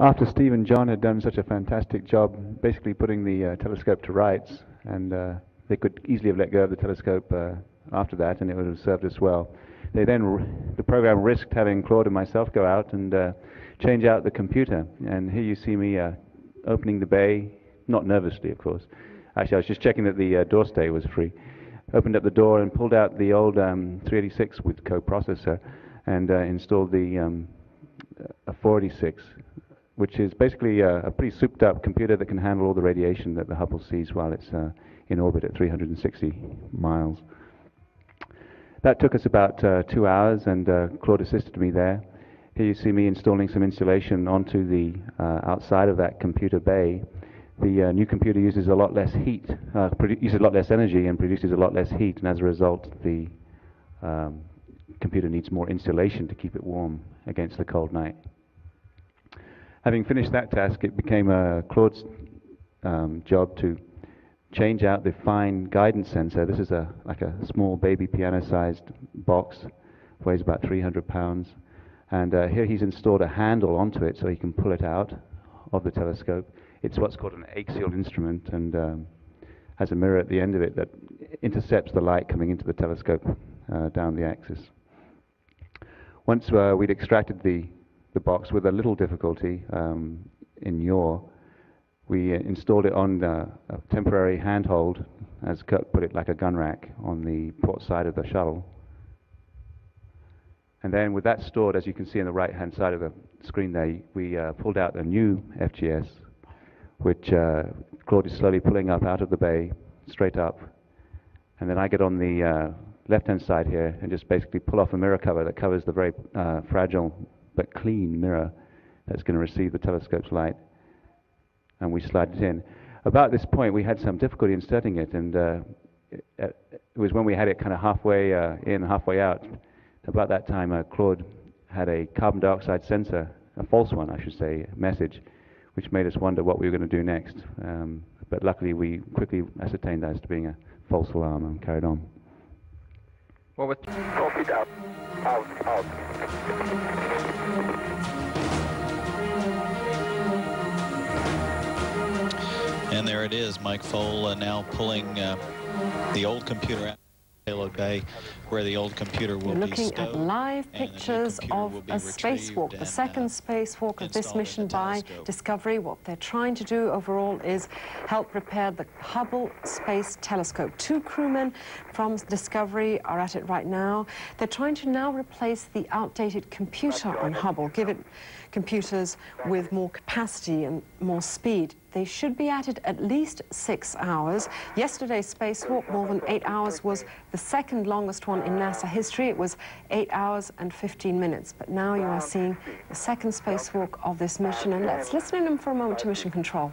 after Steve and John had done such a fantastic job basically putting the uh, telescope to rights, and uh, they could easily have let go of the telescope uh, after that, and it would have served us well. They then, the program risked having Claude and myself go out and uh, change out the computer. And here you see me uh, opening the bay, not nervously, of course. Actually, I was just checking that the uh, door stay was free. Opened up the door and pulled out the old um, 386 with co-processor and installed the um, a 486 which is basically a, a, pretty souped up computer that can handle all the radiation that the Hubble sees while it's uh, in orbit at 360 miles. That took us about uh, two hours, and uh, Claude assisted me there. Here you see me installing some insulation onto the uh, outside of that computer bay. The uh, new computer uses a lot less heat, uh, uses a lot less energy, and produces a lot less heat, and as a result, the um, computer needs more insulation to keep it warm against the cold night. Having finished that task, it became a Claude's um, job to change out the fine guidance sensor. This is a like a small baby piano-sized box, weighs about 300 pounds, and uh, here he's installed a handle onto it so he can pull it out of the telescope. It's what's called an axial instrument and um, has a mirror at the end of it that intercepts the light coming into the telescope uh, down the axis. Once uh, we'd extracted the the box with a little difficulty um, in your. We uh, installed it on a temporary handhold, as Kirk put it, like a gun rack on the port side of the shuttle. And then with that stored, as you can see on the right-hand side of the screen there, we uh, pulled out a new FGS, which uh, Claude is slowly pulling up out of the bay, straight up. And then I get on the uh, left-hand side here and just basically pull off a mirror cover that covers the very uh, fragile but clean mirror that's going to receive the telescope's light. And we slide it in. About this point, we had some difficulty inserting it, and uh, it, it, was when we had it kind of halfway uh, in, halfway out. About that time, uh, Claude had a carbon dioxide sensor, a false one, I should say, message, which made us wonder what we were going to do next. Um, but luckily, we quickly ascertained that as to being a false alarm and carried on. What was? Copied out. Out. Out. And there it is, Mike Foale uh, now pulling uh, the old computer out payload bay where the old computer will Looking be stowed. at live pictures of a spacewalk, the second uh, spacewalk of this mission by Discovery. What they're trying to do overall is help repair the Hubble Space Telescope. Two crewmen from Discovery are at it right now. They're trying to now replace the outdated computer on Hubble, give it computers with more capacity and more speed. They should be at it at least six hours. Yesterday's spacewalk, more than eight hours, was the second longest one in NASA history. It was eight hours and 15 minutes. But now you are seeing the second spacewalk of this mission. And let's listen in for a moment to Mission Control.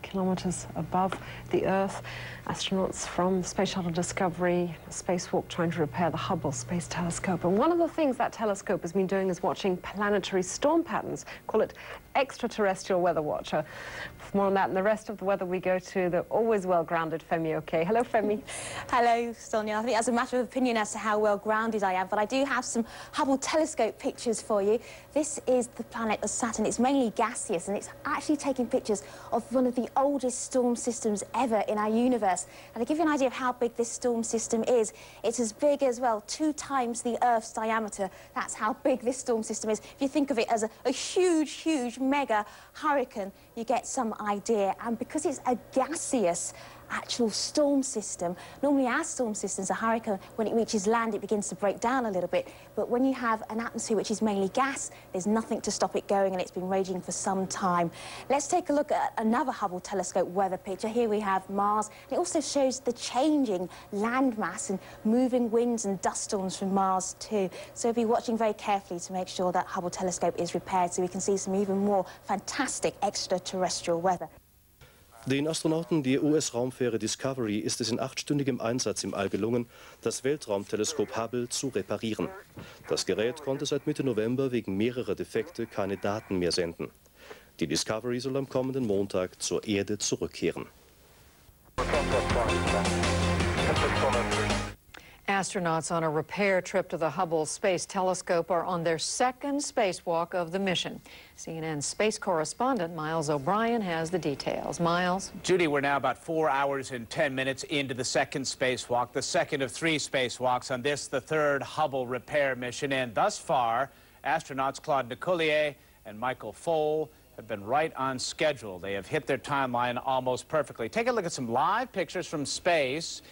kilometers above the Earth. Astronauts from Space Shuttle Discovery, spacewalk trying to repair the Hubble Space Telescope. And one of the things that telescope has been doing is watching planetary storm patterns. Call it extraterrestrial weather watcher. For more on that and the rest of the weather, we go to the always well-grounded Femi Oke. Hello, Femi. Hello, Sonia. I think that's a matter of opinion as to how well-grounded I am, but I do have some Hubble telescope pictures for you. This is the planet of Saturn. It's mainly gaseous, and it's actually taking pictures of one of the oldest storm systems ever in our universe. And to give you an idea of how big this storm system is, it's as big as, well, two times the Earth's diameter. That's how big this storm system is. If you think of it as a, a huge, huge mega hurricane, you get some idea. And because it's a gaseous actual storm system. Normally our storm systems, a hurricane, when it reaches land, it begins to break down a little bit. But when you have an atmosphere which is mainly gas, there's nothing to stop it going, and it's been raging for some time. Let's take a look at another Hubble telescope weather picture. Here we have Mars. It also shows the changing landmass and moving winds and dust storms from Mars too. So be watching very carefully to make sure that Hubble telescope is repaired so we can see some even more fantastic extraterrestrial weather. Den Astronauten der US-Raumfähre Discovery ist es in achtstündigem Einsatz im All gelungen, das Weltraumteleskop Hubble zu reparieren. Das Gerät konnte seit Mitte November wegen mehrerer Defekte keine Daten mehr senden. Die Discovery soll am kommenden Montag zur Erde zurückkehren. Astronauts on a repair trip to the Hubble Space Telescope are on their second spacewalk of the mission. CNN space correspondent Miles O'Brien has the details. Miles? Judy, we're now about four hours and 10 minutes into the second spacewalk, the second of three spacewalks on this, the third Hubble repair mission. And thus far, astronauts Claude Nicollier and Michael Foale have been right on schedule. They have hit their timeline almost perfectly. Take a look at some live pictures from space.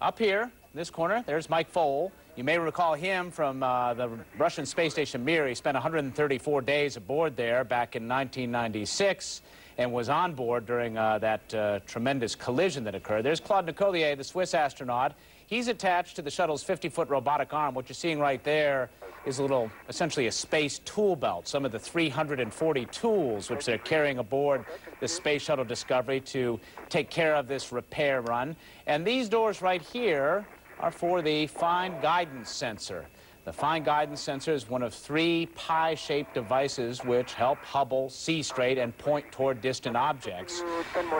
Up here, this corner, there's Mike Foale. You may recall him from uh, the Russian space station Mir. He spent 134 days aboard there back in 1996 and was on board during uh, that uh, tremendous collision that occurred. There's Claude Nicollier, the Swiss astronaut. He's attached to the shuttle's 50-foot robotic arm. What you're seeing right there is a little, essentially a space tool belt. Some of the 340 tools which they're carrying aboard the Space Shuttle Discovery to take care of this repair run. And these doors right here are for the fine guidance sensor. The fine guidance sensor is one of three pie-shaped devices which help Hubble see straight and point toward distant objects.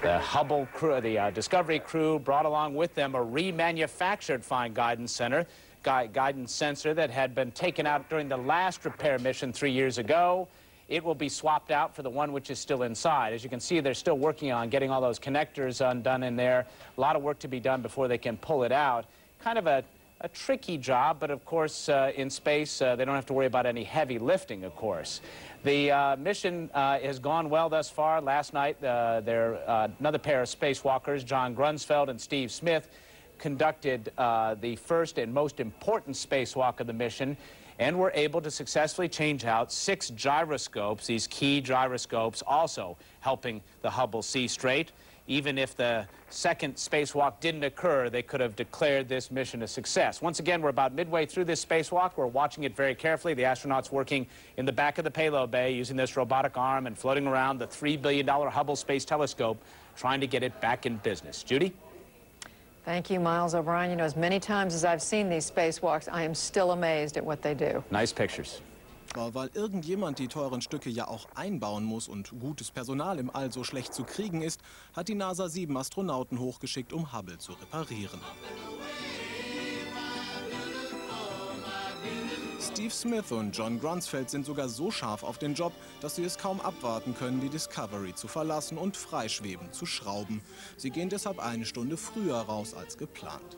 The Hubble crew, the uh, Discovery crew brought along with them a remanufactured fine guidance center, gui guidance sensor that had been taken out during the last repair mission three years ago. It will be swapped out for the one which is still inside. As you can see, they're still working on getting all those connectors undone in there. A lot of work to be done before they can pull it out. Kind of a a tricky job, but of course, uh, in space, uh, they don't have to worry about any heavy lifting, of course. The uh, mission uh, has gone well thus far. Last night, uh, there uh, another pair of spacewalkers, John Grunsfeld and Steve Smith, conducted the first and most important spacewalk of the mission and were able to successfully change out six gyroscopes, these key gyroscopes also helping the Hubble see straight even if the second spacewalk didn't occur, they could have declared this mission a success. Once again, we're about midway through this spacewalk. We're watching it very carefully. The astronauts working in the back of the payload bay using this robotic arm and floating around the $3 billion Hubble Space Telescope, trying to get it back in business. Judy? Thank you, Miles O'Brien. You know, as many times as I've seen these spacewalks, I am still amazed at what they do. Nice pictures. Aber weil irgendjemand die teuren Stücke ja auch einbauen muss und gutes Personal im All so schlecht zu kriegen ist, hat die NASA sieben Astronauten hochgeschickt, um Hubble zu reparieren. Steve Smith und John Grunsfeld sind sogar so scharf auf den Job, dass sie es kaum abwarten können, die Discovery zu verlassen und freischwebend zu schrauben. Sie gehen deshalb eine Stunde früher raus als geplant.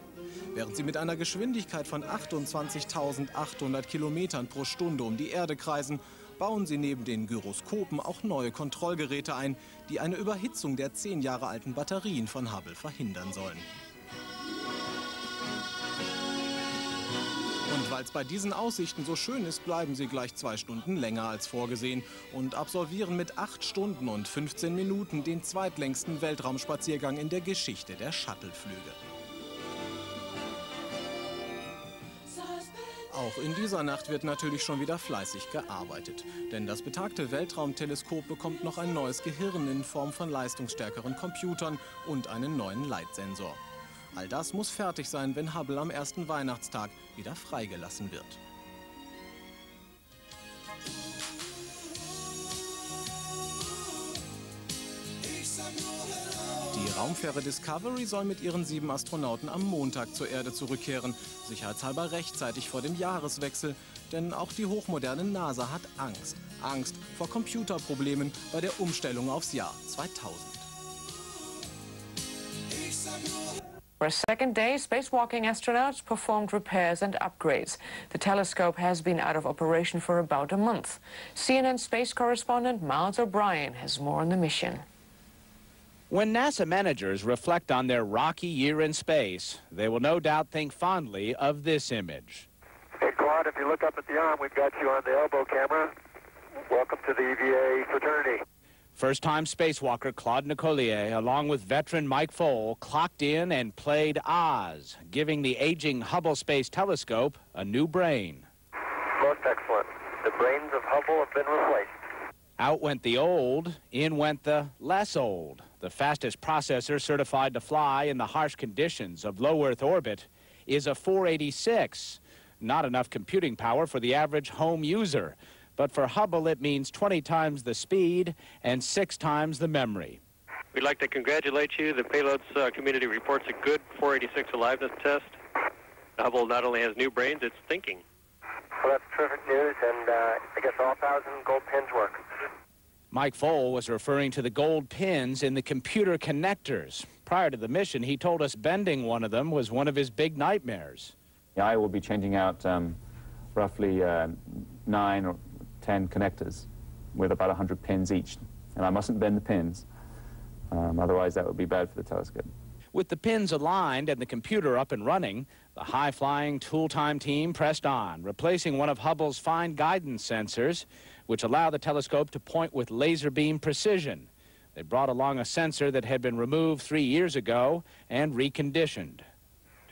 Während sie mit einer Geschwindigkeit von 28.800 Kilometern pro Stunde um die Erde kreisen, bauen sie neben den Gyroskopen auch neue Kontrollgeräte ein, die eine Überhitzung der zehn Jahre alten Batterien von Hubble verhindern sollen. Und weil es bei diesen Aussichten so schön ist, bleiben sie gleich zwei Stunden länger als vorgesehen und absolvieren mit acht Stunden und 15 Minuten den zweitlängsten Weltraumspaziergang in der Geschichte der Shuttleflüge. Auch in dieser Nacht wird natürlich schon wieder fleißig gearbeitet. Denn das betagte Weltraumteleskop bekommt noch ein neues Gehirn in Form von leistungsstärkeren Computern und einen neuen Leitsensor. All das muss fertig sein, wenn Hubble am ersten Weihnachtstag wieder freigelassen wird. Raumfähre Discovery soll mit ihren sieben Astronauten am Montag zur Erde zurückkehren, sicherheitshalber rechtzeitig vor dem Jahreswechsel, denn auch die hochmoderne NASA hat Angst. Angst vor Computerproblemen bei der Umstellung aufs Jahr 2000. For a second day, spacewalking astronauts performed repairs and upgrades. The telescope has been out of operation for about a month. CNN space correspondent Miles O'Brien has more on the mission. When NASA managers reflect on their rocky year in space, they will no doubt think fondly of this image. Hey, Claude, if you look up at the arm, we've got you on the elbow camera. Welcome to the EVA fraternity. First-time spacewalker Claude Nicollier, along with veteran Mike Foale, clocked in and played Oz, giving the aging Hubble Space Telescope a new brain. Most excellent. The brains of Hubble have been replaced. Out went the old, in went the less old. The fastest processor certified to fly in the harsh conditions of low Earth orbit is a 486. Not enough computing power for the average home user. But for Hubble, it means 20 times the speed and six times the memory. We'd like to congratulate you. The payloads uh, community reports a good 486 aliveness test. Hubble not only has new brains, it's thinking. Well, that's terrific news, and uh, I guess all 1,000 gold pins work. Mike Foale was referring to the gold pins in the computer connectors. Prior to the mission, he told us bending one of them was one of his big nightmares. I will be changing out um, roughly uh, nine or 10 connectors with about 100 pins each. And I mustn't bend the pins, um, otherwise that would be bad for the telescope. With the pins aligned and the computer up and running, the high-flying tool-time team pressed on, replacing one of Hubble's fine guidance sensors, which allow the telescope to point with laser beam precision. They brought along a sensor that had been removed three years ago and reconditioned.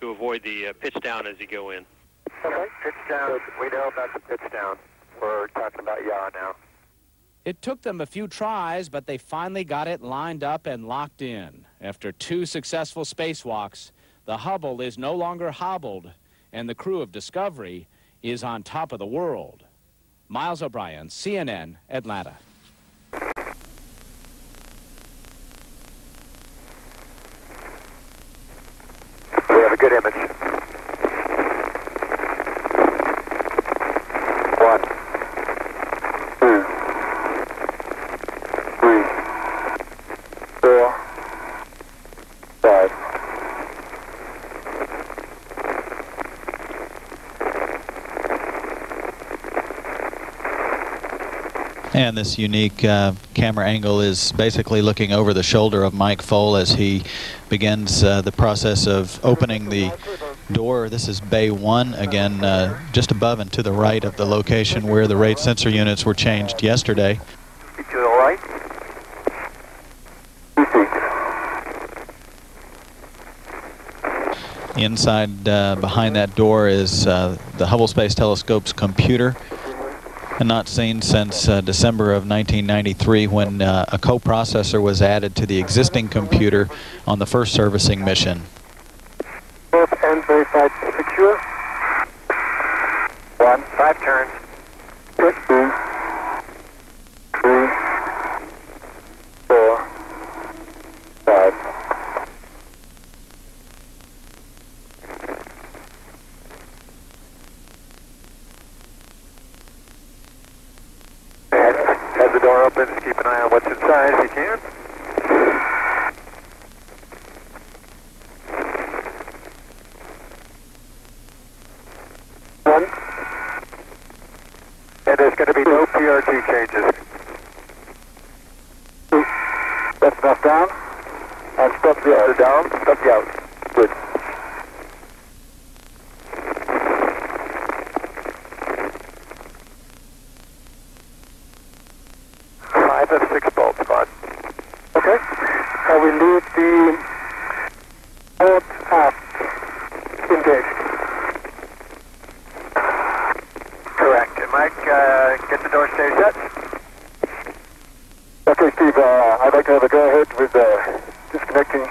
To avoid the uh, pitch down as you go in. Okay, pitch down. We know about the pitch down. We're talking about yaw now. It took them a few tries, but they finally got it lined up and locked in. After two successful spacewalks, the Hubble is no longer hobbled, and the crew of Discovery is on top of the world. Miles O'Brien, CNN, Atlanta. And this unique uh, camera angle is basically looking over the shoulder of Mike Foale as he begins uh, the process of opening the door. This is bay one, again, uh, just above and to the right of the location where the rate sensor units were changed yesterday. To the right. Inside, uh, behind that door, is uh, the Hubble Space Telescope's computer and not seen since uh, December of 1993 when uh, a coprocessor was added to the existing computer on the first servicing mission. Both ends verified secure. One, five turns. Two, three, four, five. Have the door open, just keep an eye on what's inside if you can. One. And there's going to be no PRT changes. Two. That's enough down. And stop the out. down, stop the out. Good. Five of six bolts, Bud. Okay. Uh, we leave the port aft engaged. Correct. And Mike, uh, get the door stay shut. Okay, Steve, uh, I'd like to have a go ahead with uh, disconnecting.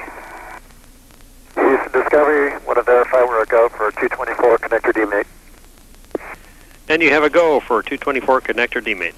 Houston Discovery, want to verify we're a go for 224 connector demate. And you have a go for 224 connector demate.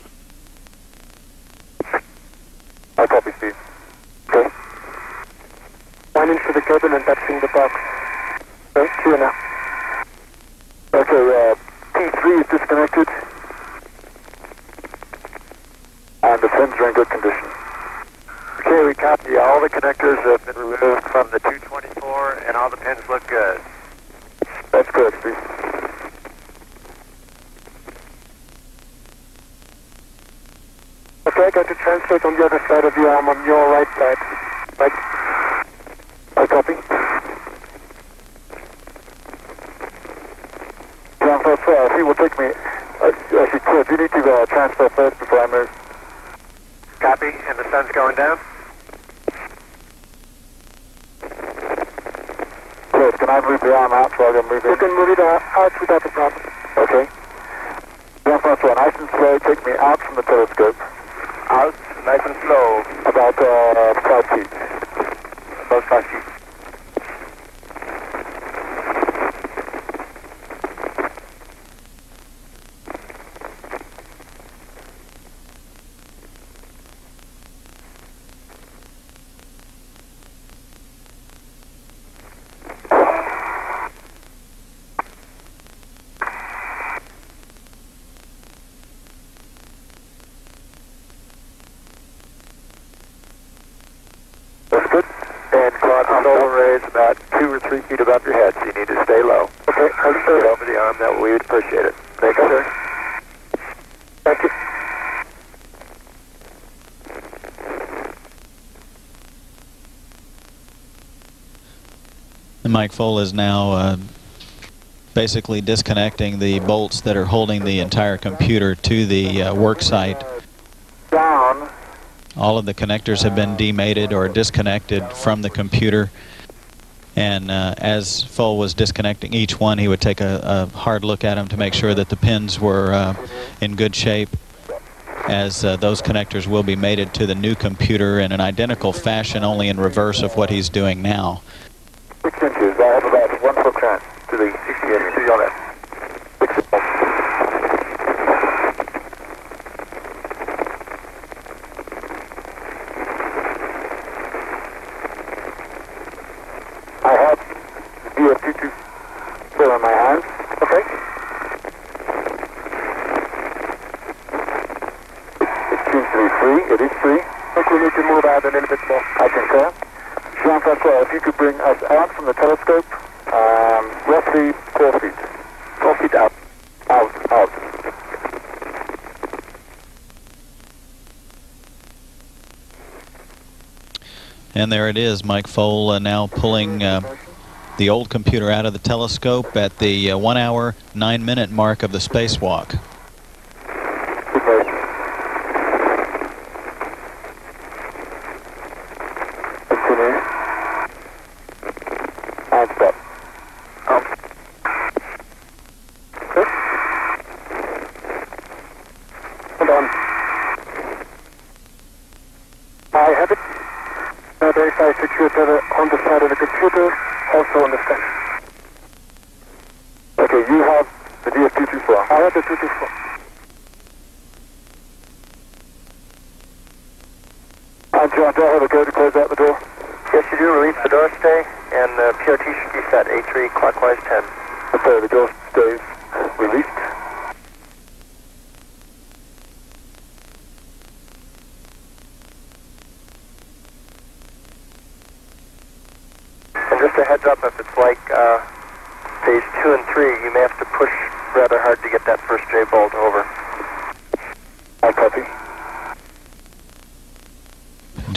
backful is now uh, basically disconnecting the bolts that are holding the entire computer to the uh, work site. Down. All of the connectors have been demated or disconnected from the computer. And uh, as Foale was disconnecting each one, he would take a, a, hard look at them to make sure that the pins were uh, in good shape, as uh, those connectors will be mated to the new computer in an identical fashion, only in reverse of what he's doing now cut. and there it is. Mike Foale now pulling uh, the old computer out of the telescope at the uh, one hour, nine minute mark of the spacewalk.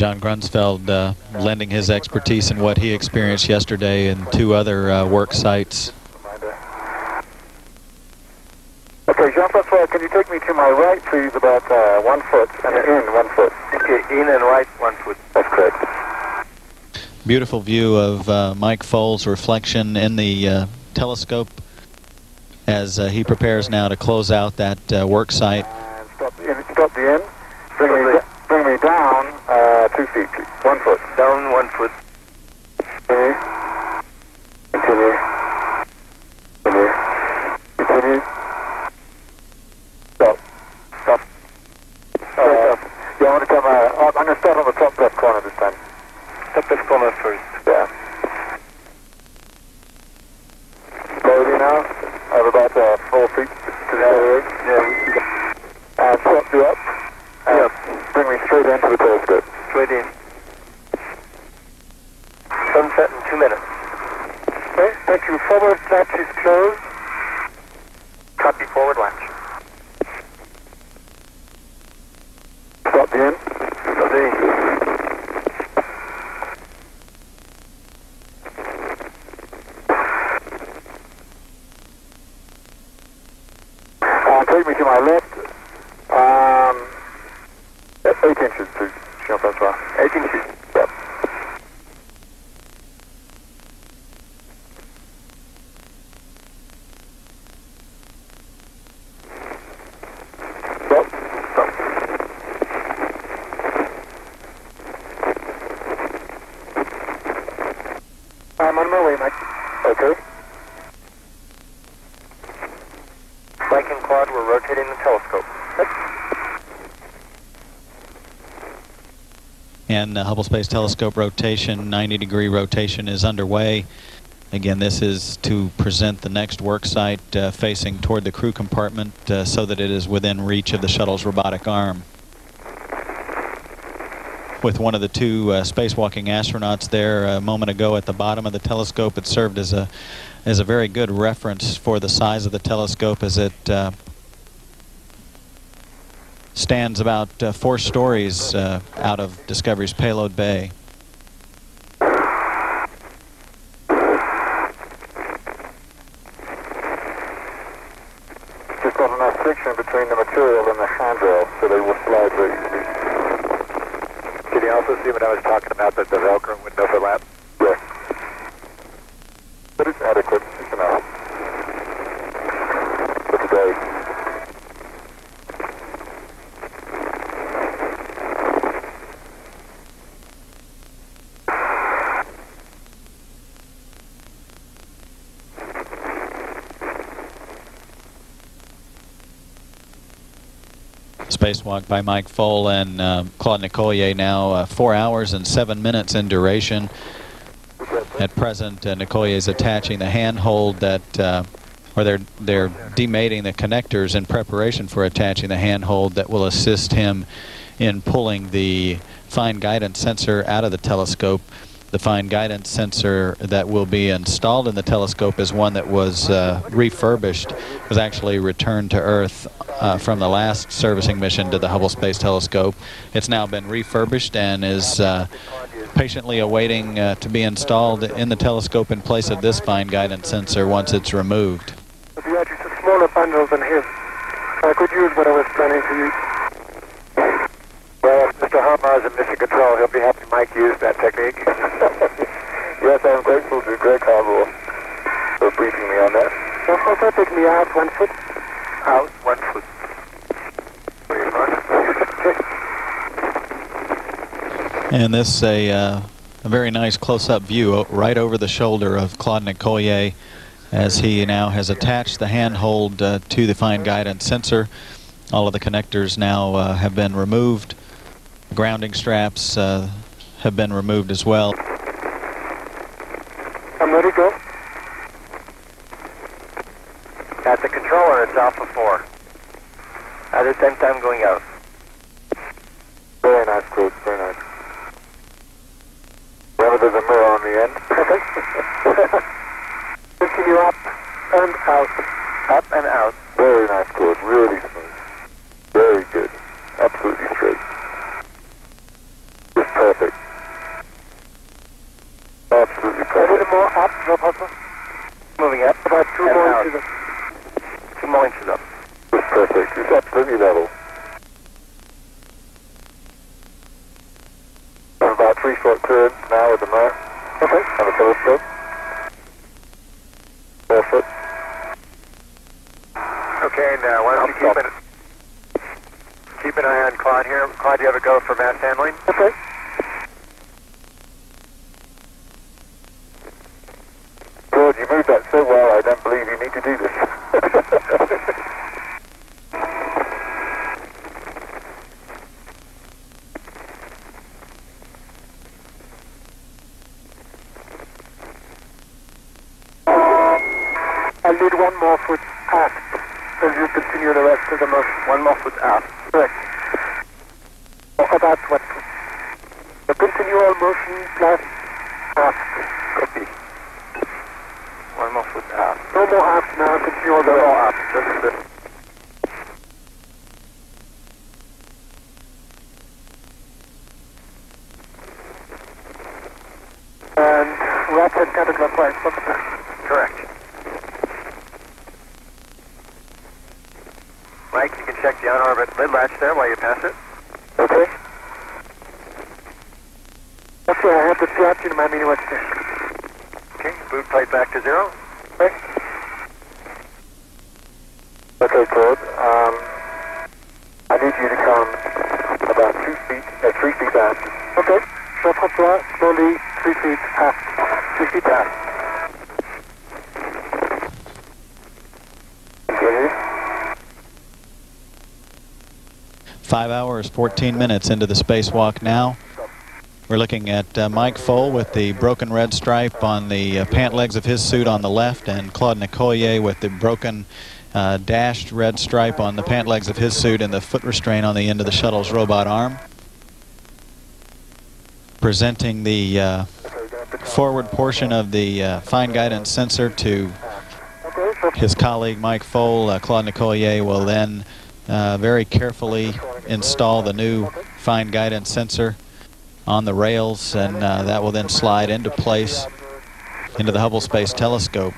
John Grunsfeld uh, lending his expertise and what he experienced yesterday and two other uh, work sites. Okay, Jean-Francois, can you take me to my right, please, about uh, one foot, and in one foot? Okay, in and right one foot. That's correct. Beautiful view of uh, Mike Foale's reflection in the uh, telescope as uh, he prepares now to close out that work site. One foot. Down one foot. And the Hubble Space Telescope rotation, 90 degree rotation is underway. Again, this is to present the next work site uh, facing toward the crew compartment uh, so that it is within reach of the shuttle's robotic arm. With one of the two uh, spacewalking astronauts there a moment ago at the bottom of the telescope, it served as a as a very good reference for the size of the telescope as it uh, stands about uh, four stories uh, out of Discovery's payload bay. Just got enough friction between the material and the handrail so they will slide very easily. Can you also see what I was talking about, that the Velcro would overlap? Yes. But it's adequate. It's enough. For today. Spacewalk by Mike Foale and uh, Claude Nicollier now uh, four hours and seven minutes in duration. At present, uh, Nicollier is attaching the handhold that, uh, or they're they're demating the connectors in preparation for attaching the handhold that will assist him in pulling the fine guidance sensor out of the telescope. The fine guidance sensor that will be installed in the telescope is one that was uh, refurbished, was actually returned to Earth uh, from the last servicing mission to the Hubble Space Telescope. It's now been refurbished and is uh, patiently awaiting uh, to be installed in the telescope in place of this fine guidance sensor once it's removed. If you had just a smaller bundle than his, I could use what I was planning to use. Well, if Mr. Harbaugh is in mission control, he'll be happy Mike used that technique. yes, I'm grateful to Greg Harbaugh for briefing me on that. So also take me out one foot. Out one foot. Very much. And this a, uh, a very nice close-up view right over the shoulder of Claude Nicollier as he now has attached the handhold uh, to the fine guidance sensor. All of the connectors now uh, have been removed. Grounding straps uh, have been removed as well. I'm ready to go. At the controller, it's Alpha 4. At the same time going out. Very nice, Cruz. Very nice. There's a mirror on the end. Perfect. Continue up and out. Up and out. Very nice, Cruz. Really smooth. Very good. Absolutely straight. Just perfect. Absolutely perfect. A little more up, no problem. Moving up. About two And more out. inches. Two more inches up. Just perfect. It's absolutely level. Three foot cleared now with the mirror. Okay. And the telescope. Four foot. Okay, now why don't you keep an, keep an eye on Claude here. Claude, do you have a go for mass handling? Okay. George, you moved that so well, I don't believe you need to do this. I'll need one more foot aft as you continue the rest of the motion. One more foot aft. Correct. Or about what foot? The continual motion plus aft. Copy. One more foot aft. No more aft now, continue all the No way. more aft, just this. And right hand counterclockwise. Correct. Mike, you can check the on-orbit lid latch there while you pass it. Okay. Okay, I have the flaps in my mini what's there. Okay, boot plate back to zero. Okay. Okay, Claude. Um, I need you to come about two feet, uh, three feet back. Okay. Jean-François, slowly, three feet past. Three feet past. Continue. Five hours, 14 minutes into the spacewalk now. We're looking at uh, Mike Foale with the broken red stripe on the uh, pant legs of his suit on the left and Claude Nicollier with the broken uh, dashed red stripe on the pant legs of his suit and the foot restraint on the end of the shuttle's robot arm. Presenting the uh, forward portion of the uh, fine guidance sensor to his colleague Mike Foale. Uh, Claude Nicollier will then very carefully install the new fine guidance sensor on the rails and uh, that will then slide into place into the Hubble Space Telescope.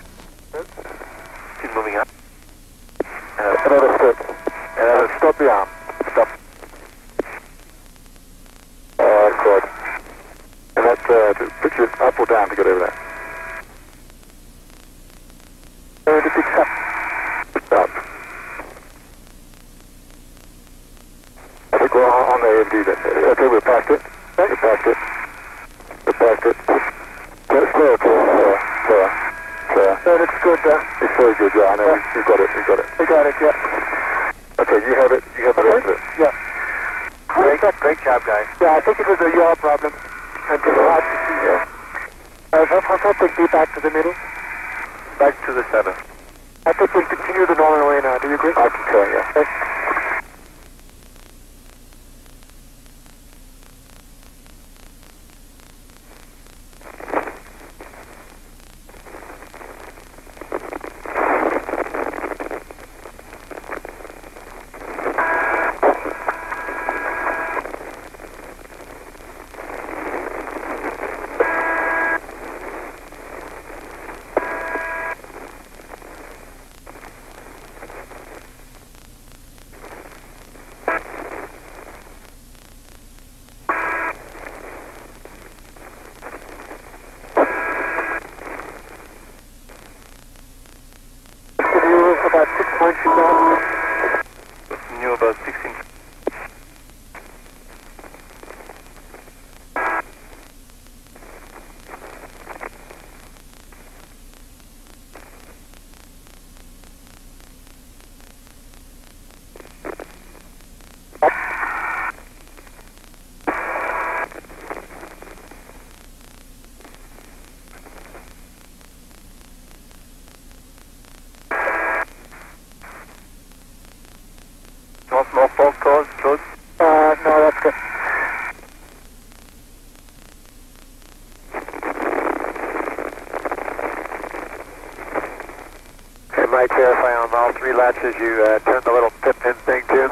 Latches you uh, turn the little tip pin thing to.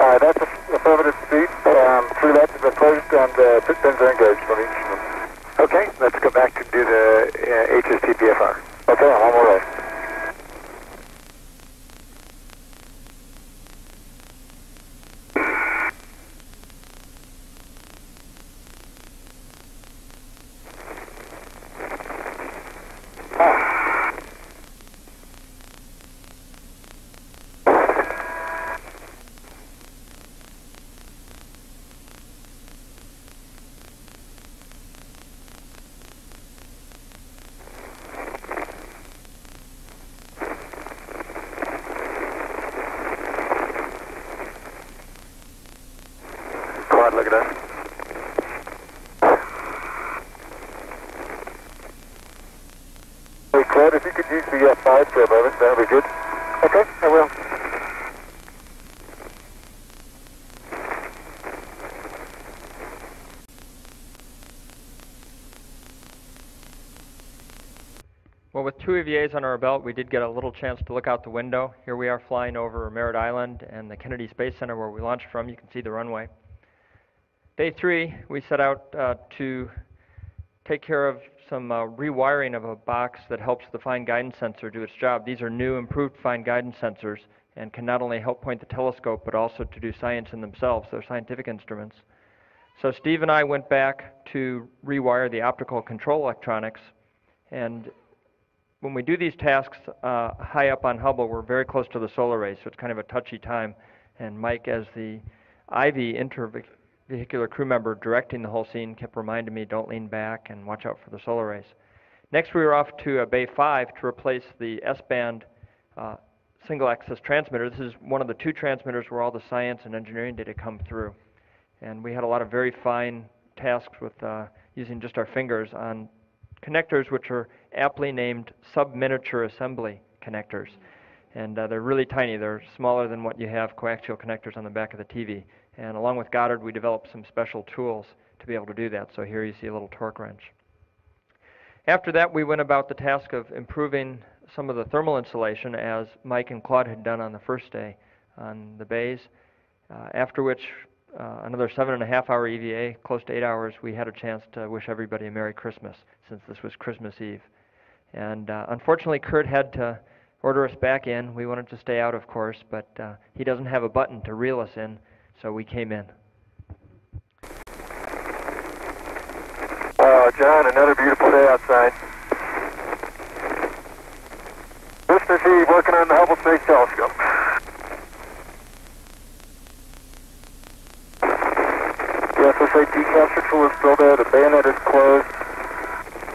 Uh, that's a affirmative speed. Um, three latches are closed and uh, pit pins are engaged for each of them. Okay, let's go back and do the uh, HSTPFR. Okay, I'm on my way. Claude, look at us. Hey, Claude, if you could use the F5 for a moment, that would be good. Okay, I will. Well, with two EVAs on our belt, we did get a little chance to look out the window. Here we are flying over Merritt Island and the Kennedy Space Center where we launched from. You can see the runway. Day three, we set out uh, to take care of some uh, rewiring of a box that helps the fine guidance sensor do its job. These are new improved fine guidance sensors and can not only help point the telescope but also to do science in themselves. They're scientific instruments. So Steve and I went back to rewire the optical control electronics and when we do these tasks uh, high up on Hubble, we're very close to the solar rays, so it's kind of a touchy time. And Mike, as the IV intervehicular crew member directing the whole scene, kept reminding me, don't lean back and watch out for the solar rays. Next, we were off to Bay 5 to replace the S-band uh, single access transmitter. This is one of the two transmitters where all the science and engineering data come through. And we had a lot of very fine tasks with uh, using just our fingers on connectors which are aptly named sub-miniature assembly connectors. And uh, they're really tiny. They're smaller than what you have coaxial connectors on the back of the TV. And along with Goddard, we developed some special tools to be able to do that. So here you see a little torque wrench. After that, we went about the task of improving some of the thermal insulation as Mike and Claude had done on the first day on the bays, uh, after which uh, another seven and a half hour EVA, close to eight hours, we had a chance to wish everybody a Merry Christmas since this was Christmas Eve. And uh, unfortunately, Kurt had to order us back in. We wanted to stay out, of course, but uh, he doesn't have a button to reel us in, so we came in. Uh, John, another beautiful day outside. Christmas Eve working on the Hubble Space Telescope. The SSA decapture tool is still there, the bayonet is closed,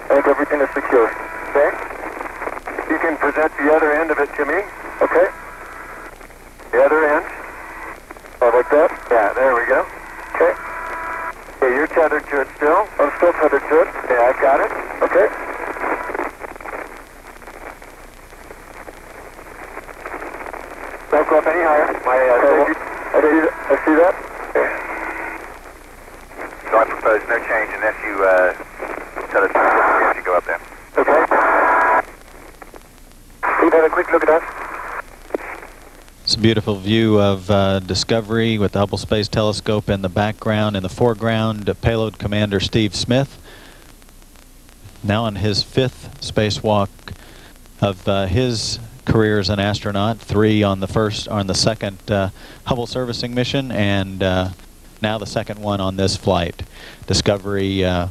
and everything is secure. Okay? You can present the other end of it to me. Okay? The other end. Oh, like that? Yeah, there we go. Okay. Okay, you're tethered to it still. I'm still tethered to it. Yeah, I've got it. Okay. Don't go up any higher. My, uh, okay. I see, I see that. So I propose no change unless you uh, tell us if you go up there. Okay. We've a quick look at us. It's a beautiful view of uh, Discovery with the Hubble Space Telescope in the background. In the foreground, uh, payload commander Steve Smith. Now on his fifth spacewalk of uh, his career as an astronaut, three on the first, on the second uh, Hubble servicing mission, and uh, now the second one on this flight. Discovery uh,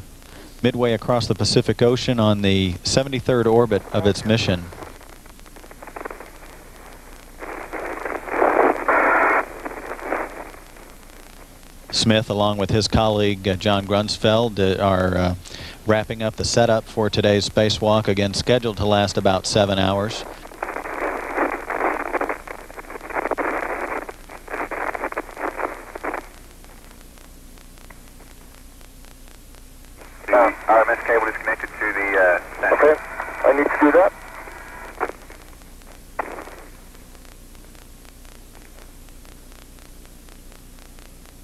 midway across the Pacific Ocean on the 73rd orbit of its mission. Smith, along with his colleague uh, John Grunsfeld, uh, are uh, wrapping up the setup for today's spacewalk, again scheduled to last about seven hours. The RMS cable is connected to the uh, Okay, I need to do that.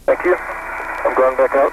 Thank you. I'm going back out.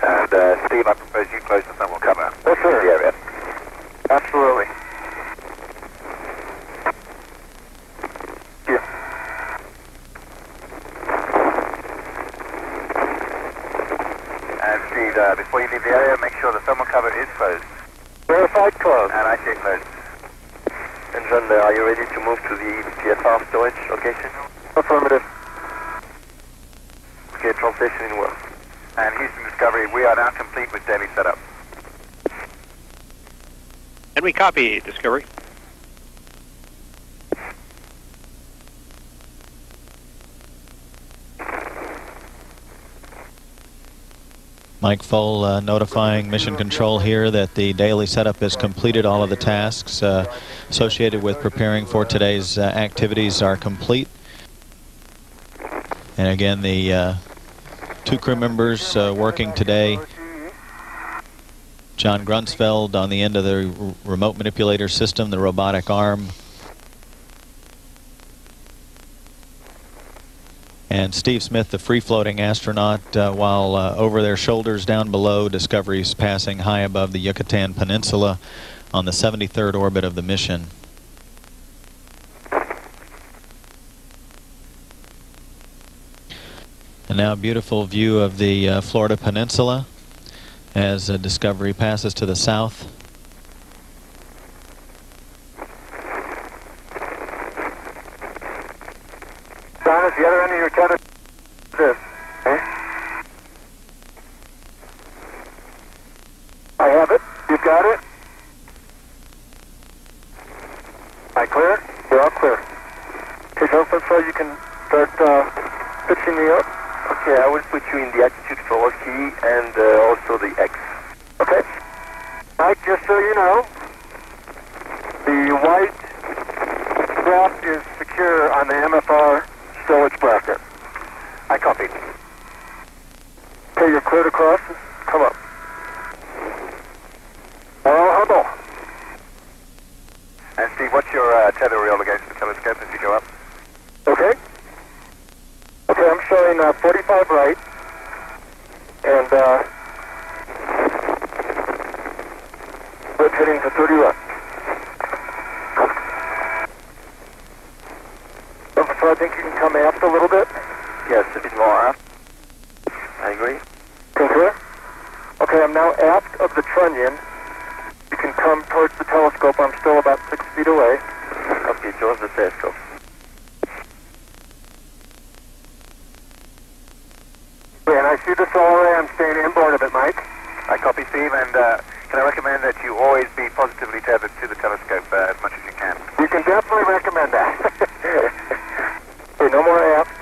And uh, Steve, I propose you close the thermal cover. Yes, sir. The area. Absolutely. Thank you. And Steve, uh, before you leave the area, make sure the thermal cover is closed. Verified closed. And I say closed. And John, uh, are you ready to move to the PSR storage location? Affirmative. Okay, transition in well. And Houston Discovery, we are now complete with daily setup. And we copy Discovery. Mike Foale uh, notifying Mission Control here that the daily setup is completed. All of the tasks uh, associated with preparing for today's uh, activities are complete. And again, the uh, two crew members uh, working today John Grunsfeld on the end of the remote manipulator system, the robotic arm. And Steve Smith, the free-floating astronaut, uh, while uh, over their shoulders down below, Discovery's passing high above the Yucatan Peninsula on the 73rd orbit of the mission. And now a beautiful view of the uh, Florida Peninsula as uh, Discovery passes to the south. John, is the other end of your tether this? Okay. I have it. You've got it? I clear? You're all clear. Take open so you can start uh, pitching me up. Okay, I will put you in the attitude forward key and uh, also the X. Okay. Mike, just so you know, the white strap is secure on the MFR stowage bracket. I copy. Okay, you're cleared across. Come up. Hello, Hubble. And Steve, what's your uh, tether reel against the telescope as you go up? Okay. Okay, I'm showing uh, 45 right. And, uh, rotating to 30 left. So I think you can come aft a little bit. Yes, a bit more aft. I agree. Concur? Okay, I'm now aft of the trunnion. You can come towards the telescope. I'm still about six feet away. Copy, towards the telescope. And I see the solar array. I'm staying inboard of it, Mike. I copy, Steve, and uh, can I recommend that you always be positively tethered to the telescope uh, as much as you can? You can definitely recommend that. okay, no more aft.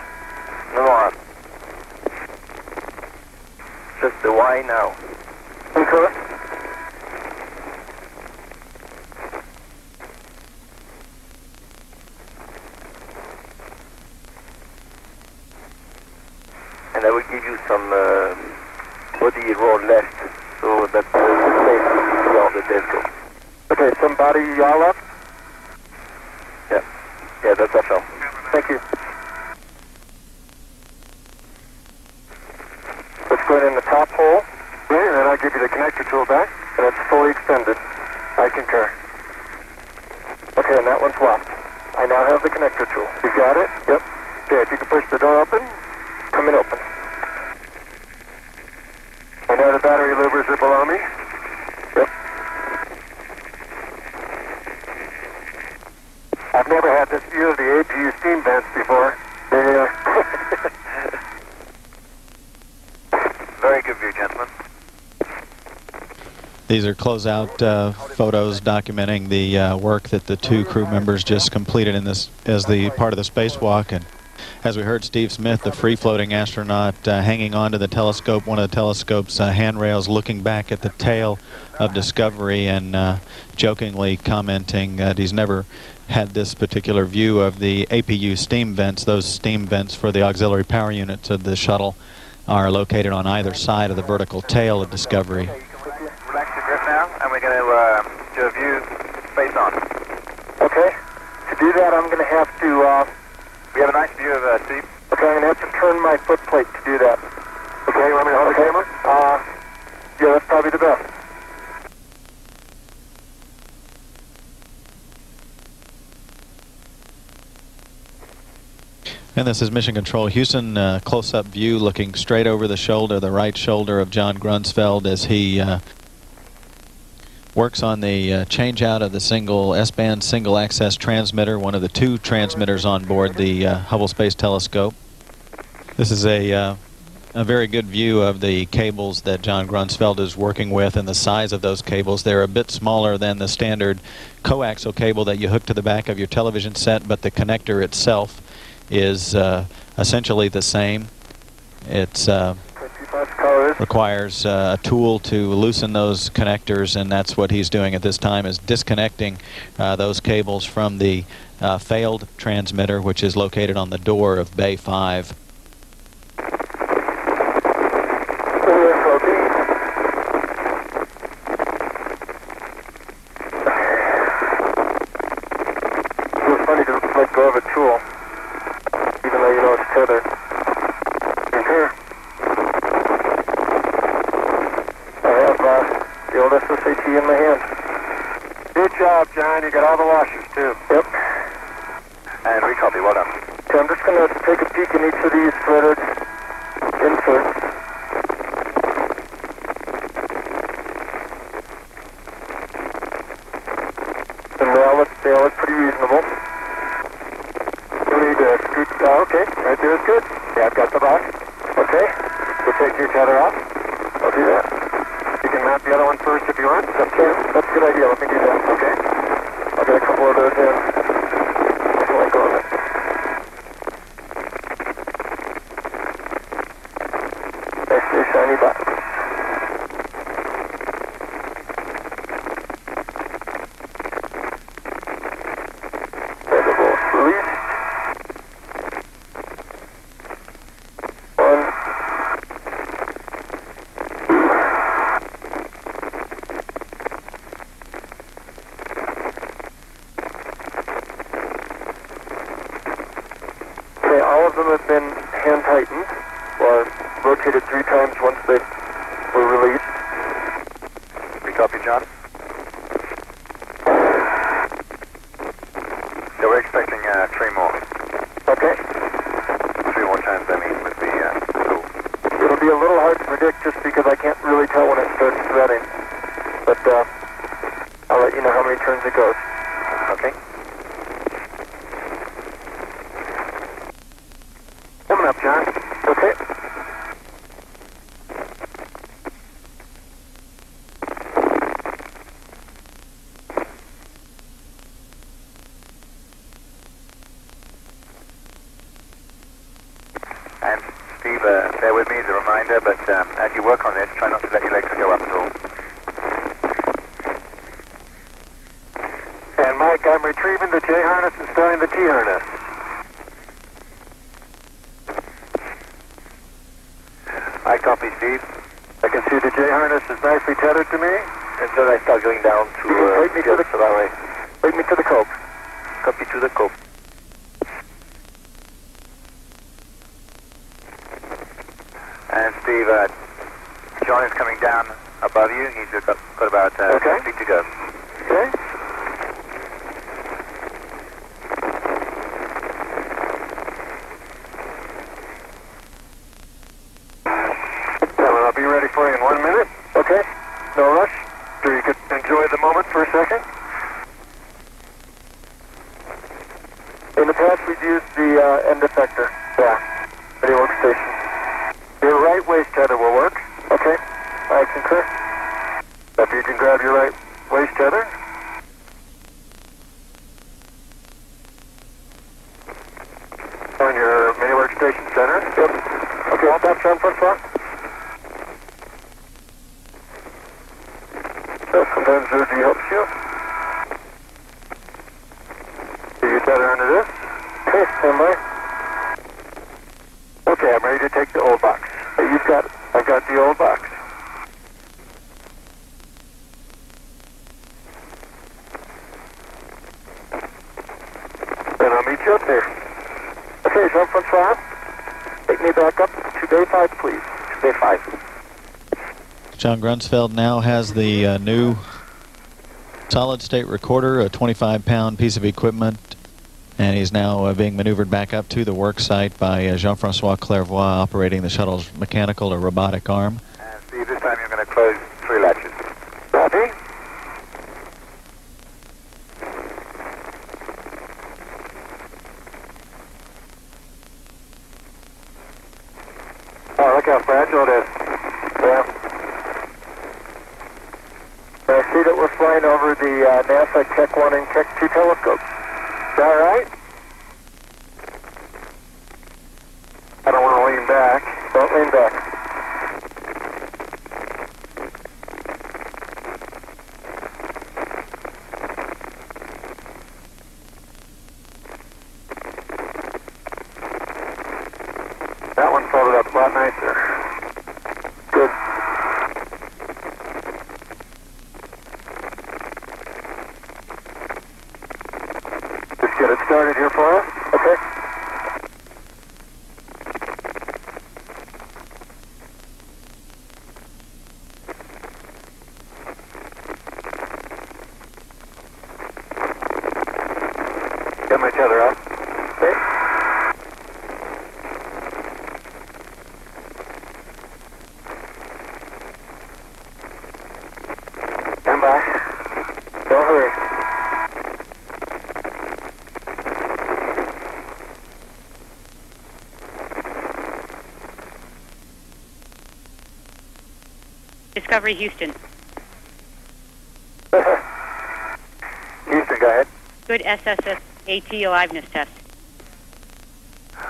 No more aft. Just Y now. Concur? And I will give you some uh, body roll left so that uh, you safe around the telescope. Okay, somebody yaw left? Yeah. Yeah, that's FL. Thank you. Let's go in the top hole. Okay, and then I'll give you the connector tool back, and it's fully extended. I concur. Okay, and that one's locked. I now have the connector tool. You got it? Yep. Okay, if you can push the door open, come in open. I know the battery louvers are below me. Yep. I've never had this view of the APU steam vents before. Yeah. Very good view, gentlemen. These are closeout uh, photos documenting the uh, work that the two crew members just completed in this as the part of the spacewalk. And as we heard Steve Smith, the free-floating astronaut, uh, hanging onto the telescope, one of the telescope's uh, handrails, looking back at the tail of Discovery and uh, jokingly commenting that he's never had this particular view of the APU steam vents. Those steam vents for the auxiliary power units of the shuttle are located on either side of the vertical tail of Discovery. Relax your grip now, and we're going to uh, do a view face on. Okay. To do that, I'm going to have to, uh, We have a nice view of uh, Steve. okay, I'm going to have to turn my foot plate to do that. Okay, you want me to hold the camera? Uh, yeah, that's probably the best. This is Mission Control Houston, uh, close-up view looking straight over the shoulder, the right shoulder of John Grunsfeld as he uh, works on the uh, change out of the single S-band single access transmitter, one of the two transmitters on board the uh, Hubble Space Telescope. This is a, uh, a very good view of the cables that John Grunsfeld is working with and the size of those cables. They're a bit smaller than the standard coaxial cable that you hook to the back of your television set, but the connector itself is uh, essentially the same. It uh, requires uh, a tool to loosen those connectors, and that's what he's doing at this time is disconnecting uh, those cables from the uh, failed transmitter, which is located on the door of Bay 5. up, John. John Grunsfeld now has the uh, new solid state recorder, a 25 pound piece of equipment, and he's now uh, being maneuvered back up to the work site by uh, Jean Francois Clervoy operating the shuttle's mechanical or robotic arm. Discovery Houston. Houston, go ahead. Good SSS AT aliveness test.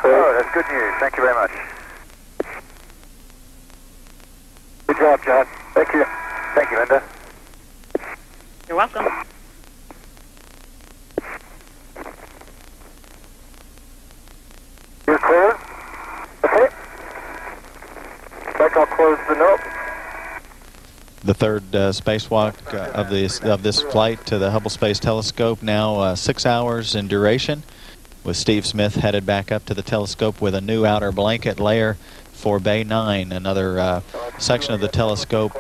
Oh, that's good news. Thank you very much. third uh, spacewalk uh, of this of this flight to the Hubble Space Telescope, now uh, six hours in duration, with Steve Smith headed back up to the telescope with a new outer blanket layer for Bay 9, another uh, section of the telescope.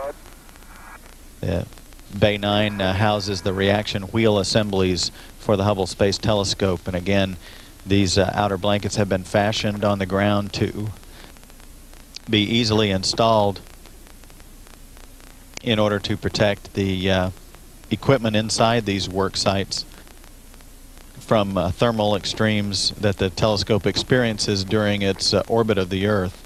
Bay 9 uh, houses the reaction wheel assemblies for the Hubble Space Telescope, and again, these uh, outer blankets have been fashioned on the ground to be easily installed in order to protect the uh, equipment inside these work sites from uh, thermal extremes that the telescope experiences during its uh, orbit of the Earth.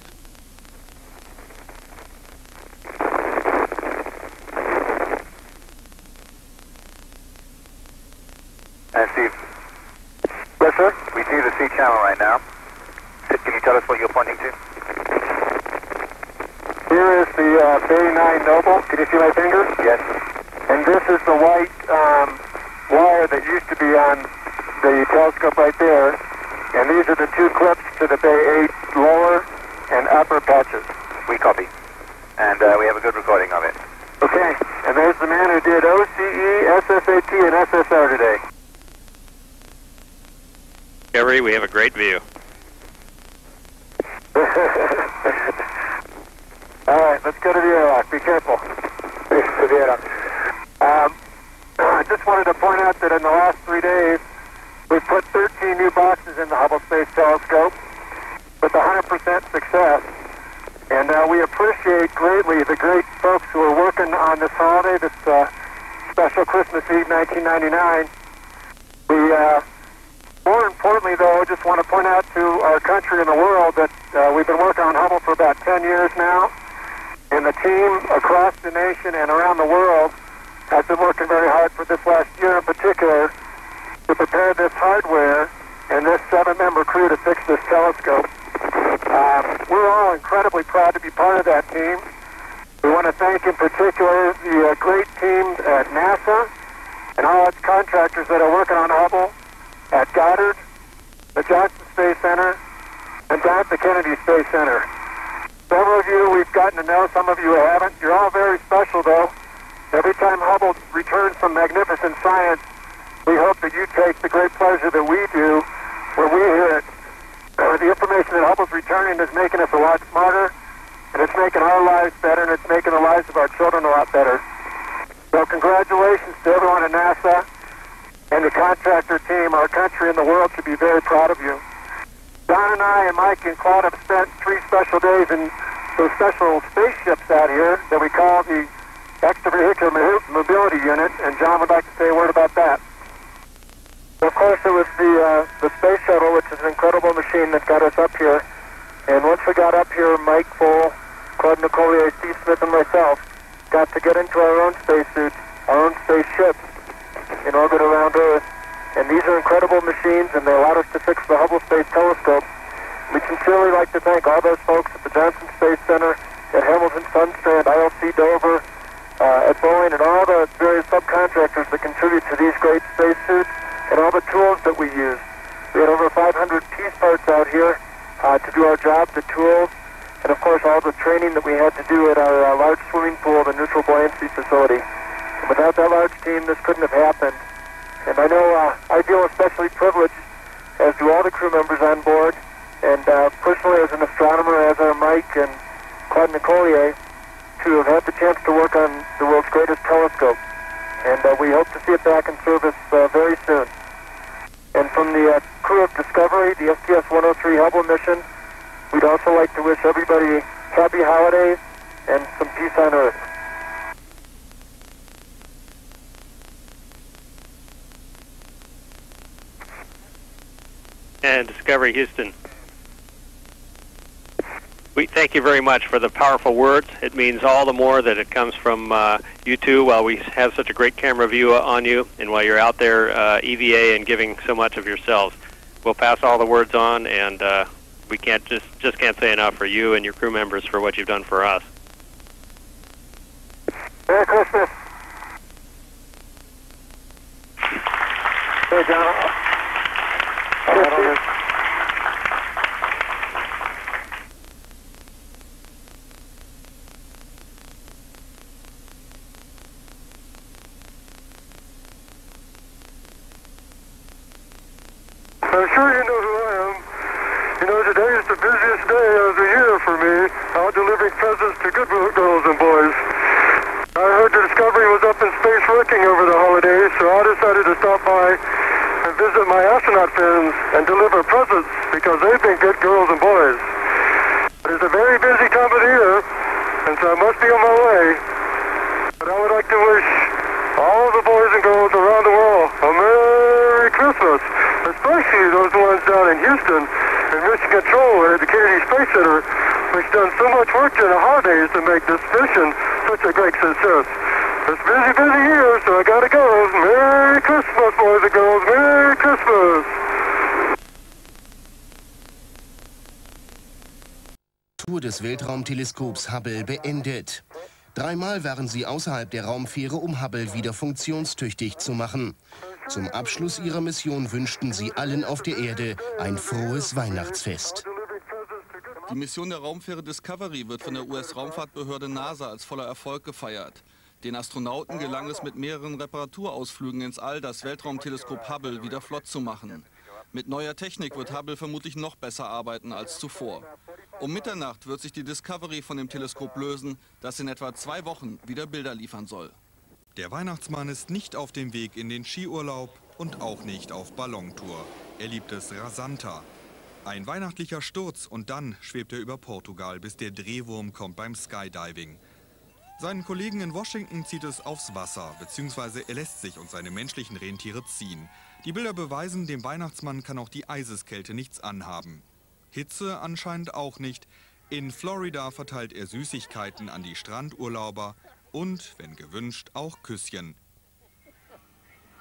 Much for the powerful words. It means all the more that it comes from uh, you two while we have such a great camera view on you and while you're out there uh, EVA and giving so much of yourselves. We'll pass all the words on and uh, we can't just just can't say enough for you and your crew members for what you've done for us. Merry Christmas. Hey, John. I'm sure you know who I am. You know, today is the busiest day of the year for me, out delivering presents to good girls and boys. I heard the Discovery was up in space working over the holidays, so I decided to stop by and visit my astronaut friends and deliver presents because they've been good girls and boys. It's a very busy time of the year, and so I must be on my way. Especially those ones down in Houston and Mission Control at the Kennedy Space Center, which done so much work during the holidays to make this mission such a great success. It's busy, busy year, so I gotta go. Merry Christmas, boys and girls. Merry Christmas. Tour des Weltraumteleskops Hubble beendet. Dreimal waren sie außerhalb der Raumfähre, um Hubble wieder funktionstüchtig zu machen. Zum Abschluss ihrer Mission wünschten sie allen auf der Erde ein frohes Weihnachtsfest. Die Mission der Raumfähre Discovery wird von der US-Raumfahrtbehörde NASA als voller Erfolg gefeiert. Den Astronauten gelang es mit mehreren Reparaturausflügen ins All, das Weltraumteleskop Hubble wieder flott zu machen. Mit neuer Technik wird Hubble vermutlich noch besser arbeiten als zuvor. Um Mitternacht wird sich die Discovery von dem Teleskop lösen, das in etwa zwei Wochen wieder Bilder liefern soll. Der Weihnachtsmann ist nicht auf dem Weg in den Skiurlaub und auch nicht auf Ballontour. Er liebt es rasanter. Ein weihnachtlicher Sturz und dann schwebt er über Portugal, bis der Drehwurm kommt beim Skydiving. Seinen Kollegen in Washington zieht es aufs Wasser, beziehungsweise er lässt sich und seine menschlichen Rentiere ziehen. Die Bilder beweisen, dem Weihnachtsmann kann auch die Eiseskälte nichts anhaben. Hitze anscheinend auch nicht. In Florida verteilt er Süßigkeiten an die Strandurlauber und, wenn gewünscht, auch Küsschen.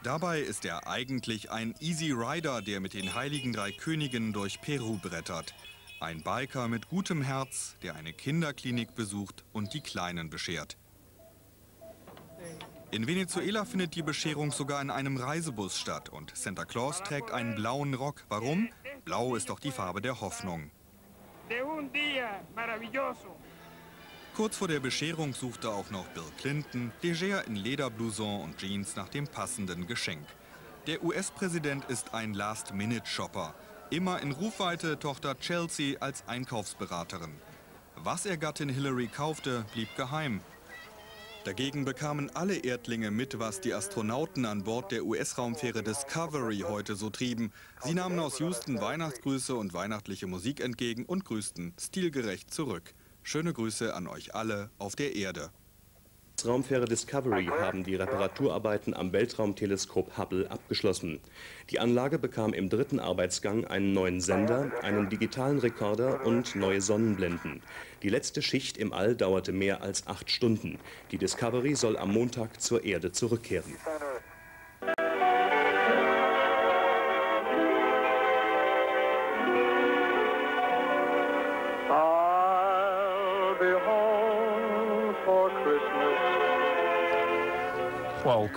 Dabei ist er eigentlich ein Easy Rider, der mit den heiligen drei Königen durch Peru brettert. Ein Biker mit gutem Herz, der eine Kinderklinik besucht und die Kleinen beschert. In Venezuela findet die Bescherung sogar in einem Reisebus statt und Santa Claus trägt einen blauen Rock. Warum? Blau ist doch die Farbe der Hoffnung. Kurz vor der Bescherung suchte auch noch Bill Clinton, leger in Lederblouson und Jeans nach dem passenden Geschenk. Der US-Präsident ist ein Last-Minute-Shopper. Immer in Rufweite Tochter Chelsea als Einkaufsberaterin. Was er Gattin Hillary kaufte, blieb geheim. Dagegen bekamen alle Erdlinge mit, was die Astronauten an Bord der US-Raumfähre Discovery heute so trieben. Sie nahmen aus Houston Weihnachtsgrüße und weihnachtliche Musik entgegen und grüßten stilgerecht zurück. Schöne Grüße an euch alle auf der Erde. Raumfähre Discovery haben die Reparaturarbeiten am Weltraumteleskop Hubble abgeschlossen. Die Anlage bekam im dritten Arbeitsgang einen neuen Sender, einen digitalen Rekorder und neue Sonnenblenden. Die letzte Schicht im All dauerte mehr als acht Stunden. Die Discovery soll am Montag zur Erde zurückkehren.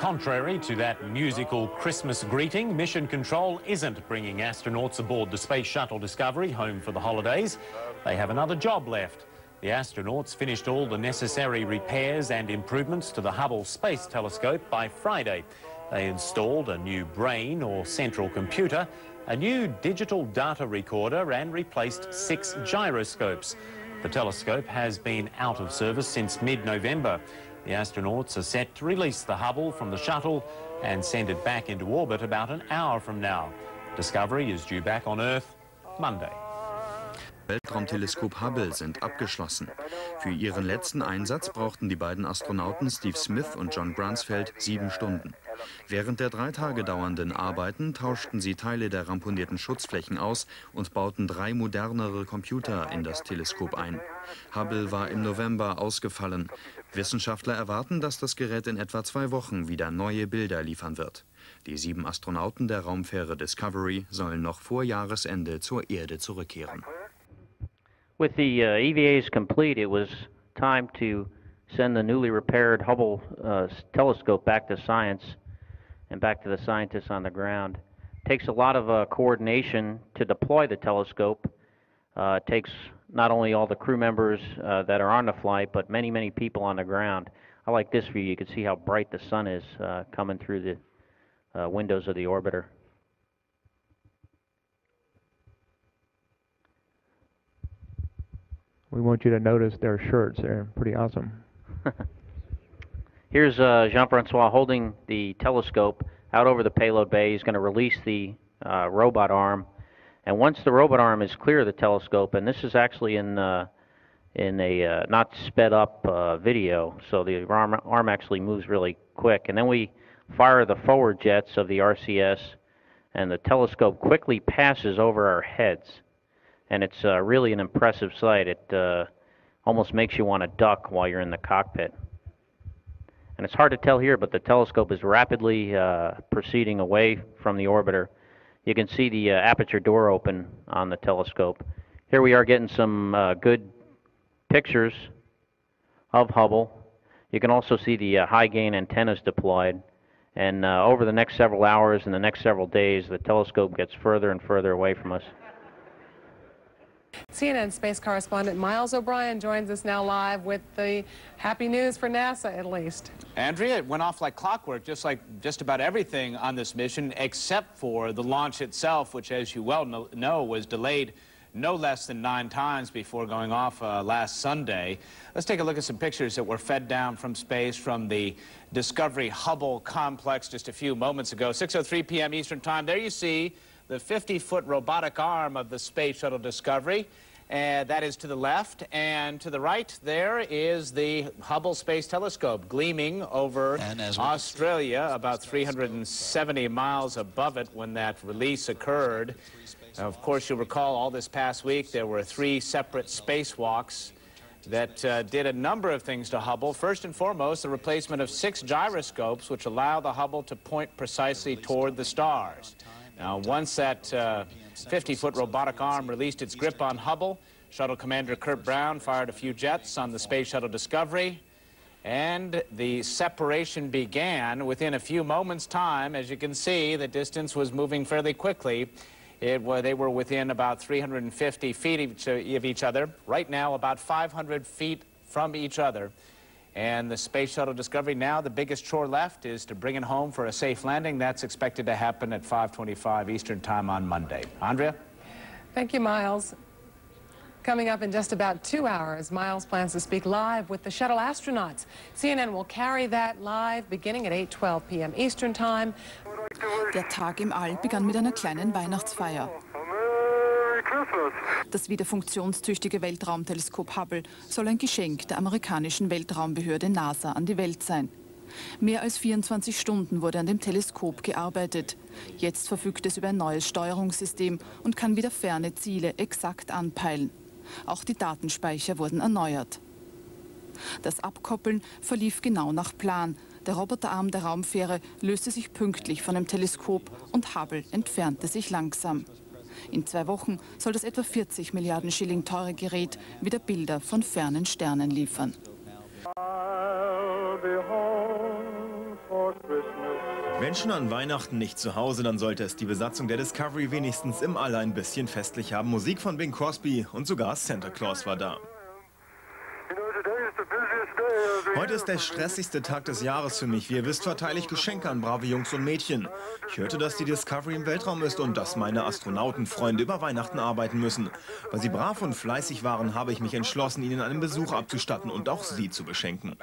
Contrary to that musical Christmas greeting, Mission Control isn't bringing astronauts aboard the Space Shuttle Discovery home for the holidays. They have another job left. The astronauts finished all the necessary repairs and improvements to the Hubble Space Telescope by Friday. They installed a new brain or central computer, a new digital data recorder and replaced six gyroscopes. The telescope has been out of service since mid-November. The astronauts are set to release the Hubble from the shuttle and send it back into orbit about an hour from now. Discovery is due back on Earth Monday. Weltraumteleskop Hubble sind abgeschlossen. Für ihren letzten Einsatz brauchten die beiden Astronauten Steve Smith und John Bransfeld sieben Stunden. Während der drei Tage dauernden Arbeiten tauschten sie Teile der ramponierten Schutzflächen aus und bauten drei modernere Computer in das Teleskop ein. Hubble war im November ausgefallen. Wissenschaftler erwarten, dass das Gerät in etwa zwei Wochen wieder neue Bilder liefern wird. Die sieben Astronauten der Raumfähre Discovery sollen noch vor Jahresende zur Erde zurückkehren. With the uh, EVAs complete, it was time to send the newly repaired Hubble uh, telescope back to science and back to the scientists on the ground. It takes a lot of uh, coordination to deploy the telescope. Uh, it takes not only all the crew members uh, that are on the flight, but many, many people on the ground. I like this view. You can see how bright the sun is uh, coming through the uh, windows of the orbiter. We want you to notice their shirts. They're pretty awesome. Here's uh, Jean-Francois holding the telescope out over the payload bay. He's going to release the uh, robot arm. And once the robot arm is clear of the telescope, and this is actually in, uh, in a uh, not sped up uh, video, so the arm, arm actually moves really quick. And then we fire the forward jets of the RCS, and the telescope quickly passes over our heads. And it's uh, really an impressive sight. It almost makes you want to duck while you're in the cockpit. And it's hard to tell here, but the telescope is rapidly uh, proceeding away from the orbiter. You can see the uh, aperture door open on the telescope. Here we are getting some uh, good pictures of Hubble. You can also see the uh, high gain antennas deployed. And uh, over the next several hours and the next several days, the telescope gets further and further away from us. CNN space correspondent Miles O'Brien joins us now live with the happy news for NASA, at least. Andrea, it went off like clockwork, just like just about everything on this mission, except for the launch itself, which, as you well know, was delayed no less than nine times before going off uh, last Sunday. Let's take a look at some pictures that were fed down from space from the Discovery Hubble complex just a few moments ago. 6.03 p.m. Eastern Time. There you see the 50-foot robotic arm of the Space Shuttle Discovery. And that is to the left. And to the right, there is the Hubble Space Telescope gleaming over Australia, about 370 miles above it when that release occurred. Of course, you'll recall all this past week there were three separate spacewalks that uh, did a number of things to Hubble. First and foremost, the replacement of six gyroscopes, which allow the Hubble to point precisely toward the stars. Now, once that 50-foot uh, robotic arm released its grip on Hubble, Shuttle Commander Kurt Brown fired a few jets on the Space Shuttle Discovery, and the separation began within a few moments' time. As you can see, the distance was moving fairly quickly. It, well, they were within about 350 feet of each other. Right now, about 500 feet from each other. And the Space Shuttle Discovery now, the biggest chore left is to bring it home for a safe landing. That's expected to happen at 525 Eastern Time on Monday. Andrea? Thank you, Miles. Coming up in just about two hours, Miles plans to speak live with the shuttle astronauts. CNN will carry that live beginning at 8.12 p.m. Eastern Time. Der Tag im All begann mit einer kleinen Weihnachtsfeier. Das wieder funktionstüchtige Weltraumteleskop Hubble soll ein Geschenk der amerikanischen Weltraumbehörde NASA an die Welt sein. Mehr als 24 Stunden wurde an dem Teleskop gearbeitet. Jetzt verfügt es über ein neues Steuerungssystem und kann wieder ferne Ziele exakt anpeilen. Auch die Datenspeicher wurden erneuert. Das Abkoppeln verlief genau nach Plan. Der Roboterarm der Raumfähre löste sich pünktlich von dem Teleskop und Hubble entfernte sich langsam. In zwei Wochen soll das etwa 40 Milliarden Schilling teure Gerät wieder Bilder von fernen Sternen liefern. Wenn schon an Weihnachten nicht zu Hause, dann sollte es die Besatzung der Discovery wenigstens im All ein bisschen festlich haben. Musik von Bing Crosby und sogar Santa Claus war da. Heute ist der stressigste Tag des Jahres für mich. Wie ihr wisst, verteile ich Geschenke an brave Jungs und Mädchen. Ich hörte, dass die Discovery im Weltraum ist und dass meine Astronautenfreunde über Weihnachten arbeiten müssen. Weil sie brav und fleißig waren, habe ich mich entschlossen, ihnen einen Besuch abzustatten und auch sie zu beschenken.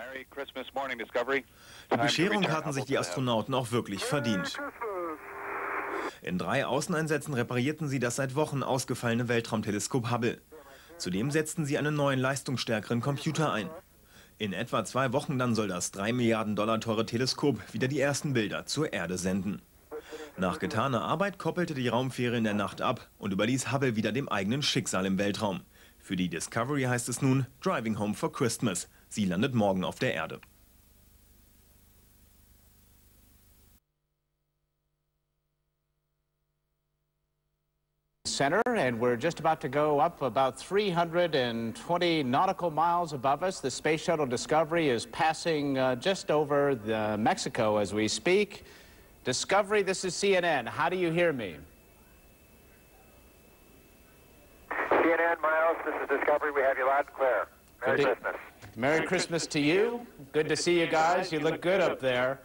Die Bescherung hatten sich die Astronauten auch wirklich verdient. In drei Außeneinsätzen reparierten sie das seit Wochen ausgefallene Weltraumteleskop Hubble. Zudem setzten sie einen neuen leistungsstärkeren Computer ein. In etwa zwei Wochen dann soll das 3 Milliarden Dollar teure Teleskop wieder die ersten Bilder zur Erde senden. Nach getaner Arbeit koppelte die Raumfähre in der Nacht ab und überließ Hubble wieder dem eigenen Schicksal im Weltraum. Für die Discovery heißt es nun Driving Home for Christmas. Sie landet morgen auf der Erde. Center, and we're just about to go up about 320 nautical miles above us. The Space Shuttle Discovery is passing uh, just over the Mexico as we speak. Discovery, this is CNN. How do you hear me? CNN, Miles, this is Discovery. We have you loud and clear. Merry Christmas. Merry Christmas to you. Good to see you guys. You look good up there.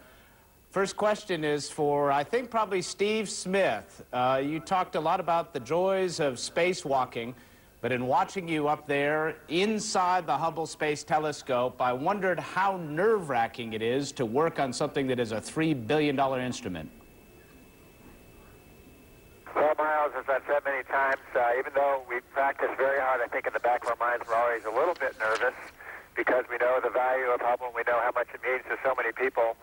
First question is for, I think, probably Steve Smith. Uh, you talked a lot about the joys of spacewalking, but in watching you up there inside the Hubble Space Telescope, I wondered how nerve-wracking it is to work on something that is a $3 billion instrument. Well, Miles, as I've said many times, uh, even though we practice very hard, I think in the back of our minds we're always a little bit nervous because we know the value of Hubble and we know how much it means to so many people.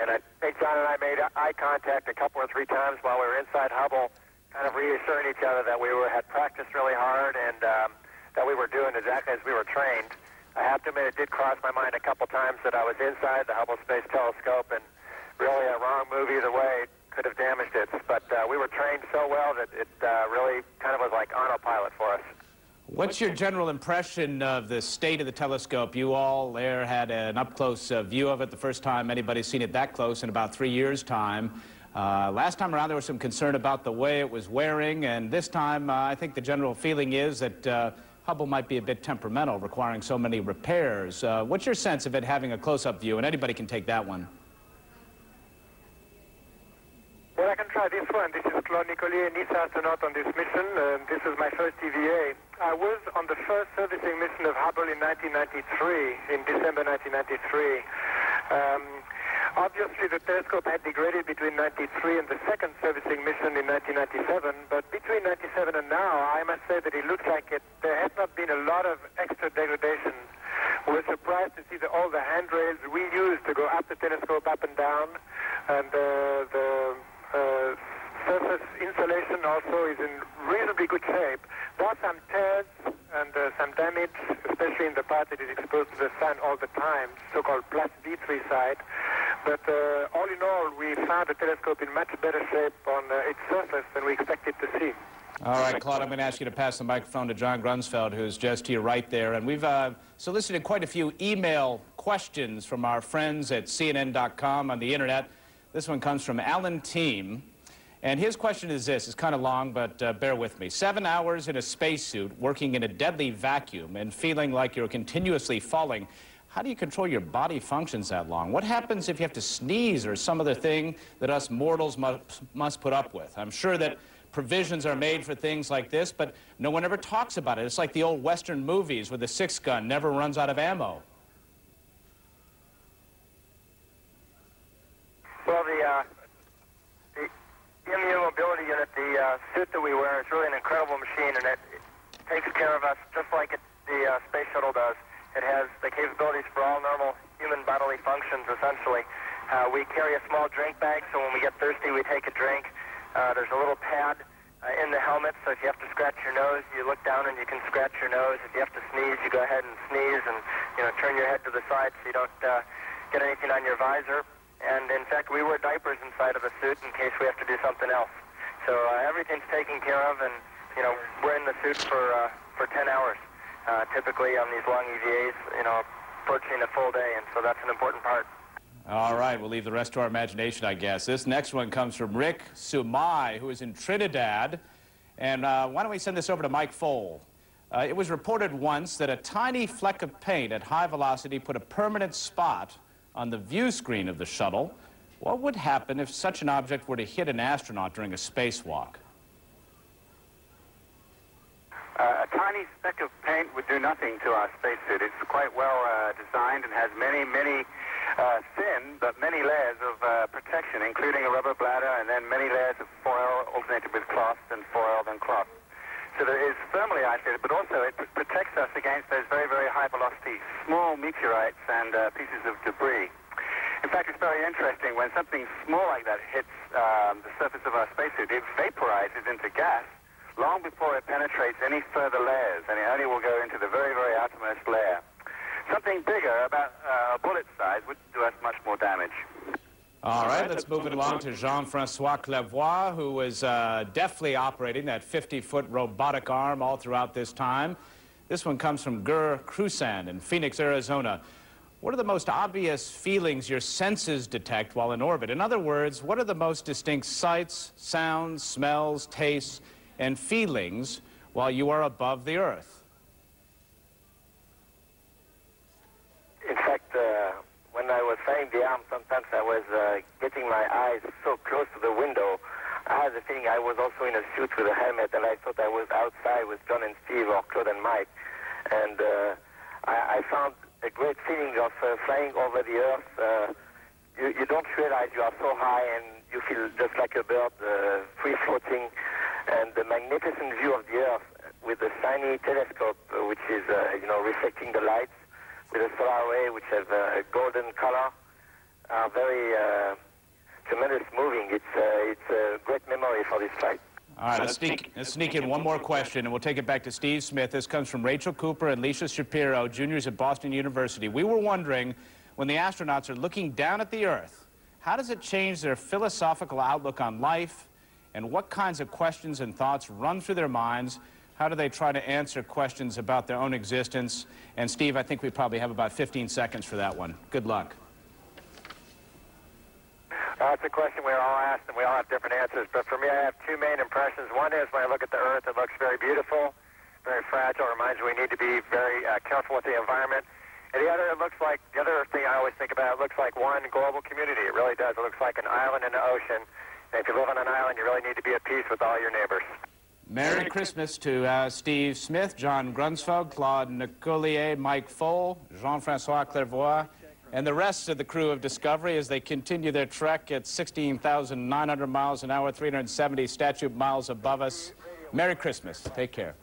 And I think John and I made eye contact a couple or three times while we were inside Hubble, kind of reassuring each other that we were, had practiced really hard and um, that we were doing exactly as we were trained. I have to admit, it did cross my mind a couple times that I was inside the Hubble Space Telescope, and really a wrong move either way could have damaged it. But uh, we were trained so well that it uh, really kind of was like autopilot for us. What's your general impression of the state of the telescope? You all there had an up-close uh, view of it the first time anybody's seen it that close in about three years' time. Uh, last time around, there was some concern about the way it was wearing, and this time, uh, I think the general feeling is that uh, Hubble might be a bit temperamental, requiring so many repairs. Uh, what's your sense of it having a close-up view? And anybody can take that one. Well, I can try this one. This is Claude Nicollier, NISA astronaut on this mission. this is my first EVA. I was on the first servicing mission of Hubble in 1993, in December 1993. Um, obviously, the telescope had degraded between 93 and the second servicing mission in 1997, but between 97 and now, I must say that it looks like it, there has not been a lot of extra degradation. We're surprised to see the, all the handrails we use to go up the telescope up and down, and uh, the uh, surface insulation also is in reasonably good shape. There are some tears and uh, some damage, especially in the part that is exposed to the sun all the time, so-called plus V3 side. But uh, all in all, we found the telescope in much better shape on uh, its surface than we expected to see. All right, Claude, I'm going to ask you to pass the microphone to John Grunsfeld, who's just to your right there. And we've uh, solicited quite a few email questions from our friends at CNN.com on the internet. This one comes from Alan Team. And his question is this, it's kind of long, but uh, bear with me. Seven hours in a spacesuit, working in a deadly vacuum, and feeling like you're continuously falling. How do you control your body functions that long? What happens if you have to sneeze or some other thing that us mortals must, must put up with? I'm sure that provisions are made for things like this, but no one ever talks about it. It's like the old Western movies where the six gun never runs out of ammo. Well, the, uh, immune mobility unit, the uh, suit that we wear is really an incredible machine, and it, it takes care of us just like it, the uh, space shuttle does. It has the capabilities for all normal human bodily functions, essentially. Uh, we carry a small drink bag, so when we get thirsty, we take a drink. Uh, there's a little pad uh, in the helmet, so if you have to scratch your nose, you look down and you can scratch your nose. If you have to sneeze, you go ahead and sneeze and, you know, turn your head to the side so you don't uh, get anything on your visor. And in fact, we wear diapers inside of the suit in case we have to do something else. So uh, everything's taken care of, and you know we're in the suit for uh, for 10 hours, uh, typically on these long EVAs. You know, approaching a full day, and so that's an important part. All right, we'll leave the rest to our imagination, I guess. This next one comes from Rick Sumai, who is in Trinidad. And uh, why don't we send this over to Mike Foale? Uh, it was reported once that a tiny fleck of paint at high velocity put a permanent spot on the view screen of the shuttle. What would happen if such an object were to hit an astronaut during a spacewalk? Uh, a tiny speck of paint would do nothing to our spacesuit. It's quite well uh, designed and has many, many uh, thin but many layers of uh, protection, including a rubber bladder and then many layers of foil alternated with cloth and foil and cloth. So it is thermally isolated, but also it protects us against those very, very high velocity small meteorites and uh, pieces of debris. In fact, it's very interesting. When something small like that hits um, the surface of our spacesuit, it vaporizes into gas long before it penetrates any further layers, and it only will go into the very, very outermost layer. Something bigger, about uh, a bullet size, would do us much more damage. All right, let's move it along to Jean-Francois Clervoy, who was uh, deftly operating that 50-foot robotic arm all throughout this time. This one comes from Gur Crusan in Phoenix, Arizona. What are the most obvious feelings your senses detect while in orbit? In other words, what are the most distinct sights, sounds, smells, tastes, and feelings while you are above the Earth? In fact, uh, when I was flying the arm, sometimes I was uh, getting my eyes so close to the window. I had the feeling I was also in a suit with a helmet, and I thought I was outside with John and Steve or Claude and Mike. And uh, I, I, found a great feeling of uh, flying over the earth. Uh, you, you, don't realize you are so high, and you feel just like a bird, uh, free floating. And the magnificent view of the earth with the shiny telescope, which is, you know, reflecting the lights with a solar array which has a golden color are very uh, tremendous moving. It's, uh, it's a great memory for this flight. All right, let's sneak, let's sneak in one more question, and we'll take it back to Steve Smith. This comes from Rachel Cooper and Lisa Shapiro, juniors at Boston University. We were wondering, when the astronauts are looking down at the Earth, how does it change their philosophical outlook on life, and what kinds of questions and thoughts run through their minds how do they try to answer questions about their own existence? And Steve, I think we probably have about 15 seconds for that one. Good luck. Uh, it's a question we all ask, and we all have different answers. But for me, I have two main impressions. One is when I look at the Earth, it looks very beautiful, very fragile. It reminds me we need to be very uh, careful with the environment. And the other, it looks like, the other thing I always think about, it looks like one global community. It really does. It looks like an island in the ocean. And if you live on an island, you really need to be at peace with all your neighbors. Merry Christmas to uh, Steve Smith, John Grunsfeld, Claude Nicollier, Mike Foale, Jean-Francois Clervoy, and the rest of the crew of Discovery as they continue their trek at 16,900 miles an hour, 370 statute miles above us. Merry Christmas. Take care.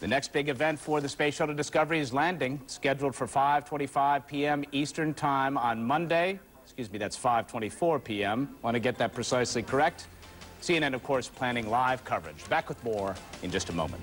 The next big event for the Space Shuttle Discovery is landing, scheduled for 5.25 p.m. Eastern Time on Monday. Excuse me, that's 5.24 p.m. Want to get that precisely correct? CNN, of course, planning live coverage. Back with more in just a moment.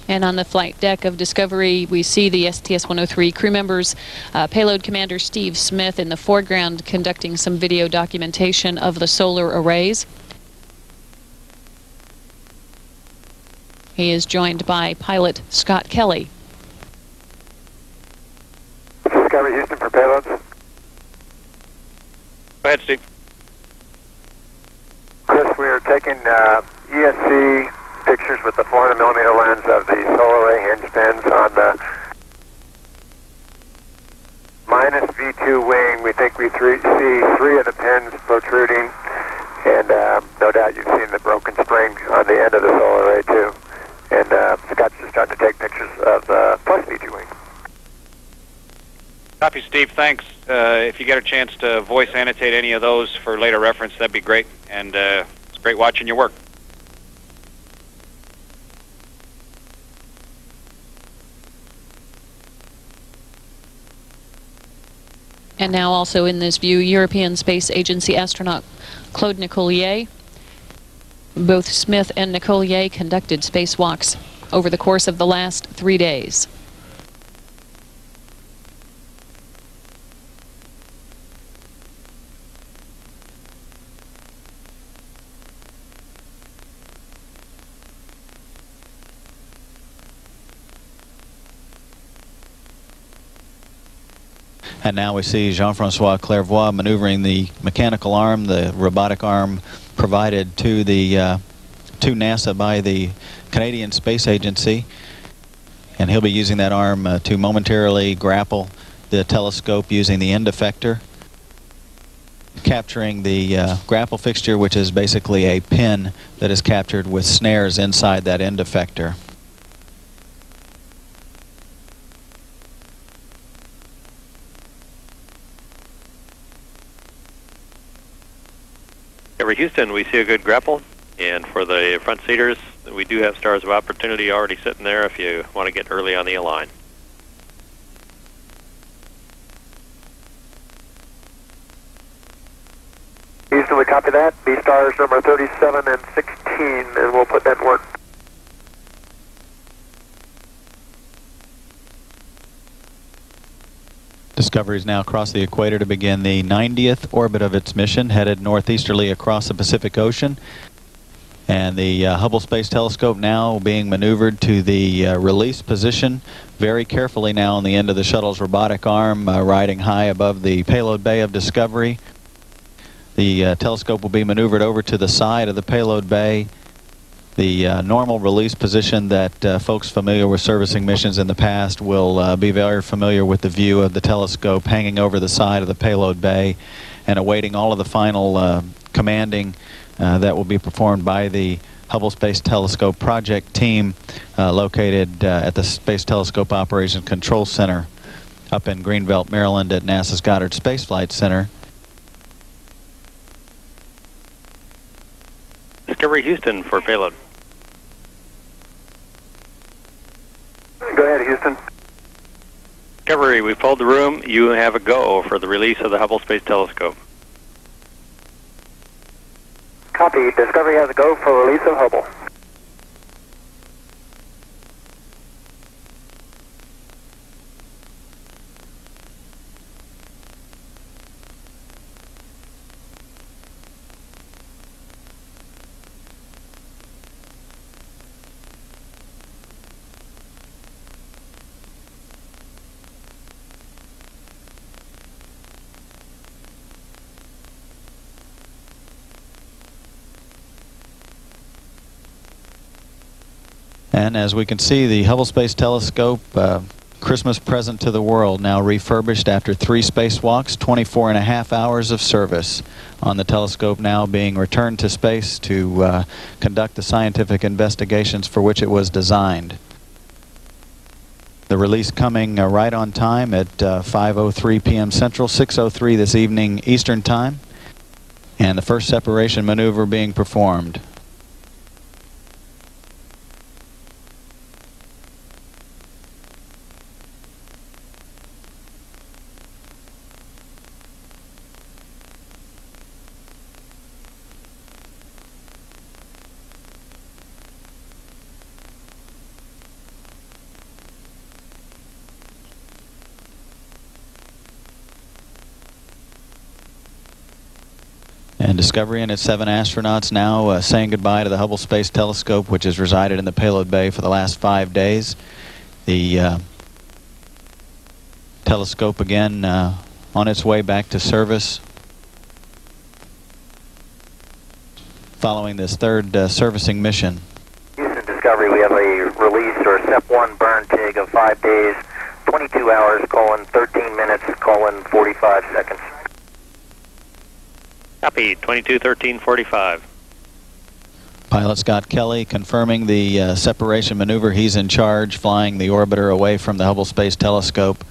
And on the flight deck of Discovery, we see the STS-103 crew members, uh, payload commander Steve Smith in the foreground conducting some video documentation of the solar arrays. He is joined by pilot Scott Kelly. Discovery Houston for payloads. Go ahead, Steve. Chris, we are taking uh, ESC pictures with the 400 millimeter lens of the solar array hinge pins on the minus V2 wing. We think we three, see three of the pins protruding, and uh, no doubt you've seen the broken spring on the end of the solar array too. And uh, Scott's just starting to take pictures of the plus V2 wing. Copy, Steve. Thanks. Uh, if you get a chance to voice annotate any of those for later reference, that'd be great. And uh, it's great watching your work. And now also in this view, European Space Agency astronaut Claude Nicollier. Both Smith and Nicollier conducted spacewalks over the course of the last three days. And now we see Jean-Francois Clervoy maneuvering the mechanical arm, the robotic arm provided to the uh, to NASA by the Canadian Space Agency. And he'll be using that arm uh, to momentarily grapple the telescope using the end effector, capturing the uh, grapple fixture, which is basically a pin that is captured with snares inside that end effector. Every Houston, we see a good grapple. And for the front seaters, we do have stars of opportunity already sitting there if you want to get early on the align. Houston, we copy that. B stars number 37 and 16, and we'll put that work. Discovery is now across the equator to begin the 90th orbit of its mission, headed northeasterly across the Pacific Ocean. And the uh, Hubble Space Telescope now being maneuvered to the uh, release position very carefully now on the end of the shuttle's robotic arm, uh, riding high above the payload bay of Discovery. The uh, telescope will be maneuvered over to the side of the payload bay the uh, normal release position that uh, folks familiar with servicing missions in the past will uh, be very familiar with the view of the telescope hanging over the side of the payload bay and awaiting all of the final uh, commanding uh, that will be performed by the Hubble Space Telescope project team uh, located at the Space Telescope Operations Control Center up in Greenbelt, Maryland at NASA's Goddard Space Flight Center. Discovery Houston for payload. Go ahead, Houston. Discovery, we've pulled the room. You have a go for the release of the Hubble Space Telescope. Copy. Discovery has a go for release of Hubble. And as we can see, the Hubble Space Telescope, uh, Christmas present to the world, now refurbished after three spacewalks, 24 and a half hours of service on the telescope now being returned to space to uh, conduct the scientific investigations for which it was designed. The release coming uh, right on time at 5.03 uh, p.m. Central, 6.03 this evening Eastern Time, and the first separation maneuver being performed. Discovery and its seven astronauts now uh, saying goodbye to the Hubble Space Telescope, which has resided in the payload bay for the last five days. The uh, telescope again uh, on its way back to service following this third uh, servicing mission. Houston Discovery, we have a release or SEP 1 burn TIG of 5 days, 22 hours, colon 13 minutes, colon 45 seconds. Copy, 22, 13, 45. Pilot Scott Kelly confirming the uh, separation maneuver. He's in charge, flying the orbiter away from the Hubble Space Telescope.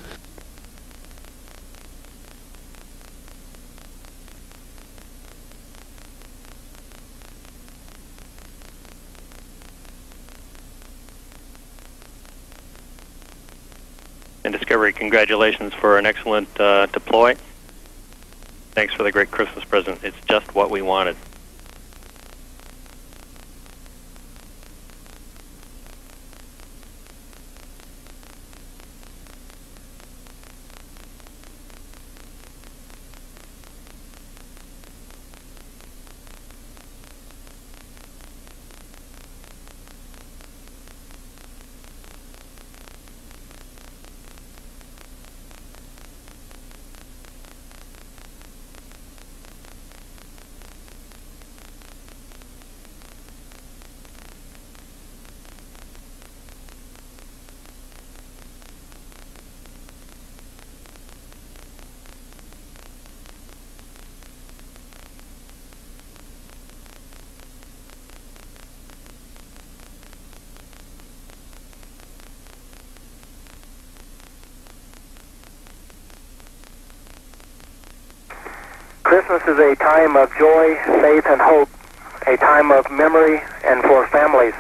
And Discovery, congratulations for an excellent uh, deploy. Thanks for the great Christmas present. It's just what we wanted. Christmas is a time of joy, faith, and hope, a time of memory and for families.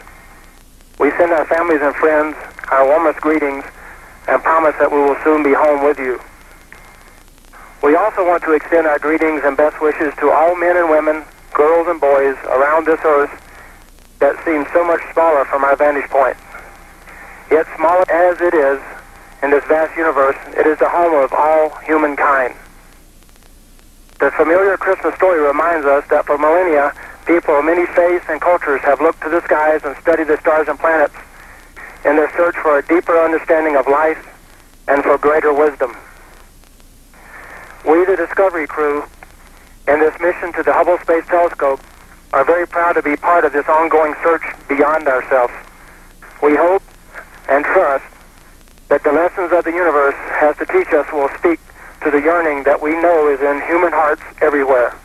We send our families and friends our warmest greetings and promise that we will soon be home with you. We also want to extend our greetings and best wishes to all men and women, girls and boys around this earth that seems so much smaller from our vantage point. Yet smaller as it is in this vast universe, it is the home of all humankind. The familiar Christmas story reminds us that for millennia, people of many faiths and cultures have looked to the skies and studied the stars and planets in their search for a deeper understanding of life and for greater wisdom. We, the Discovery crew, in this mission to the Hubble Space Telescope, are very proud to be part of this ongoing search beyond ourselves. We hope and trust that the lessons of the universe has to teach us will speak to the yearning that we know is in human hearts everywhere.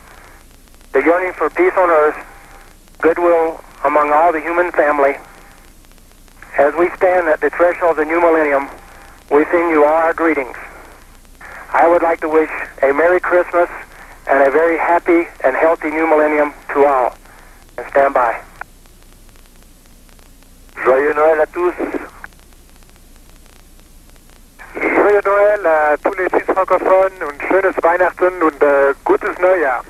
The yearning for peace on earth, goodwill among all the human family. As we stand at the threshold of the new millennium, we send you all our greetings. I would like to wish a Merry Christmas and a very happy and healthy new millennium to all. And stand by. Joyeux Noël à tous. Joyeux Noël à tous les Suisses francophones und schönes Weihnachten und äh, gutes Neujahr.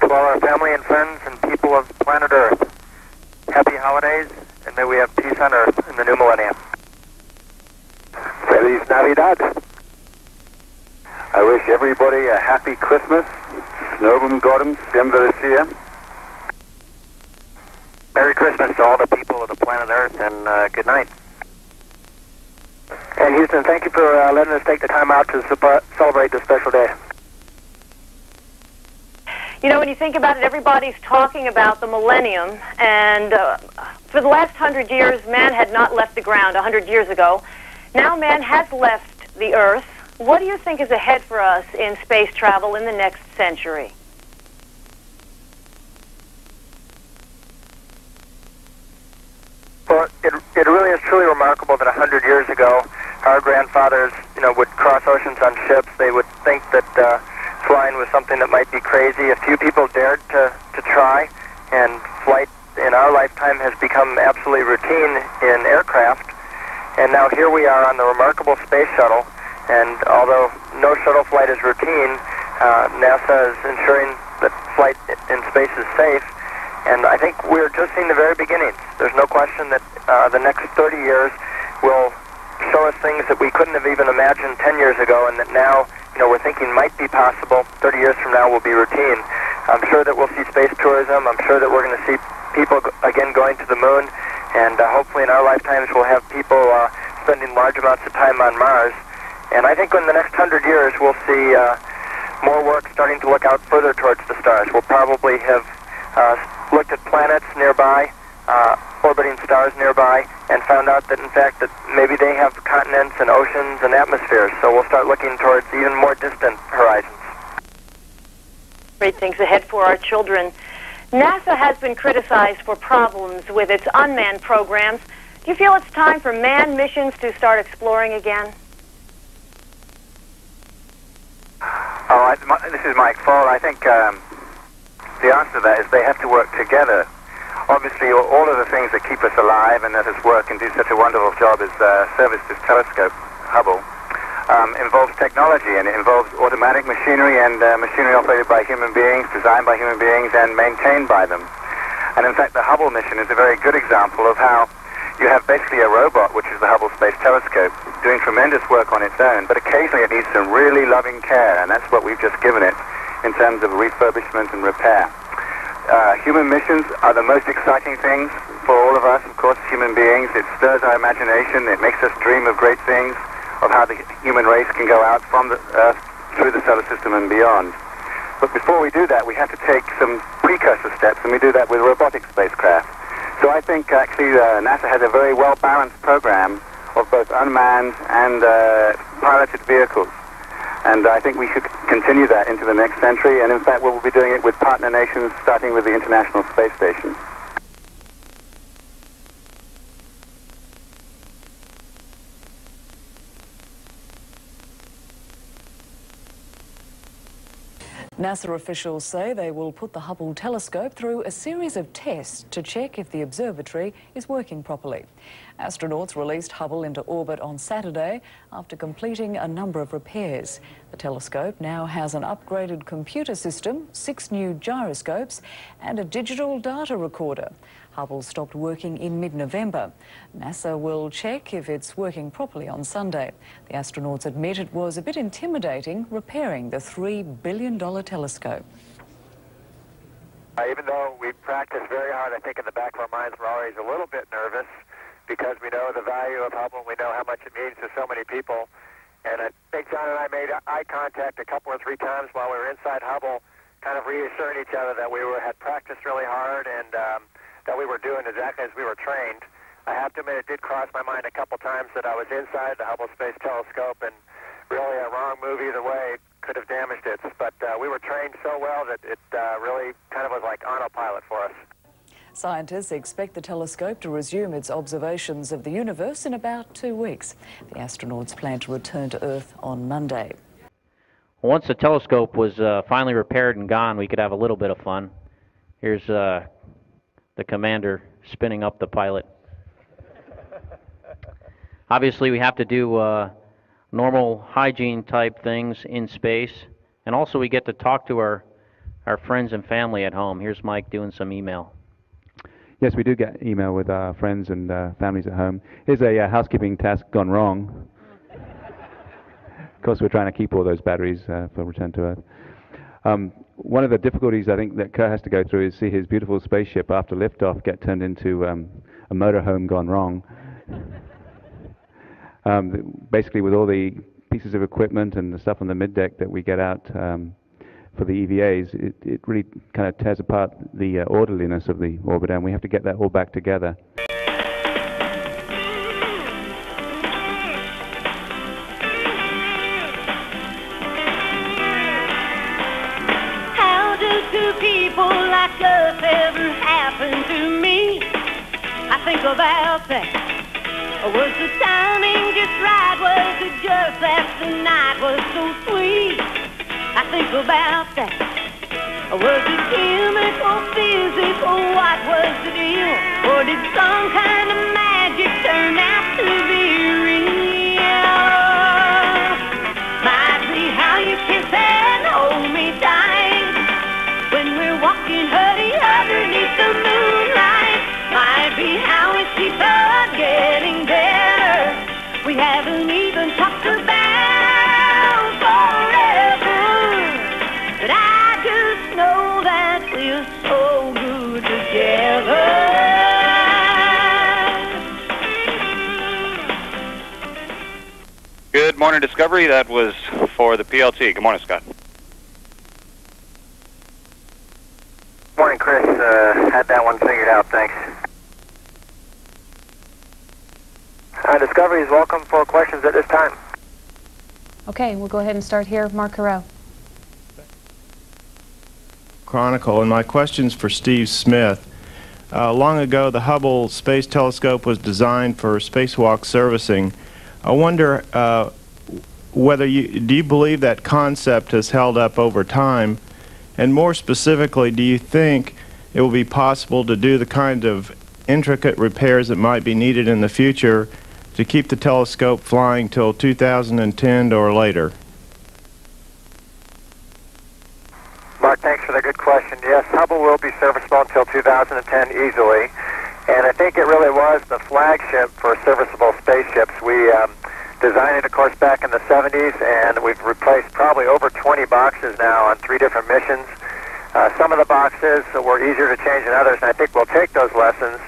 To all our family and friends and people of planet Earth, happy holidays, and may we have peace on Earth in the new millennium. Feliz Navidad. I wish everybody a happy Christmas. Novum Gordon, Siemveresia. Merry Christmas to all the people of the planet Earth, and uh, good night. And Houston, thank you for uh, letting us take the time out to celebrate this special day. You know, when you think about it, everybody's talking about the millennium, and uh, for the last hundred years, man had not left the ground. A hundred years ago, now man has left the Earth. What do you think is ahead for us in space travel in the next century? Well, it, it really is truly remarkable that a hundred years ago, our grandfathers, you know, would cross oceans on ships. They would think that uh, flying was something that might be crazy. A few people dared to, to try, and flight in our lifetime has become absolutely routine in aircraft. And now here we are on the remarkable space shuttle, and although no shuttle flight is routine, uh, NASA is ensuring that flight in space is safe. And I think we're just seeing the very beginnings. There's no question that uh, the next 30 years will show us things that we couldn't have even imagined 10 years ago, and that now you know, we're thinking might be possible 30 years from now will be routine. I'm sure that we'll see space tourism. I'm sure that we're going to see people again going to the moon, and uh, hopefully in our lifetimes we'll have people uh, spending large amounts of time on Mars. And I think in the next hundred years we'll see uh, more work starting to look out further towards the stars. We'll probably have uh, looked at planets nearby, uh, orbiting stars nearby, and found out that in fact that maybe they have continents and oceans and atmospheres. So we'll start looking towards even more distant horizons. Great things ahead for our children. NASA has been criticized for problems with its unmanned programs. Do you feel it's time for manned missions to start exploring again? Oh, I, this is Mike Foale. I think um, the answer to that is they have to work together obviously all of the things that keep us alive and let us work and do such a wonderful job as uh, service this telescope, Hubble, um, involves technology and it involves automatic machinery and uh, machinery operated by human beings, designed by human beings and maintained by them. And in fact, the Hubble mission is a very good example of how you have basically a robot, which is the Hubble Space Telescope, doing tremendous work on its own, but occasionally it needs some really loving care, and that's what we've just given it in terms of refurbishment and repair. Uh, human missions are the most exciting things for all of us, of course, human beings. It stirs our imagination. It makes us dream of great things, of how the human race can go out from the Earth through the solar system and beyond. But before we do that, we have to take some precursor steps, and we do that with robotic spacecraft. So I think actually uh, NASA has a very well-balanced program of both unmanned and uh, piloted vehicles. And I think we should continue that into the next century. And in fact, we'll be doing it with partner nations, starting with the International Space Station. NASA officials say they will put the Hubble telescope through a series of tests to check if the observatory is working properly. Astronauts released Hubble into orbit on Saturday after completing a number of repairs. The telescope now has an upgraded computer system, six new gyroscopes and a digital data recorder. Hubble stopped working in mid-November. NASA will check if it's working properly on Sunday. The astronauts admit it was a bit intimidating repairing the $3 billion telescope. Uh, even though we practiced very hard, I think in the back of our minds we're always a little bit nervous because we know the value of Hubble and we know how much it means to so many people. And I think John and I made eye contact a couple or three times while we were inside Hubble, kind of reassuring each other that we were had practiced really hard and um, that we were doing exactly as we were trained. I have to admit, it did cross my mind a couple times that I was inside the Hubble Space Telescope, and really a wrong move either way could have damaged it. But uh, we were trained so well that it uh, really kind of was like autopilot for us. Scientists expect the telescope to resume its observations of the universe in about two weeks. The astronauts plan to return to Earth on Monday. Once the telescope was uh, finally repaired and gone, we could have a little bit of fun. Here's uh, the commander spinning up the pilot. Obviously, we have to do uh, normal hygiene type things in space, and also we get to talk to our, our friends and family at home. Here's Mike doing some email. Yes, we do get email with our friends and uh, families at home. Here's a uh, housekeeping task gone wrong. of course, we're trying to keep all those batteries uh, for return to Earth. Um, one of the difficulties I think that Curt has to go through is see his beautiful spaceship after liftoff get turned into um, a motorhome gone wrong. um, basically, with all the pieces of equipment and the stuff on the middeck that we get out um, for the EVAs, it, it really kind of tears apart the uh, orderliness of the orbiter, and we have to get that all back together. people like us ever happened to me. I think about that. Was the timing just right? Was it just that the night was so sweet? I think about that. Was it chemical, physical? What was the deal? Or did some kind of magic turn out to be morning, Discovery. That was for the PLT. Good morning, Scott. Morning, Chris. Uh, had that one figured out. Thanks. Uh, Discovery is welcome for questions at this time. Okay, we'll go ahead and start here. Mark Carreau. Chronicle, and my question's for Steve Smith. Uh, long ago, the Hubble Space Telescope was designed for spacewalk servicing. I wonder uh, whether you do you believe that concept has held up over time, and more specifically, do you think it will be possible to do the kind of intricate repairs that might be needed in the future to keep the telescope flying till 2010 or later? Mark, thanks for the good question. Yes, Hubble will be serviceable until 2010 easily. And I think it really was the flagship for serviceable spaceships. We um, designed it, of course, back in the 70s, and we've replaced probably over 20 boxes now on three different missions. Uh, some of the boxes were easier to change than others, and I think we'll take those lessons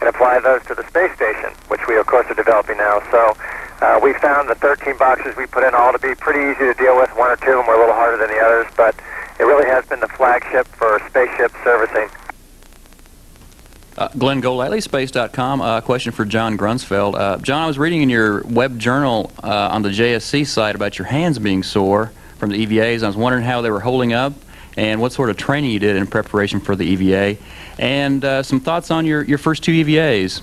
and apply those to the space station, which we, of course, are developing now. So uh, we found the 13 boxes we put in all to be pretty easy to deal with. One or two of them were a little harder than the others, but it really has been the flagship for spaceship servicing. Uh, Glenn Golightly, Space.com. Uh, question for John Grunsfeld. Uh, John, I was reading in your web journal uh, on the JSC site about your hands being sore from the EVAs. I was wondering how they were holding up and what sort of training you did in preparation for the EVA, and uh, some thoughts on your, your first two EVAs.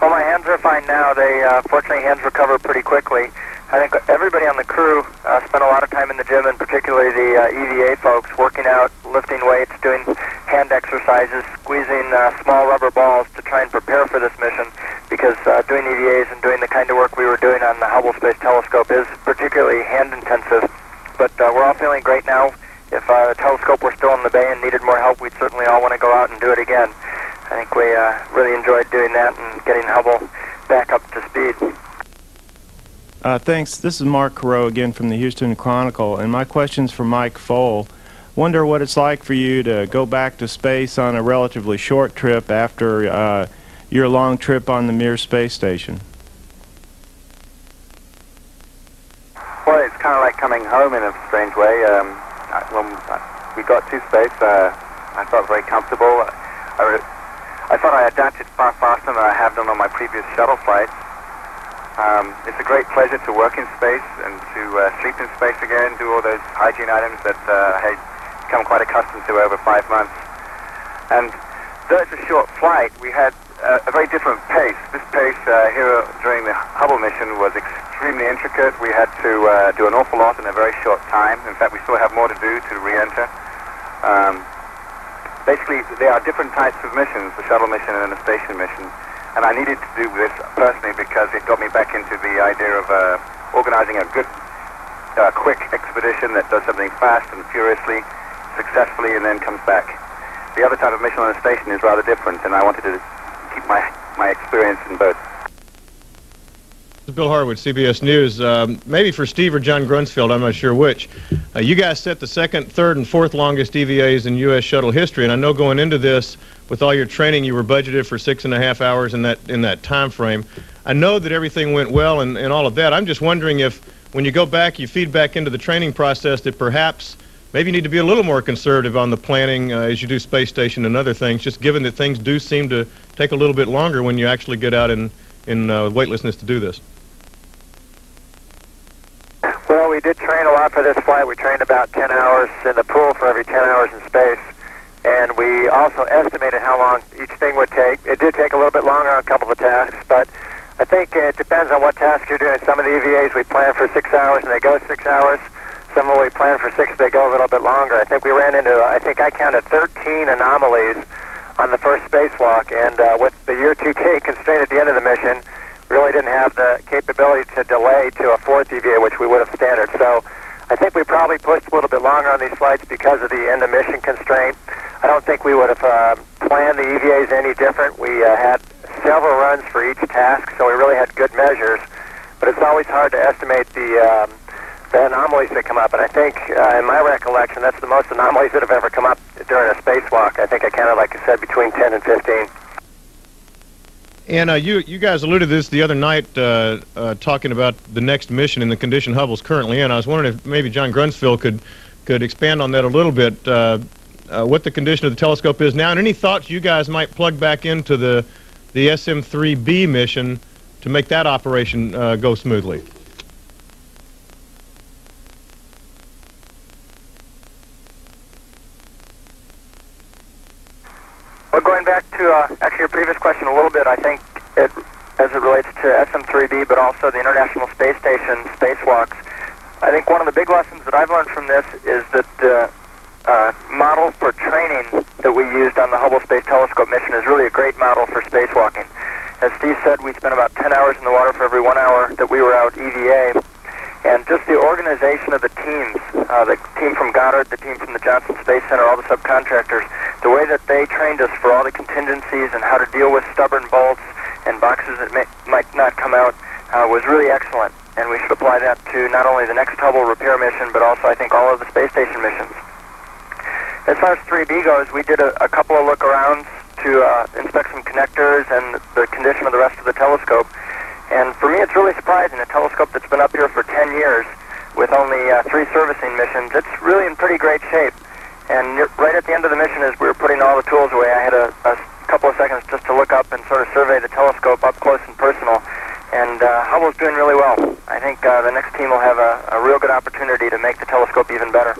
Well, my hands are fine now. They, uh, fortunately, hands recover pretty quickly. I think everybody on the crew uh, spent a lot of time in the gym, and particularly the uh, EVA folks, working out, lifting weights, doing hand exercises, squeezing uh, small rubber balls to try and prepare for this mission. Because uh, doing EVAs and doing the kind of work we were doing on the Hubble Space Telescope is particularly hand intensive. But uh, we're all feeling great now. If uh, the telescope were still in the bay and needed more help, we'd certainly all want to go out and do it again. I think we uh, really enjoyed doing that and getting Hubble back up to speed. Uh, thanks. This is Mark Carreau again from the Houston Chronicle, and my question's for Mike Foale. Wonder what it's like for you to go back to space on a relatively short trip after uh, your long trip on the Mir space station. Well, it's kind of like coming home in a strange way. Um, when we got to space, uh, I felt very comfortable. I, I thought I adapted far faster than I have done on my previous shuttle flights. Um, it's a great pleasure to work in space and to uh, sleep in space again, do all those hygiene items that uh, I had become quite accustomed to over five months. And though it's a short flight, we had uh, a very different pace. This pace uh, here during the Hubble mission was extremely intricate. We had to uh, do an awful lot in a very short time. In fact, we still have more to do to re-enter. Um, basically, there are different types of missions, the shuttle mission and the station mission. And I needed to do this personally because it got me back into the idea of uh, organizing a good, uh, quick expedition that does something fast and furiously, successfully, and then comes back. The other type of mission on the station is rather different, and I wanted to keep my, my experience in both. Bill Harwood, CBS News. Um, maybe for Steve or John Grunsfeld, I'm not sure which. Uh, you guys set the second, third, and fourth longest EVAs in U.S. shuttle history, and I know going into this, with all your training, you were budgeted for six and a half hours in that in that time frame. I know that everything went well and, and all of that. I'm just wondering if, when you go back, you feed back into the training process that perhaps maybe you need to be a little more conservative on the planning uh, as you do space station and other things, just given that things do seem to take a little bit longer when you actually get out in, in uh, weightlessness to do this. Well, we did train a lot for this flight. We trained about 10 hours in the pool for every 10 hours in space. And we also estimated how long each thing would take. It did take a little bit longer on a couple of tasks, but I think it depends on what task you're doing. Some of the EVAs we plan for six hours and they go six hours. Some of we plan for six, they go a little bit longer. I think we ran into, I think I counted 13 anomalies on the first spacewalk, and uh, with the year 2K constraint at the end of the mission, really didn't have the capability to delay to a fourth EVA, which we would have standard. So I think we probably pushed a little bit longer on these flights because of the end of mission constraint. I don't think we would have uh, planned the EVAs any different. We uh, had several runs for each task, so we really had good measures. But it's always hard to estimate the um, the anomalies that come up. And I think, uh, in my recollection, that's the most anomalies that have ever come up during a spacewalk. I think I counted, like I said, between 10 and 15. And uh, you you guys alluded to this the other night, uh, uh, talking about the next mission and the condition Hubble's currently in. I was wondering if maybe John Grunsfeld could could expand on that a little bit. Uh, uh, what the condition of the telescope is now, and any thoughts you guys might plug back into the the SM-3B mission to make that operation uh, go smoothly. Well, going back to uh, actually your previous question a little bit, I think it, as it relates to SM-3B, but also the International Space Station spacewalks, I think one of the big lessons that I've learned from this is that the uh, model for training that we used on the Hubble Space Telescope mission is really a great model for spacewalking. As Steve said, we spent about 10 hours in the water for every one hour that we were out EVA. And just the organization of the teams, uh, the team from Goddard, the team from the Johnson Space Center, all the subcontractors, the way that they trained us for all the contingencies and how to deal with stubborn bolts and boxes that may, might not come out uh, was really excellent. And we should apply that to not only the next Hubble repair mission, but also I think all of the space station missions. As far as 3B goes, we did a, a couple of look-arounds to uh, inspect some connectors and the condition of the rest of the telescope. And for me, it's really surprising. A telescope that's been up here for 10 years with only uh, three servicing missions, it's really in pretty great shape. And right at the end of the mission, as we were putting all the tools away, I had a, a couple of seconds just to look up and sort of survey the telescope up close and personal. And uh, Hubble's doing really well. I think uh, the next team will have a, a real good opportunity to make the telescope even better.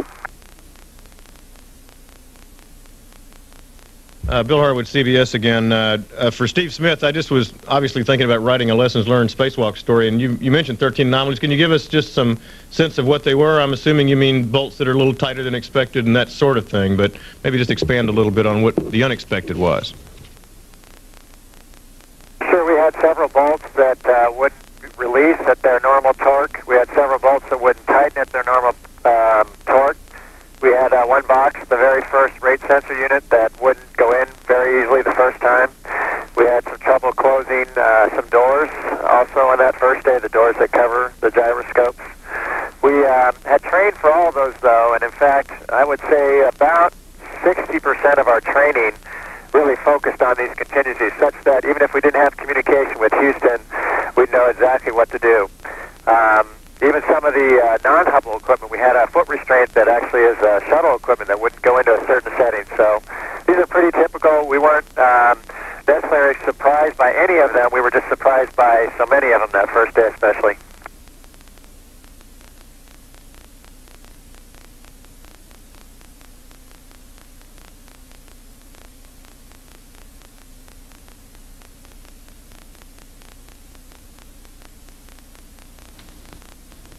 Uh, Bill Harwood, CBS again. Uh, uh, for Steve Smith, I just was obviously thinking about writing a lessons learned spacewalk story, and you, you mentioned 13 anomalies. Can you give us just some sense of what they were? I'm assuming you mean bolts that are a little tighter than expected and that sort of thing, but maybe just expand a little bit on what the unexpected was. Sure, we had several bolts that uh, wouldn't release at their normal torque. We had several bolts that wouldn't tighten at their normal um, torque. We had uh, one box, the very first rate sensor unit, that wouldn't go in very easily the first time. We had some trouble closing uh, some doors also on that first day, the doors that cover the gyroscopes. We uh, had trained for all those, though, and in fact, I would say about 60% of our training really focused on these contingencies, such that even if we didn't have communication with Houston, we'd know exactly what to do. Um, even some of the uh, non-Hubble equipment, we had a foot restraint that actually is uh, shuttle equipment that wouldn't go into a certain setting. So these are pretty typical. We weren't um, necessarily surprised by any of them. We were just surprised by so many of them that first day especially.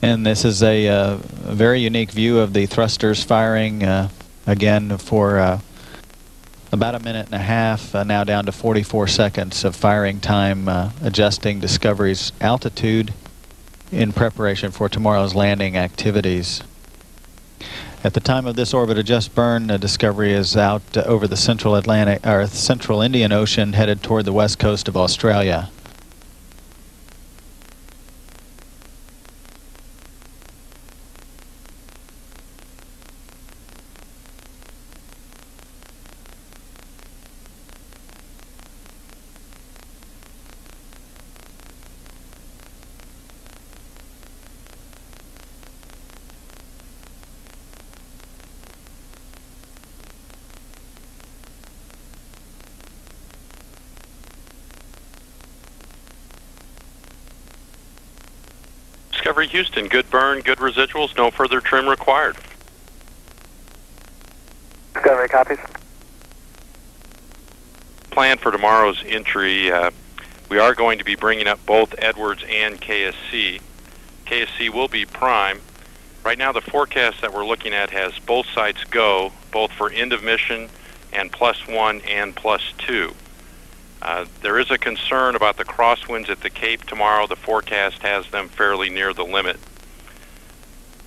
And this is a, uh, a, very unique view of the thrusters firing uh, again for uh, about a minute and a half, uh, now down to 44 seconds of firing time, uh, adjusting Discovery's altitude in preparation for tomorrow's landing activities. At the time of this orbit adjust burn, uh, Discovery is out over the central Atlantic or central Indian Ocean headed toward the west coast of Australia. Discovery Houston, good burn, good residuals, no further trim required. Discovery copies. Plan for tomorrow's entry, uh, we are going to be bringing up both Edwards and KSC. KSC will be prime. Right now the forecast that we're looking at has both sites go, both for end of mission and plus one and plus two. Uh, there is a concern about the crosswinds at the Cape tomorrow. The forecast has them fairly near the limit.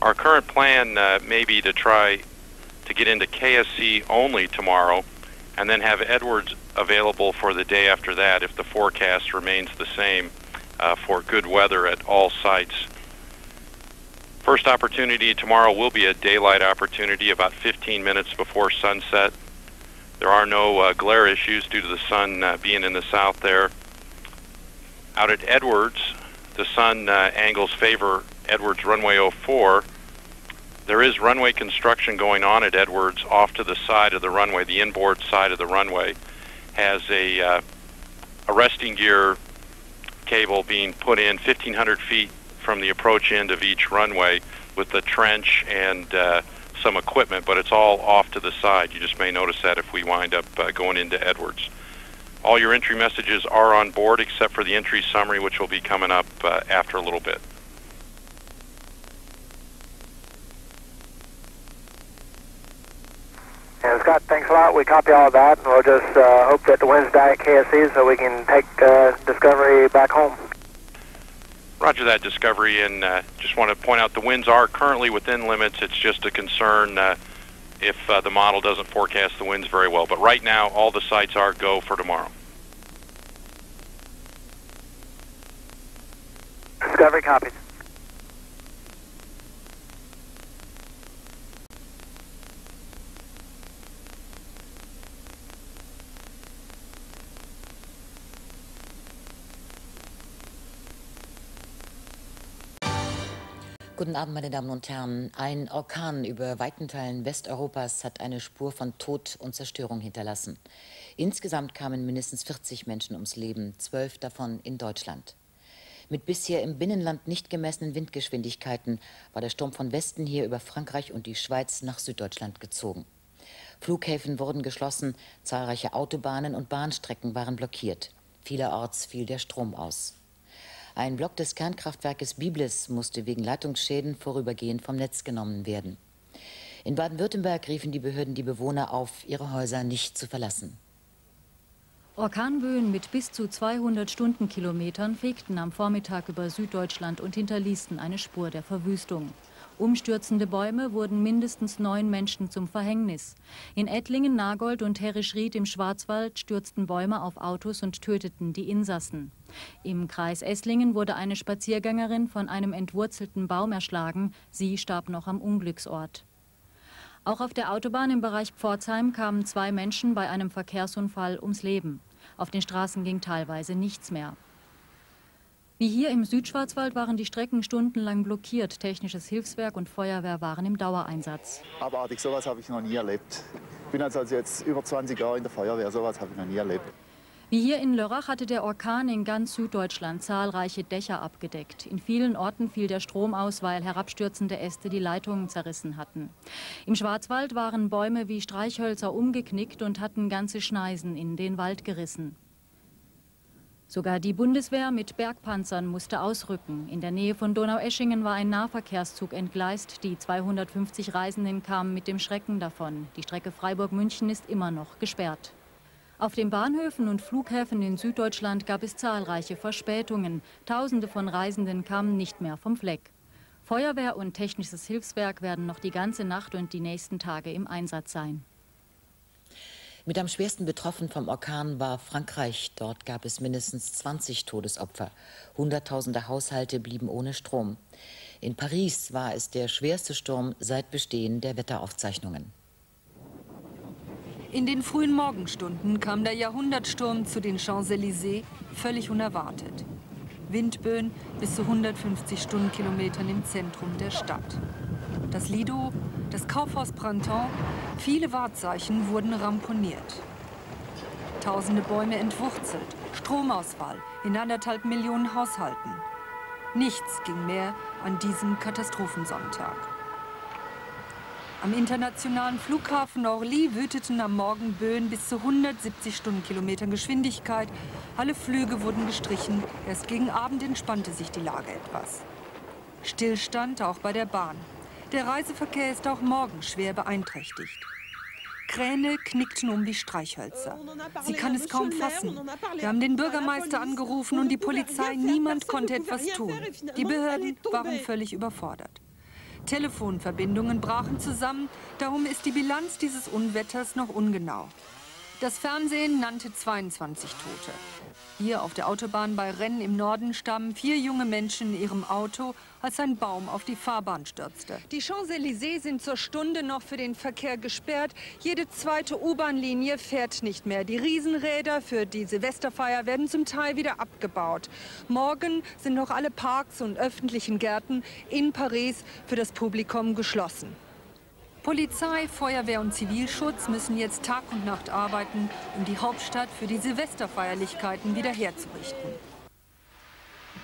Our current plan uh, may be to try to get into KSC only tomorrow and then have Edwards available for the day after that if the forecast remains the same uh, for good weather at all sites. First opportunity tomorrow will be a daylight opportunity about 15 minutes before sunset. There are no uh, glare issues due to the sun uh, being in the south there. Out at Edwards, the sun uh, angles favor Edwards runway 04. There is runway construction going on at Edwards off to the side of the runway. The inboard side of the runway has a, uh, a resting gear cable being put in 1,500 feet from the approach end of each runway with the trench and uh, some equipment, but it's all off to the side. You just may notice that if we wind up uh, going into Edwards. All your entry messages are on board except for the entry summary, which will be coming up uh, after a little bit. And Scott, thanks a lot. We copy all of that, and we'll just uh, hope that the winds die at KSC so we can take uh, Discovery back home. Roger that, Discovery, and uh, just want to point out the winds are currently within limits. It's just a concern uh, if uh, the model doesn't forecast the winds very well. But right now, all the sites are go for tomorrow. Discovery copies. Guten Abend, meine Damen und Herren. Ein Orkan über weiten Teilen Westeuropas hat eine Spur von Tod und Zerstörung hinterlassen. Insgesamt kamen mindestens 40 Menschen ums Leben, zwölf davon in Deutschland. Mit bisher im Binnenland nicht gemessenen Windgeschwindigkeiten war der Sturm von Westen hier über Frankreich und die Schweiz nach Süddeutschland gezogen. Flughäfen wurden geschlossen, zahlreiche Autobahnen und Bahnstrecken waren blockiert. Vielerorts fiel der Strom aus. Ein Block des Kernkraftwerkes Biblis musste wegen Leitungsschäden vorübergehend vom Netz genommen werden. In Baden-Württemberg riefen die Behörden die Bewohner auf, ihre Häuser nicht zu verlassen. Orkanböen mit bis zu 200 Stundenkilometern fegten am Vormittag über Süddeutschland und hinterließen eine Spur der Verwüstung. Umstürzende Bäume wurden mindestens neun Menschen zum Verhängnis. In Ettlingen, Nagold und Herrischried im Schwarzwald stürzten Bäume auf Autos und töteten die Insassen. Im Kreis Esslingen wurde eine Spaziergängerin von einem entwurzelten Baum erschlagen. Sie starb noch am Unglücksort. Auch auf der Autobahn im Bereich Pforzheim kamen zwei Menschen bei einem Verkehrsunfall ums Leben. Auf den Straßen ging teilweise nichts mehr. Wie hier im Südschwarzwald waren die Strecken stundenlang blockiert. Technisches Hilfswerk und Feuerwehr waren im Dauereinsatz. Abartig, sowas habe ich noch nie erlebt. Ich bin also jetzt über 20 Jahre in der Feuerwehr, sowas habe ich noch nie erlebt. Wie hier in Lörrach hatte der Orkan in ganz Süddeutschland zahlreiche Dächer abgedeckt. In vielen Orten fiel der Strom aus, weil herabstürzende Äste die Leitungen zerrissen hatten. Im Schwarzwald waren Bäume wie Streichhölzer umgeknickt und hatten ganze Schneisen in den Wald gerissen. Sogar die Bundeswehr mit Bergpanzern musste ausrücken. In der Nähe von Donaueschingen war ein Nahverkehrszug entgleist. Die 250 Reisenden kamen mit dem Schrecken davon. Die Strecke Freiburg-München ist immer noch gesperrt. Auf den Bahnhöfen und Flughäfen in Süddeutschland gab es zahlreiche Verspätungen. Tausende von Reisenden kamen nicht mehr vom Fleck. Feuerwehr und technisches Hilfswerk werden noch die ganze Nacht und die nächsten Tage im Einsatz sein. Mit am schwersten betroffen vom Orkan war Frankreich. Dort gab es mindestens 20 Todesopfer. Hunderttausende Haushalte blieben ohne Strom. In Paris war es der schwerste Sturm seit Bestehen der Wetteraufzeichnungen. In den frühen Morgenstunden kam der Jahrhundertsturm zu den Champs-Élysées völlig unerwartet. Windböen bis zu 150 Stundenkilometern im Zentrum der Stadt. Das Lido, das Kaufhaus Printemps, viele Wahrzeichen wurden ramponiert. Tausende Bäume entwurzelt, Stromausfall in anderthalb Millionen Haushalten. Nichts ging mehr an diesem Katastrophensonntag. Am internationalen Flughafen Orly wüteten am Morgen Böen bis zu 170 Stundenkilometern Geschwindigkeit. Alle Flüge wurden gestrichen. Erst gegen Abend entspannte sich die Lage etwas. Stillstand auch bei der Bahn. Der Reiseverkehr ist auch morgen schwer beeinträchtigt. Kräne knickten um wie Streichhölzer. Sie kann es kaum fassen. Wir haben den Bürgermeister angerufen und die Polizei. Niemand konnte etwas tun. Die Behörden waren völlig überfordert. Telefonverbindungen brachen zusammen. Darum ist die Bilanz dieses Unwetters noch ungenau. Das Fernsehen nannte 22 Tote. Hier auf der Autobahn bei Rennen im Norden stammen vier junge Menschen in ihrem Auto, als ein Baum auf die Fahrbahn stürzte. Die Champs-Élysées sind zur Stunde noch für den Verkehr gesperrt. Jede zweite U-Bahn-Linie fährt nicht mehr. Die Riesenräder für die Silvesterfeier werden zum Teil wieder abgebaut. Morgen sind noch alle Parks und öffentlichen Gärten in Paris für das Publikum geschlossen. Polizei, Feuerwehr und Zivilschutz müssen jetzt Tag und Nacht arbeiten, um die Hauptstadt für die Silvesterfeierlichkeiten wiederherzurichten.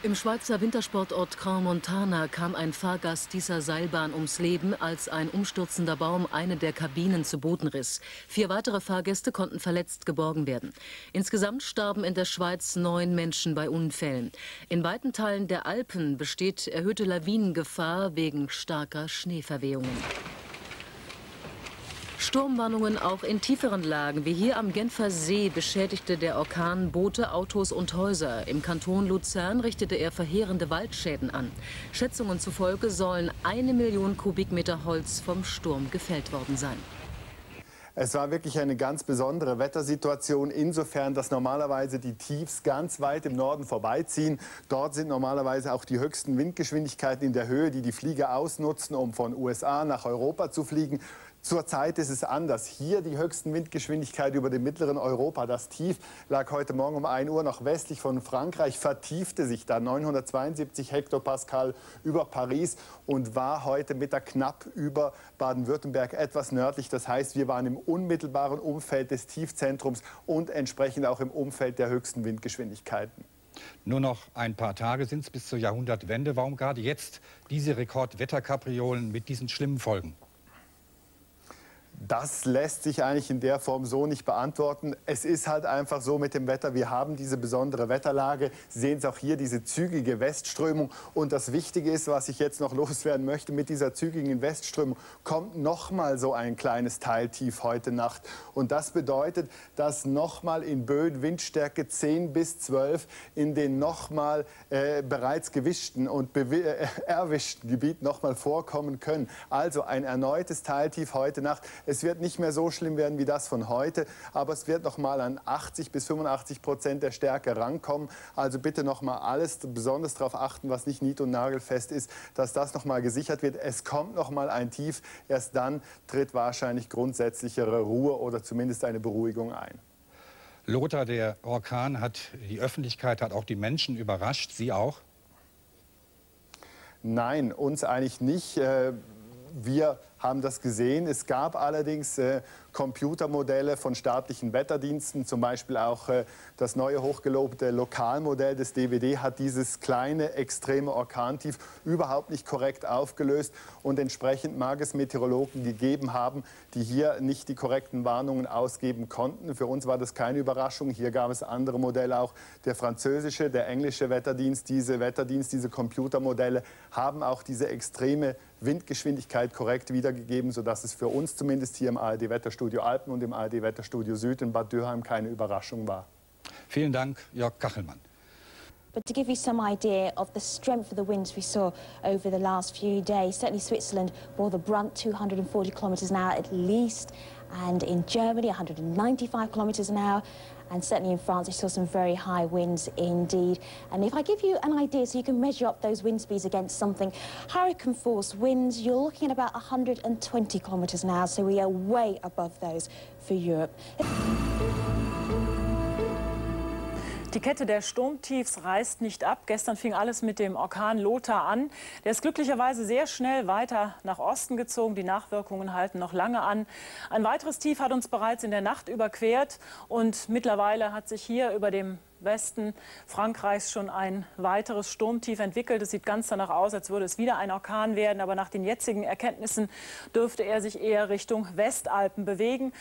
Im Schweizer Wintersportort Crans-Montana kam ein Fahrgast dieser Seilbahn ums Leben, als ein umstürzender Baum eine der Kabinen zu Boden riss. Vier weitere Fahrgäste konnten verletzt geborgen werden. Insgesamt starben in der Schweiz neun Menschen bei Unfällen. In weiten Teilen der Alpen besteht erhöhte Lawinengefahr wegen starker Schneeverwehungen. Sturmwarnungen auch in tieferen Lagen, wie hier am Genfer See, beschädigte der Orkan Boote, Autos und Häuser. Im Kanton Luzern richtete er verheerende Waldschäden an. Schätzungen zufolge sollen eine Million Kubikmeter Holz vom Sturm gefällt worden sein. Es war wirklich eine ganz besondere Wettersituation, insofern, dass normalerweise die Tiefs ganz weit im Norden vorbeiziehen. Dort sind normalerweise auch die höchsten Windgeschwindigkeiten in der Höhe, die die Flieger ausnutzen, um von USA nach Europa zu fliegen. Zurzeit ist es anders. Hier die höchsten Windgeschwindigkeiten über dem mittleren Europa. Das Tief lag heute Morgen um 1 Uhr noch westlich von Frankreich, vertiefte sich da 972 Hektopascal über Paris und war heute Mittag knapp über Baden-Württemberg etwas nördlich. Das heißt, wir waren im unmittelbaren Umfeld des Tiefzentrums und entsprechend auch im Umfeld der höchsten Windgeschwindigkeiten. Nur noch ein paar Tage sind es bis zur Jahrhundertwende. Warum gerade jetzt diese Rekordwetterkapriolen mit diesen schlimmen Folgen? Das lässt sich eigentlich in der Form so nicht beantworten. Es ist halt einfach so mit dem Wetter. Wir haben diese besondere Wetterlage. Sie sehen es auch hier, diese zügige Westströmung. Und das Wichtige ist, was ich jetzt noch loswerden möchte, mit dieser zügigen Westströmung kommt noch mal so ein kleines Teiltief heute Nacht. Und das bedeutet, dass noch mal in Böen Windstärke 10 bis 12 in den noch mal äh, bereits gewischten und äh, erwischten Gebiet noch mal vorkommen können. Also ein erneutes Teiltief heute Nacht. Es wird nicht mehr so schlimm werden wie das von heute, aber es wird noch mal an 80 bis 85 Prozent der Stärke rankommen. Also bitte noch mal alles besonders darauf achten, was nicht nied- und nagelfest ist, dass das noch mal gesichert wird. Es kommt noch mal ein Tief. Erst dann tritt wahrscheinlich grundsätzlichere Ruhe oder zumindest eine Beruhigung ein. Lothar, der Orkan hat die Öffentlichkeit, hat auch die Menschen überrascht. Sie auch? Nein, uns eigentlich nicht. Äh, wir haben das gesehen. Es gab allerdings äh, Computermodelle von staatlichen Wetterdiensten, zum Beispiel auch äh, das neue hochgelobte Lokalmodell des DWD hat dieses kleine extreme Orkantief überhaupt nicht korrekt aufgelöst und entsprechend mag es Meteorologen gegeben haben, die hier nicht die korrekten Warnungen ausgeben konnten. Für uns war das keine Überraschung. Hier gab es andere Modelle auch. Der französische, der englische Wetterdienst, diese Wetterdienst, diese Computermodelle haben auch diese extreme Windgeschwindigkeit korrekt wiedergegeben, sodass es für uns zumindest hier im ARD-Wetterstudio Alpen und im ARD-Wetterstudio Süd in Bad Dürheim keine Überraschung war. Vielen Dank, Jörg Kachelmann. But to give you some idea of the strength of the winds we saw over the last few days, certainly Switzerland bore the brunt 240 kilometres an hour at least, and in Germany 195 kilometres an hour, and certainly in France we saw some very high winds indeed. And if I give you an idea so you can measure up those wind speeds against something, hurricane force winds, you're looking at about 120 kilometres an hour, so we are way above those for Europe. Die Kette der Sturmtiefs reißt nicht ab. Gestern fing alles mit dem Orkan Lothar an. Der ist glücklicherweise sehr schnell weiter nach Osten gezogen. Die Nachwirkungen halten noch lange an. Ein weiteres Tief hat uns bereits in der Nacht überquert und mittlerweile hat sich hier über dem Westen Frankreichs schon ein weiteres Sturmtief entwickelt. Es sieht ganz danach aus, als würde es wieder ein Orkan werden. Aber nach den jetzigen Erkenntnissen dürfte er sich eher Richtung Westalpen bewegen.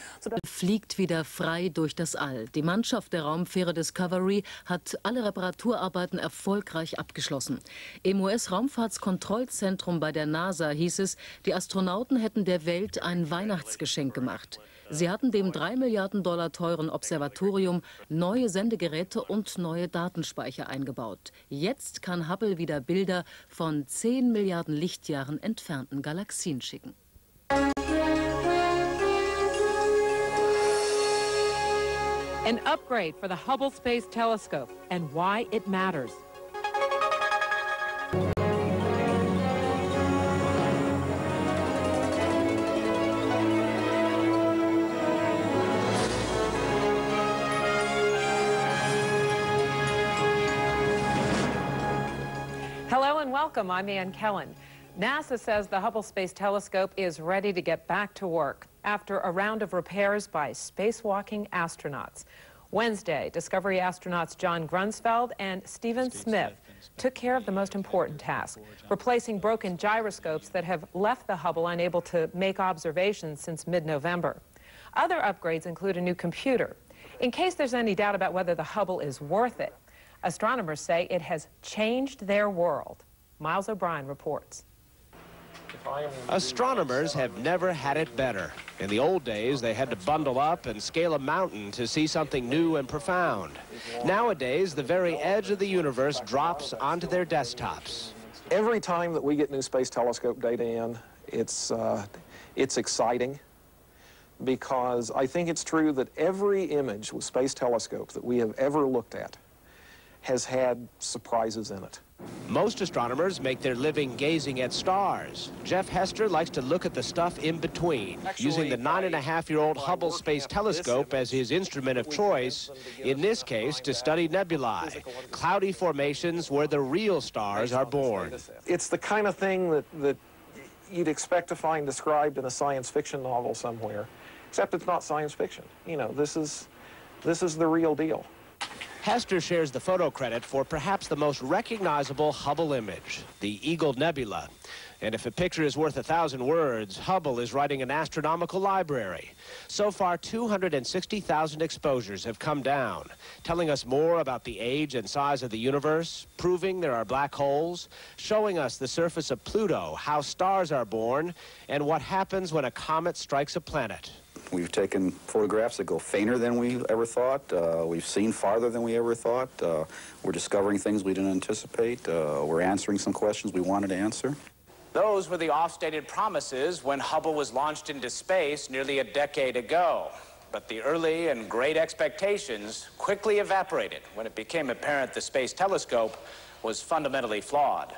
Fliegt wieder frei durch das All. Die Mannschaft der Raumfähre Discovery hat alle Reparaturarbeiten erfolgreich abgeschlossen. Im US-Raumfahrtskontrollzentrum bei der NASA hieß es, die Astronauten hätten der Welt ein Weihnachtsgeschenk gemacht. Sie hatten dem 3 Milliarden Dollar teuren Observatorium neue Sendegeräte und neue Datenspeicher eingebaut. Jetzt kann Hubble wieder Bilder von 10 Milliarden Lichtjahren entfernten Galaxien schicken. An upgrade for the Hubble Space Telescope and why it matters. Welcome. I'm Ann Kellan. NASA says the Hubble Space Telescope is ready to get back to work after a round of repairs by spacewalking astronauts. Wednesday, Discovery astronauts John Grunsfeld and Stephen Smith took care of the most important task, replacing broken gyroscopes that have left the Hubble unable to make observations since mid-November. Other upgrades include a new computer. In case there's any doubt about whether the Hubble is worth it, astronomers say it has changed their world. Miles O'Brien reports. Astronomers have never had it better. In the old days, they had to bundle up and scale a mountain to see something new and profound. Nowadays, the very edge of the universe drops onto their desktops. Every time that we get new space telescope data in, it's, uh, it's exciting because I think it's true that every image with space telescope that we have ever looked at has had surprises in it. Most astronomers make their living gazing at stars. Jeff Hester likes to look at the stuff in between, Actually, using the nine and a half year old Hubble Space Telescope as his instrument of choice, in this case to study nebulae, cloudy formations where the real stars are born. It's the kind of thing that, that you'd expect to find described in a science fiction novel somewhere, except it's not science fiction. You know, this is, this is the real deal. Hester shares the photo credit for perhaps the most recognizable Hubble image, the Eagle Nebula. And if a picture is worth a thousand words, Hubble is writing an astronomical library. So far, 260,000 exposures have come down, telling us more about the age and size of the universe, proving there are black holes, showing us the surface of Pluto, how stars are born, and what happens when a comet strikes a planet. We've taken photographs that go fainter than we ever thought. Uh, we've seen farther than we ever thought. Uh, we're discovering things we didn't anticipate. Uh, we're answering some questions we wanted to answer. Those were the oft-stated promises when Hubble was launched into space nearly a decade ago. But the early and great expectations quickly evaporated when it became apparent the Space Telescope was fundamentally flawed.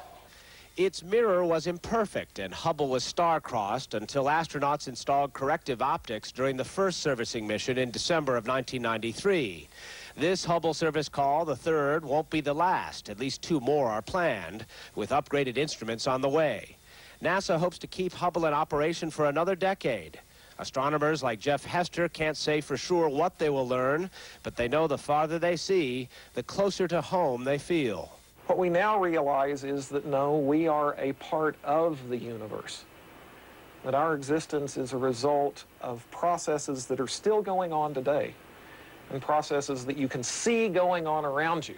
Its mirror was imperfect, and Hubble was star-crossed until astronauts installed corrective optics during the first servicing mission in December of 1993. This Hubble service call, the third, won't be the last. At least two more are planned, with upgraded instruments on the way. NASA hopes to keep Hubble in operation for another decade. Astronomers like Jeff Hester can't say for sure what they will learn, but they know the farther they see, the closer to home they feel. What we now realize is that no, we are a part of the universe. That our existence is a result of processes that are still going on today and processes that you can see going on around you.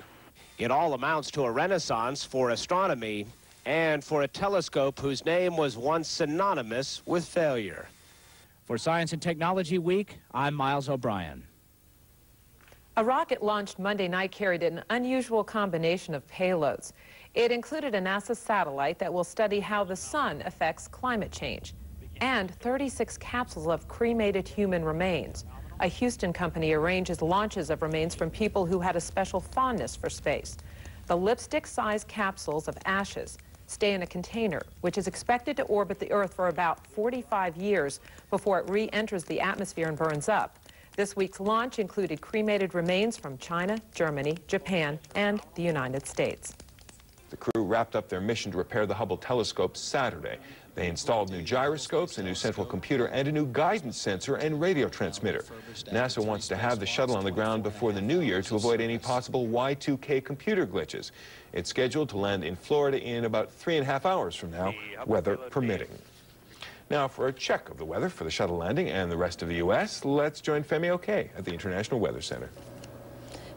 It all amounts to a renaissance for astronomy and for a telescope whose name was once synonymous with failure. For Science and Technology Week, I'm Miles O'Brien. A rocket launched Monday night carried an unusual combination of payloads. It included a NASA satellite that will study how the sun affects climate change and 36 capsules of cremated human remains. A Houston company arranges launches of remains from people who had a special fondness for space. The lipstick-sized capsules of ashes stay in a container, which is expected to orbit the Earth for about 45 years before it re-enters the atmosphere and burns up. This week's launch included cremated remains from China, Germany, Japan, and the United States. The crew wrapped up their mission to repair the Hubble telescope Saturday. They installed new gyroscopes, a new central computer, and a new guidance sensor and radio transmitter. NASA wants to have the shuttle on the ground before the new year to avoid any possible Y2K computer glitches. It's scheduled to land in Florida in about three and a half hours from now, weather permitting. Now, for a check of the weather for the shuttle landing and the rest of the U.S., let's join Femi Oke at the International Weather Center.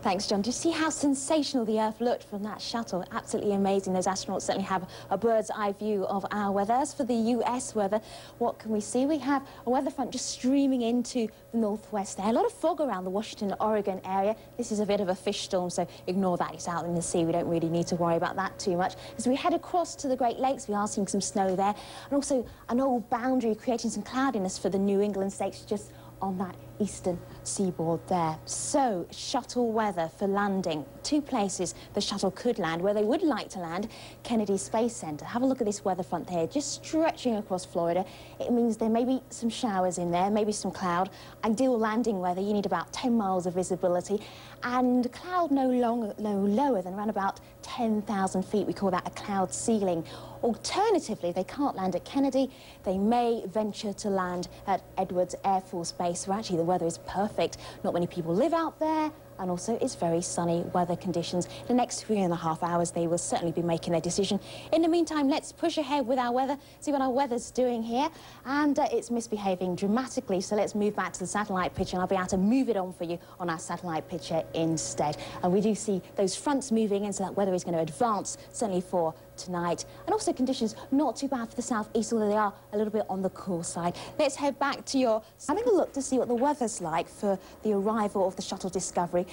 Thanks, John. Do you see how sensational the Earth looked from that shuttle? Absolutely amazing. Those astronauts certainly have a bird's eye view of our weather. As for the US weather, what can we see? We have a weather front just streaming into the northwest there. A lot of fog around the Washington, Oregon area. This is a bit of a fish storm, so ignore that. It's out in the sea. We don't really need to worry about that too much. As we head across to the Great Lakes, we are seeing some snow there. And also an old boundary creating some cloudiness for the New England states just on that eastern seaboard there. So, shuttle weather for landing. Two places the shuttle could land, where they would like to land, Kennedy Space Center. Have a look at this weather front here, just stretching across Florida. It means there may be some showers in there, maybe some cloud. Ideal landing weather, you need about 10 miles of visibility, and cloud no, long, no lower than around about 10,000 feet. We call that a cloud ceiling. Alternatively, they can't land at Kennedy. They may venture to land at Edwards Air Force Base, where actually the weather is perfect. Not many people live out there and also it's very sunny weather conditions. In the next three and a half hours, they will certainly be making their decision. In the meantime, let's push ahead with our weather, see what our weather's doing here. And uh, it's misbehaving dramatically, so let's move back to the satellite picture, and I'll be able to move it on for you on our satellite picture instead. And we do see those fronts moving in, so that weather is going to advance, certainly for tonight. And also conditions not too bad for the southeast, although they are a little bit on the cool side. Let's head back to your... Having a look to see what the weather's like for the arrival of the shuttle Discovery.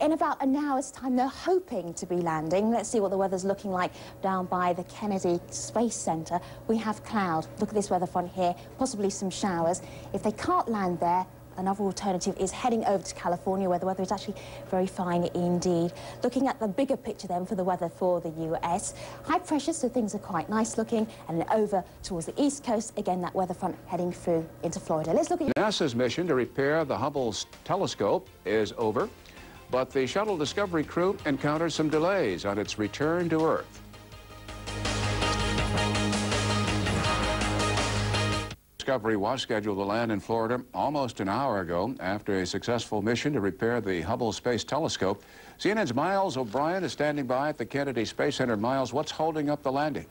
In about an hour's time, they're hoping to be landing. Let's see what the weather's looking like down by the Kennedy Space Center. We have cloud. Look at this weather front here, possibly some showers. If they can't land there, Another alternative is heading over to California where the weather is actually very fine indeed. Looking at the bigger picture then for the weather for the US, high pressure so things are quite nice looking and over towards the east coast, again that weather front heading through into Florida. Let's look at NASA's mission to repair the Hubble telescope is over, but the shuttle Discovery crew encountered some delays on its return to Earth. Discovery was scheduled to land in Florida almost an hour ago after a successful mission to repair the Hubble Space Telescope. CNN's Miles O'Brien is standing by at the Kennedy Space Center. Miles, what's holding up the landing?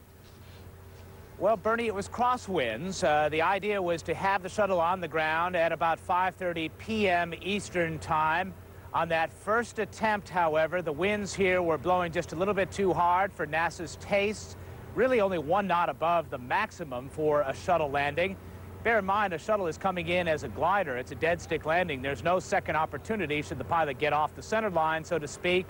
Well, Bernie, it was crosswinds. Uh, the idea was to have the shuttle on the ground at about 5.30 p.m. Eastern Time. On that first attempt, however, the winds here were blowing just a little bit too hard for NASA's taste. Really only one knot above the maximum for a shuttle landing. Bear in mind, a shuttle is coming in as a glider. It's a dead stick landing. There's no second opportunity should the pilot get off the center line, so to speak.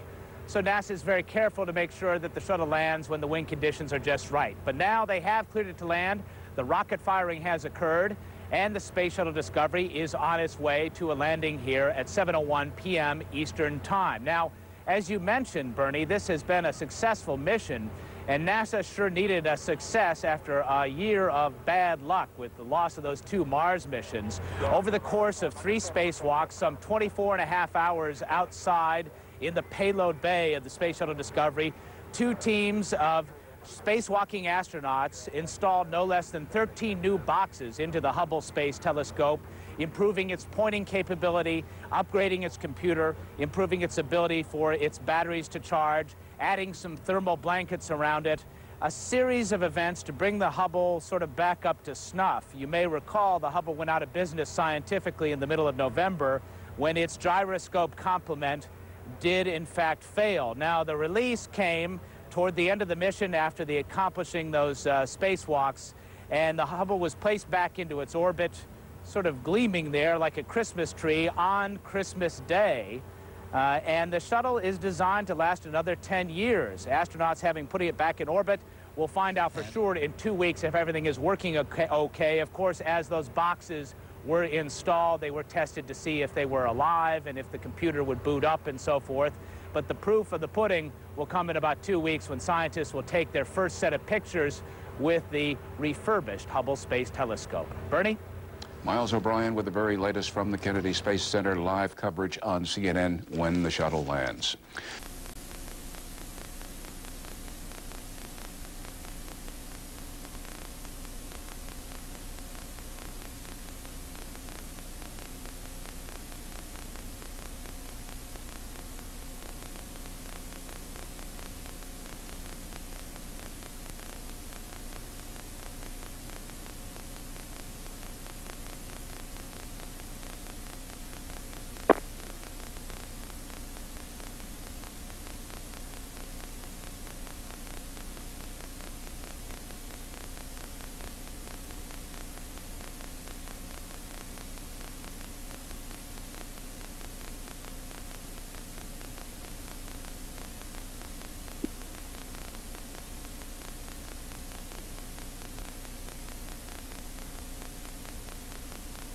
So NASA is very careful to make sure that the shuttle lands when the wind conditions are just right. But now they have cleared it to land. The rocket firing has occurred, and the Space Shuttle Discovery is on its way to a landing here at 7.01 p.m. Eastern Time. Now, as you mentioned, Bernie, this has been a successful mission. And NASA sure needed a success after a year of bad luck with the loss of those two Mars missions. Over the course of three spacewalks, some 24 and a half hours outside in the payload bay of the Space Shuttle Discovery, two teams of spacewalking astronauts installed no less than 13 new boxes into the Hubble Space Telescope, improving its pointing capability, upgrading its computer, improving its ability for its batteries to charge, adding some thermal blankets around it, a series of events to bring the Hubble sort of back up to snuff. You may recall the Hubble went out of business scientifically in the middle of November when its gyroscope complement did in fact fail. Now the release came toward the end of the mission after the accomplishing those uh, spacewalks and the Hubble was placed back into its orbit sort of gleaming there like a Christmas tree on Christmas Day. Uh, and the shuttle is designed to last another 10 years. Astronauts having putting it back in orbit will find out for sure in two weeks if everything is working okay, okay. Of course, as those boxes were installed, they were tested to see if they were alive and if the computer would boot up and so forth. But the proof of the pudding will come in about two weeks when scientists will take their first set of pictures with the refurbished Hubble Space Telescope. Bernie? Miles O'Brien with the very latest from the Kennedy Space Center live coverage on CNN when the shuttle lands.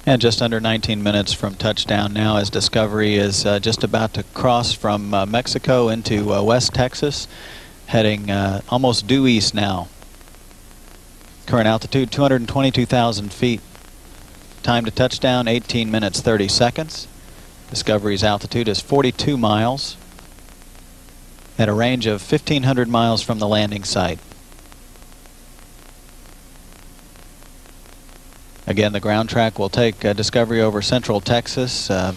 And just under 19 minutes from touchdown now as Discovery is uh, just about to cross from uh, Mexico into uh, West Texas, heading uh, almost due east now. Current altitude 222,000 feet. Time to touchdown 18 minutes 30 seconds. Discovery's altitude is 42 miles at a range of 1,500 miles from the landing site. Again, the ground track will take uh, Discovery over central Texas, uh,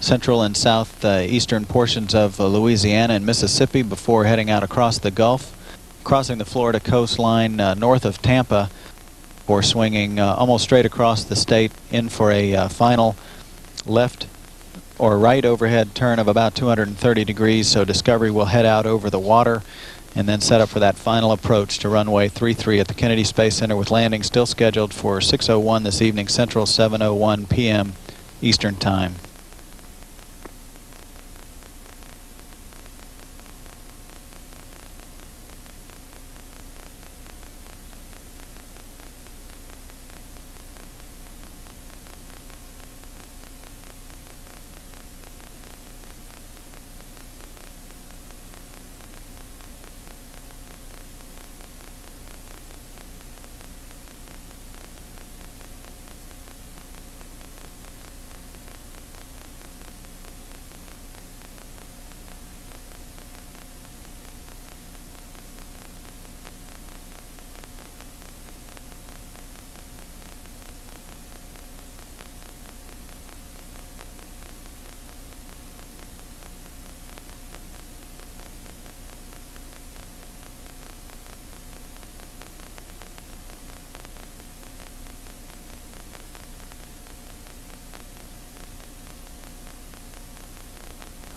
central and southeastern uh, portions of uh, Louisiana and Mississippi before heading out across the Gulf, crossing the Florida coastline uh, north of Tampa, or swinging almost straight across the state in for a final left or right overhead turn of about 230 degrees, so Discovery will head out over the water and then set up for that final approach to runway 33 at the Kennedy Space Center with landing still scheduled for 6.01 this evening Central, 7.01 p.m. Eastern Time.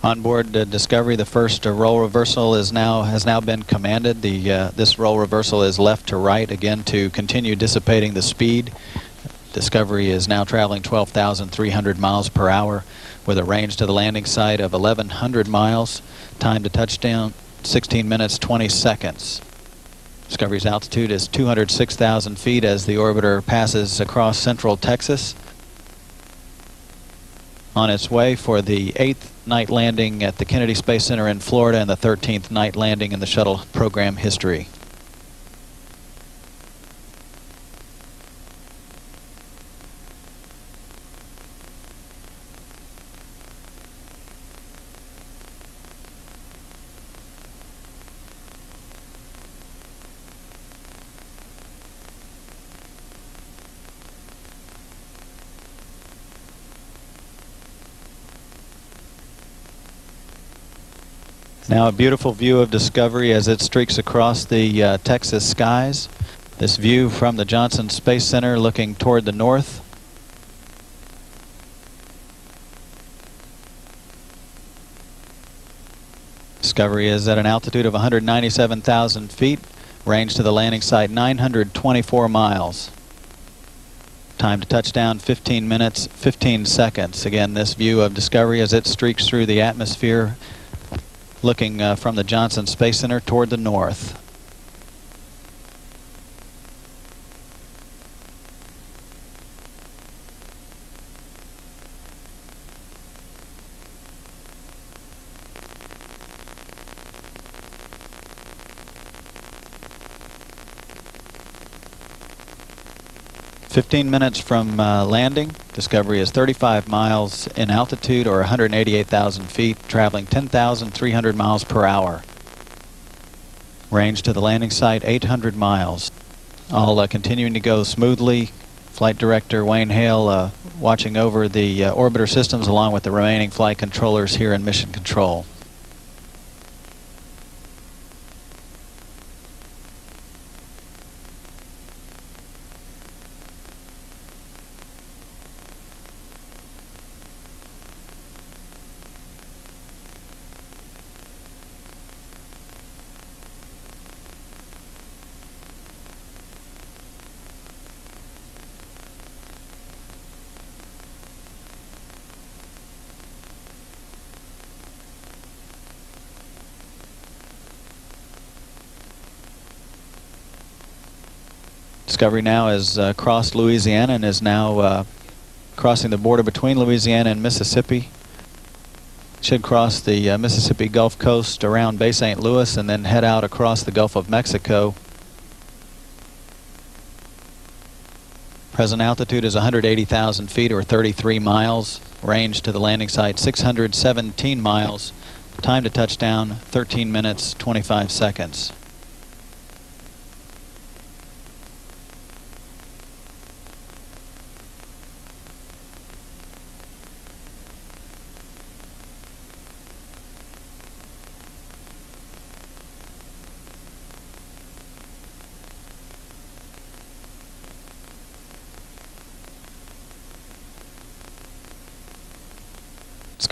On board Discovery, the first uh, roll reversal is now has now been commanded. The uh, this roll reversal is left to right again to continue dissipating the speed. Discovery is now traveling 12,300 miles per hour with a range to the landing site of 1,100 miles. Time to touchdown 16 minutes 20 seconds. Discovery's altitude is 206,000 feet as the orbiter passes across central Texas on its way for the eighth night landing at the Kennedy Space Center in Florida and the 13th night landing in the shuttle program history. Now a beautiful view of Discovery as it streaks across the uh, Texas skies. This view from the Johnson Space Center looking toward the north. Discovery is at an altitude of 197,000 feet, range to the landing site 924 miles. Time to touchdown 15 minutes 15 seconds. Again, this view of Discovery as it streaks through the atmosphere looking uh, from the Johnson Space Center toward the north. 15 minutes from uh, landing, Discovery is 35 miles in altitude or 188,000 feet, traveling 10,300 miles per hour. Range to the landing site 800 miles. All uh, continuing to go smoothly. Flight Director Wayne Hale uh, watching over the uh, orbiter systems along with the remaining flight controllers here in Mission Control. 'Discovery now has uh, crossed Louisiana and is now uh, crossing the border between Louisiana and Mississippi. Should cross the uh, Mississippi Gulf Coast around Bay St. Louis and then head out across the Gulf of Mexico. Present altitude is 180,000 feet or 33 miles. Range to the landing site 617 miles. Time to touchdown 13 minutes 25 seconds.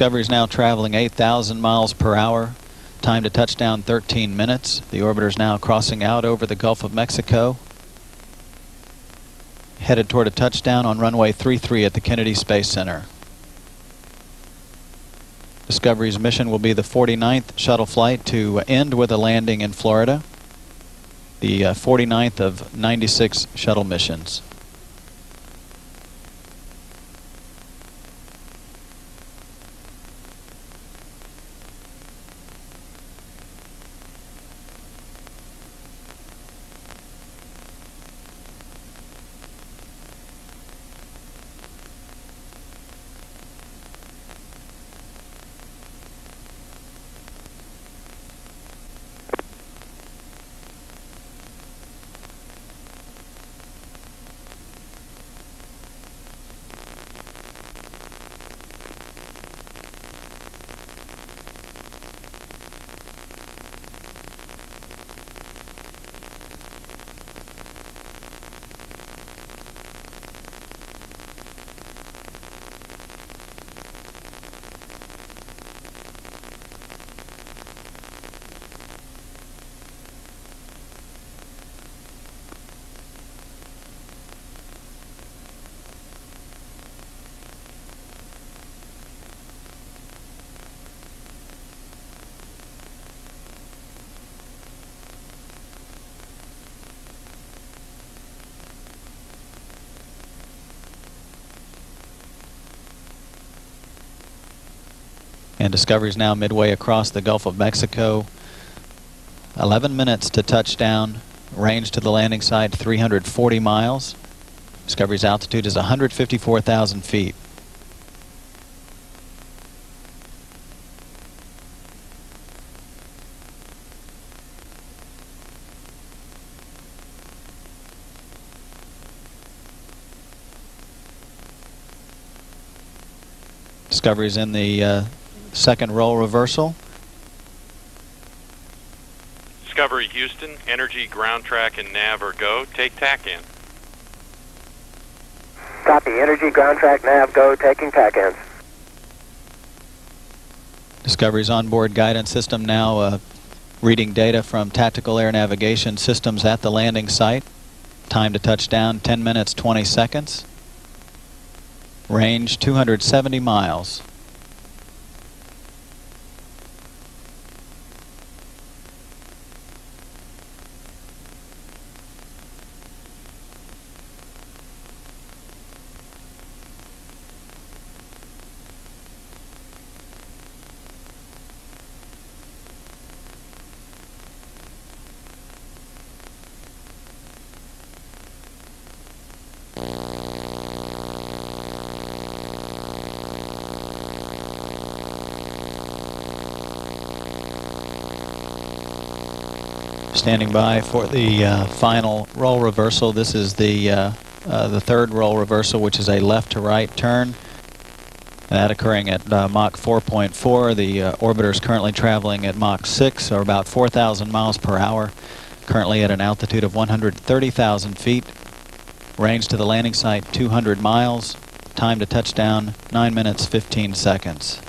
Discovery is now traveling 8,000 miles per hour. Time to touchdown 13 minutes. The orbiter is now crossing out over the Gulf of Mexico. Headed toward a touchdown on runway 33 at the Kennedy Space Center. Discovery's mission will be the 49th shuttle flight to end with a landing in Florida. The uh, 49th of 96 shuttle missions. And Discovery is now midway across the Gulf of Mexico. 11 minutes to touchdown. Range to the landing site 340 miles. Discovery's altitude is 154,000 feet. Discovery's in the uh, second roll reversal. Discovery Houston, energy, ground track, and nav are go. Take tack TACAN. Copy. Energy, ground track, nav, go. Taking TACANs. Discovery's onboard guidance system now uh, reading data from tactical air navigation systems at the landing site. Time to touchdown 10 minutes 20 seconds. Range 270 miles. Standing by for the uh, final roll reversal. This is the uh, uh, the third roll reversal, which is a left to right turn. That occurring at uh, Mach 4.4. The uh, orbiter is currently traveling at Mach 6, or about 4,000 miles per hour. Currently at an altitude of 130,000 feet. Range to the landing site 200 miles. Time to touchdown 9 minutes 15 seconds.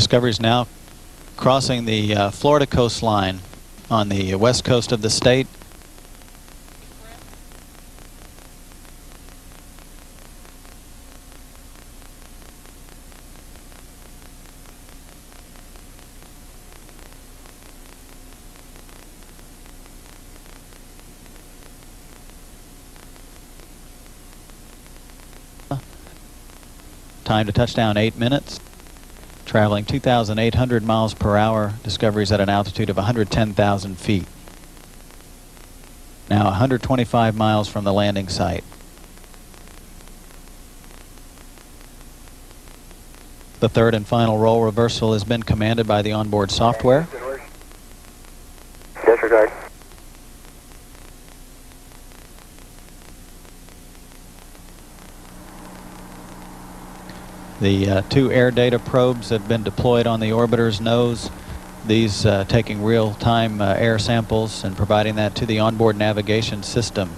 Discovery is now crossing the uh, Florida coastline on the west coast of the state. Time to touchdown, eight minutes. Traveling 2,800 miles per hour. Discoveries at an altitude of 110,000 feet. Now 125 miles from the landing site. The third and final roll reversal has been commanded by the onboard software. Disregard. The uh, two air data probes have been deployed on the orbiter's nose. These uh, taking real-time uh, air samples and providing that to the onboard navigation system.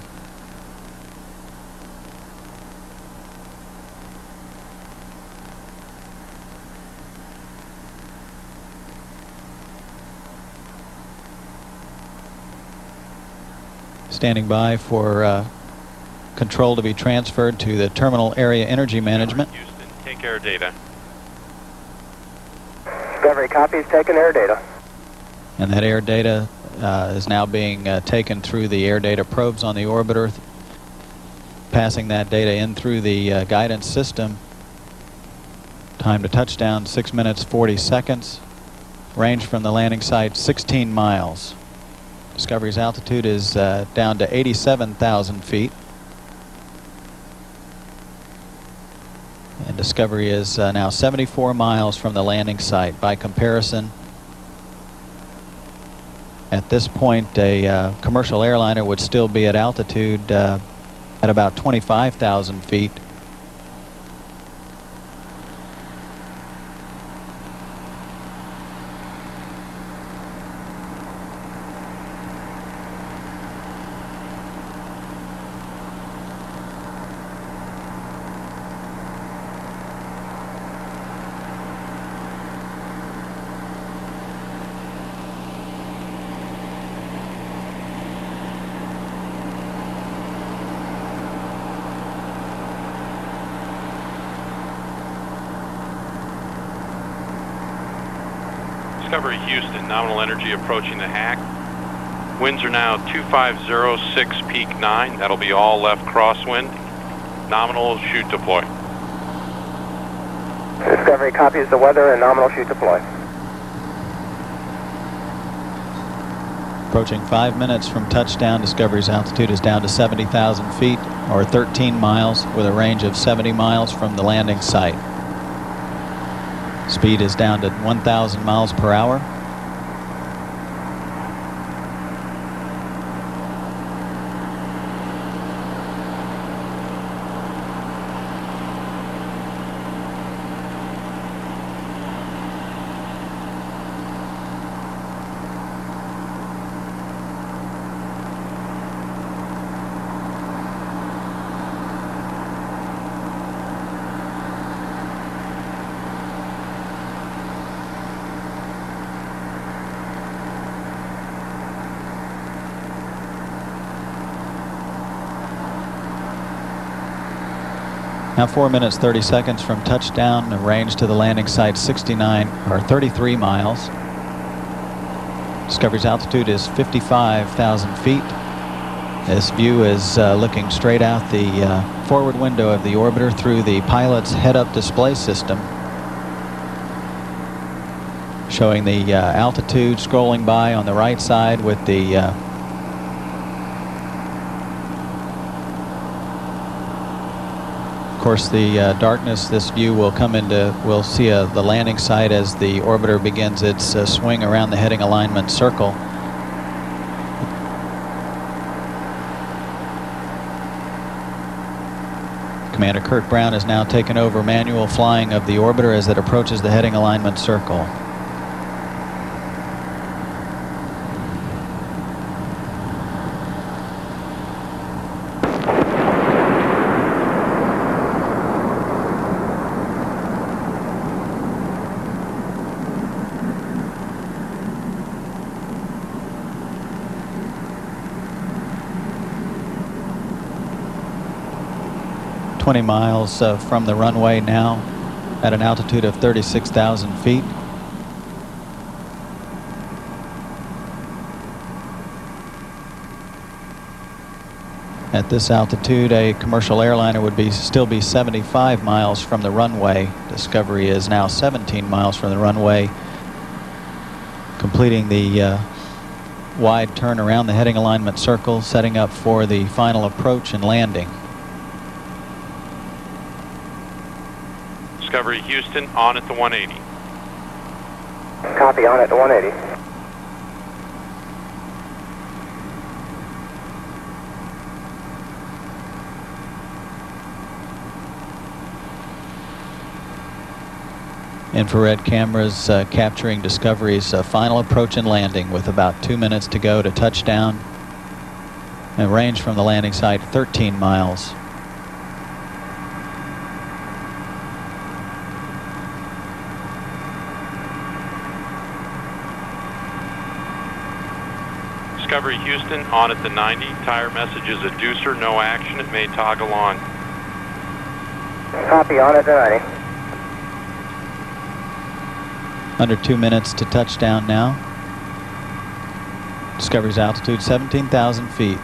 Standing by for uh, control to be transferred to the Terminal Area Energy Management. Take air data. Discovery copies taken air data. And that air data uh, is now being uh, taken through the air data probes on the orbiter, passing that data in through the uh, guidance system. Time to touchdown, 6 minutes 40 seconds. Range from the landing site, 16 miles. Discovery's altitude is uh, down to 87,000 feet. And Discovery is uh, now 74 miles from the landing site. By comparison, at this point, a uh, commercial airliner would still be at altitude uh, at about 25,000 feet. Discovery Houston, nominal approaching the hack. Winds are now 2506 peak 9. That'll be all left crosswind. Nominal chute deploy. Discovery copies the weather and nominal chute deploy. Approaching five minutes from touchdown, Discovery's altitude is down to 70,000 feet, or 13 miles, with a range of 70 miles from the landing site. Speed is down to 1,000 miles per hour. Now 4 minutes 30 seconds from touchdown, the range to the landing site 69 or 33 miles. Discovery's altitude is 55,000 feet. This view is uh, looking straight out the uh, forward window of the orbiter through the pilot's head-up display system. Showing the uh, altitude scrolling by on the right side with the uh, Of course, the uh, darkness, this view will come into, we'll see uh, the landing site as the orbiter begins its uh, swing around the heading alignment circle. Commander Curt Brown has now taken over manual flying of the orbiter as it approaches the heading alignment circle. 20 miles uh, from the runway now at an altitude of 36,000 feet. At this altitude, a commercial airliner would be still be 75 miles from the runway. Discovery is now 17 miles from the runway, completing the uh, wide turn around the heading alignment circle, setting up for the final approach and landing. Discovery Houston on at the 180. Copy on at the 180. Infrared cameras uh, capturing Discovery's uh, final approach and landing with about two minutes to go to touchdown. And range from the landing site 13 miles. Discovery Houston on at the 90. Tire message is a deucer, no action. It may toggle on. Copy on at the 90. Under two minutes to touchdown now. Discovery's altitude 17,000 feet.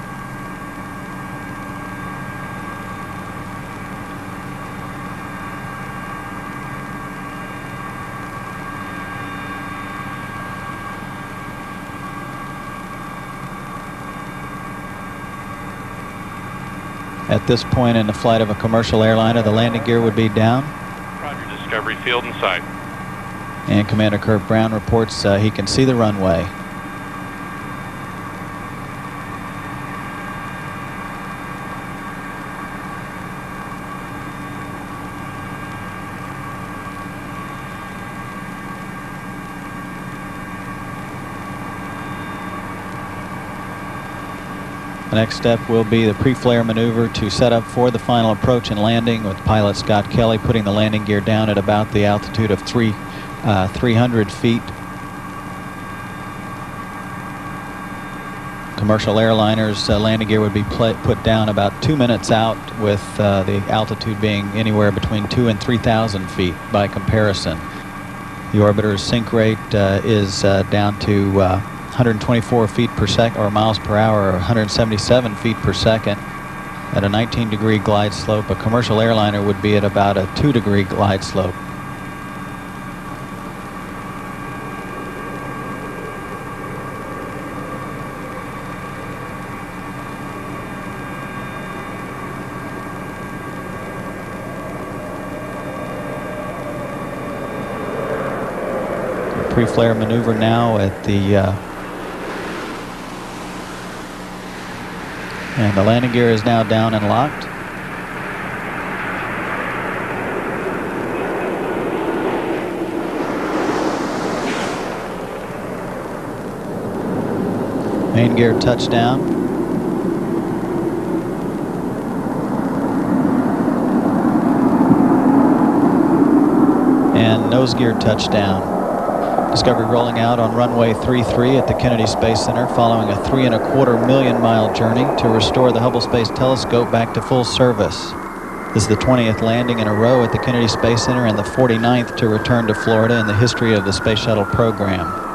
At this point in the flight of a commercial airliner, the landing gear would be down. Roger, Discovery field in sight. And Commander Curt Brown reports uh, he can see the runway. The next step will be the pre-flare maneuver to set up for the final approach and landing with pilot Scott Kelly putting the landing gear down at about the altitude of three, uh, 300 feet. Commercial airliners uh, landing gear would be put down about two minutes out with uh, the altitude being anywhere between two and 3,000 feet by comparison. The orbiter's sink rate uh, is uh, down to uh, 124 feet per second or miles per hour or 177 feet per second at a 19 degree glide slope. A commercial airliner would be at about a 2 degree glide slope. pre-flare maneuver now at the uh, and the landing gear is now down and locked. Main gear touchdown. And nose gear touchdown. Discovery rolling out on runway 33 at the Kennedy Space Center following a three and a quarter million mile journey to restore the Hubble Space Telescope back to full service. This is the 20th landing in a row at the Kennedy Space Center and the 49th to return to Florida in the history of the Space Shuttle program.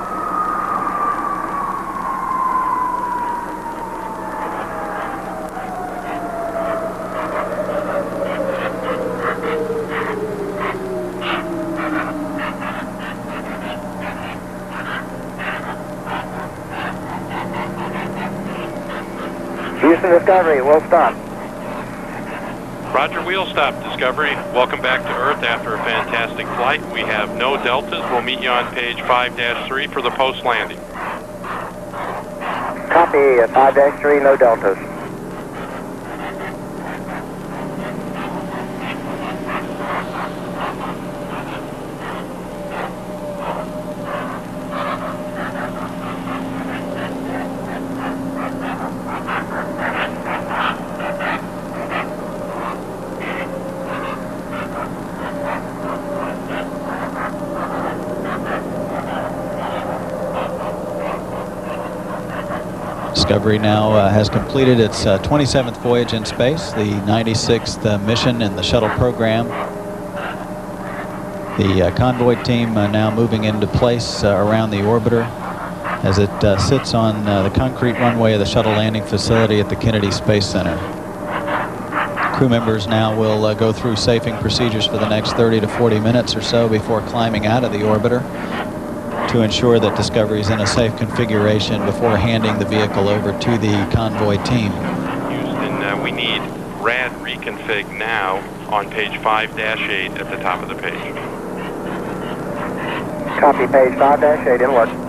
Discovery, we'll stop. Roger, wheel stop, Discovery. Welcome back to Earth after a fantastic flight. We have no deltas. We'll meet you on page 5-3 for the post-landing. Copy, 5-3, no deltas. Discovery now uh, has completed its uh, 27th voyage in space, the 96th uh, mission in the shuttle program. The uh, convoy team now moving into place uh, around the orbiter as it sits on the concrete runway of the shuttle landing facility at the Kennedy Space Center. Crew members now will go through safing procedures for the next 30 to 40 minutes or so before climbing out of the orbiter to ensure that Discovery is in a safe configuration before handing the vehicle over to the convoy team. Houston, uh, we need RAD reconfig now on page 5-8 at the top of the page. Copy page 5-8 inward.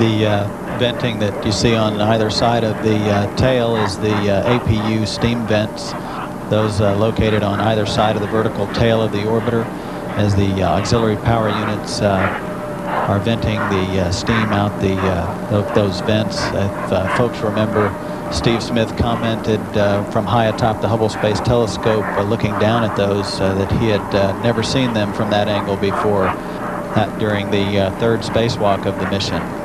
The uh, venting that you see on either side of the uh, tail is the uh, APU steam vents, those uh, located on either side of the vertical tail of the orbiter as the uh, auxiliary power units uh, are venting the steam out the those vents. If folks remember, Steve Smith commented from high atop the Hubble Space Telescope looking down at those that he had never seen them from that angle before during the third spacewalk of the mission.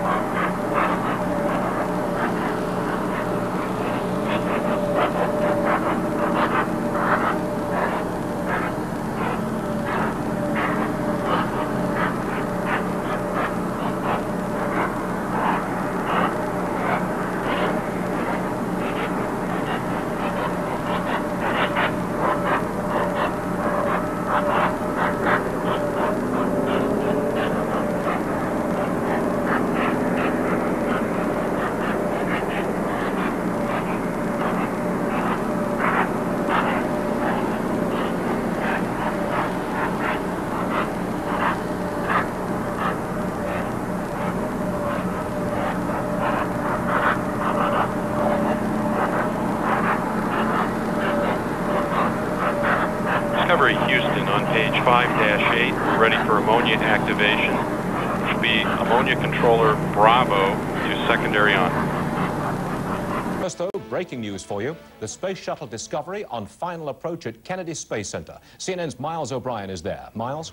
News for you. The Space Shuttle Discovery on final approach at Kennedy Space Center. CNN's Miles O'Brien is there. Miles?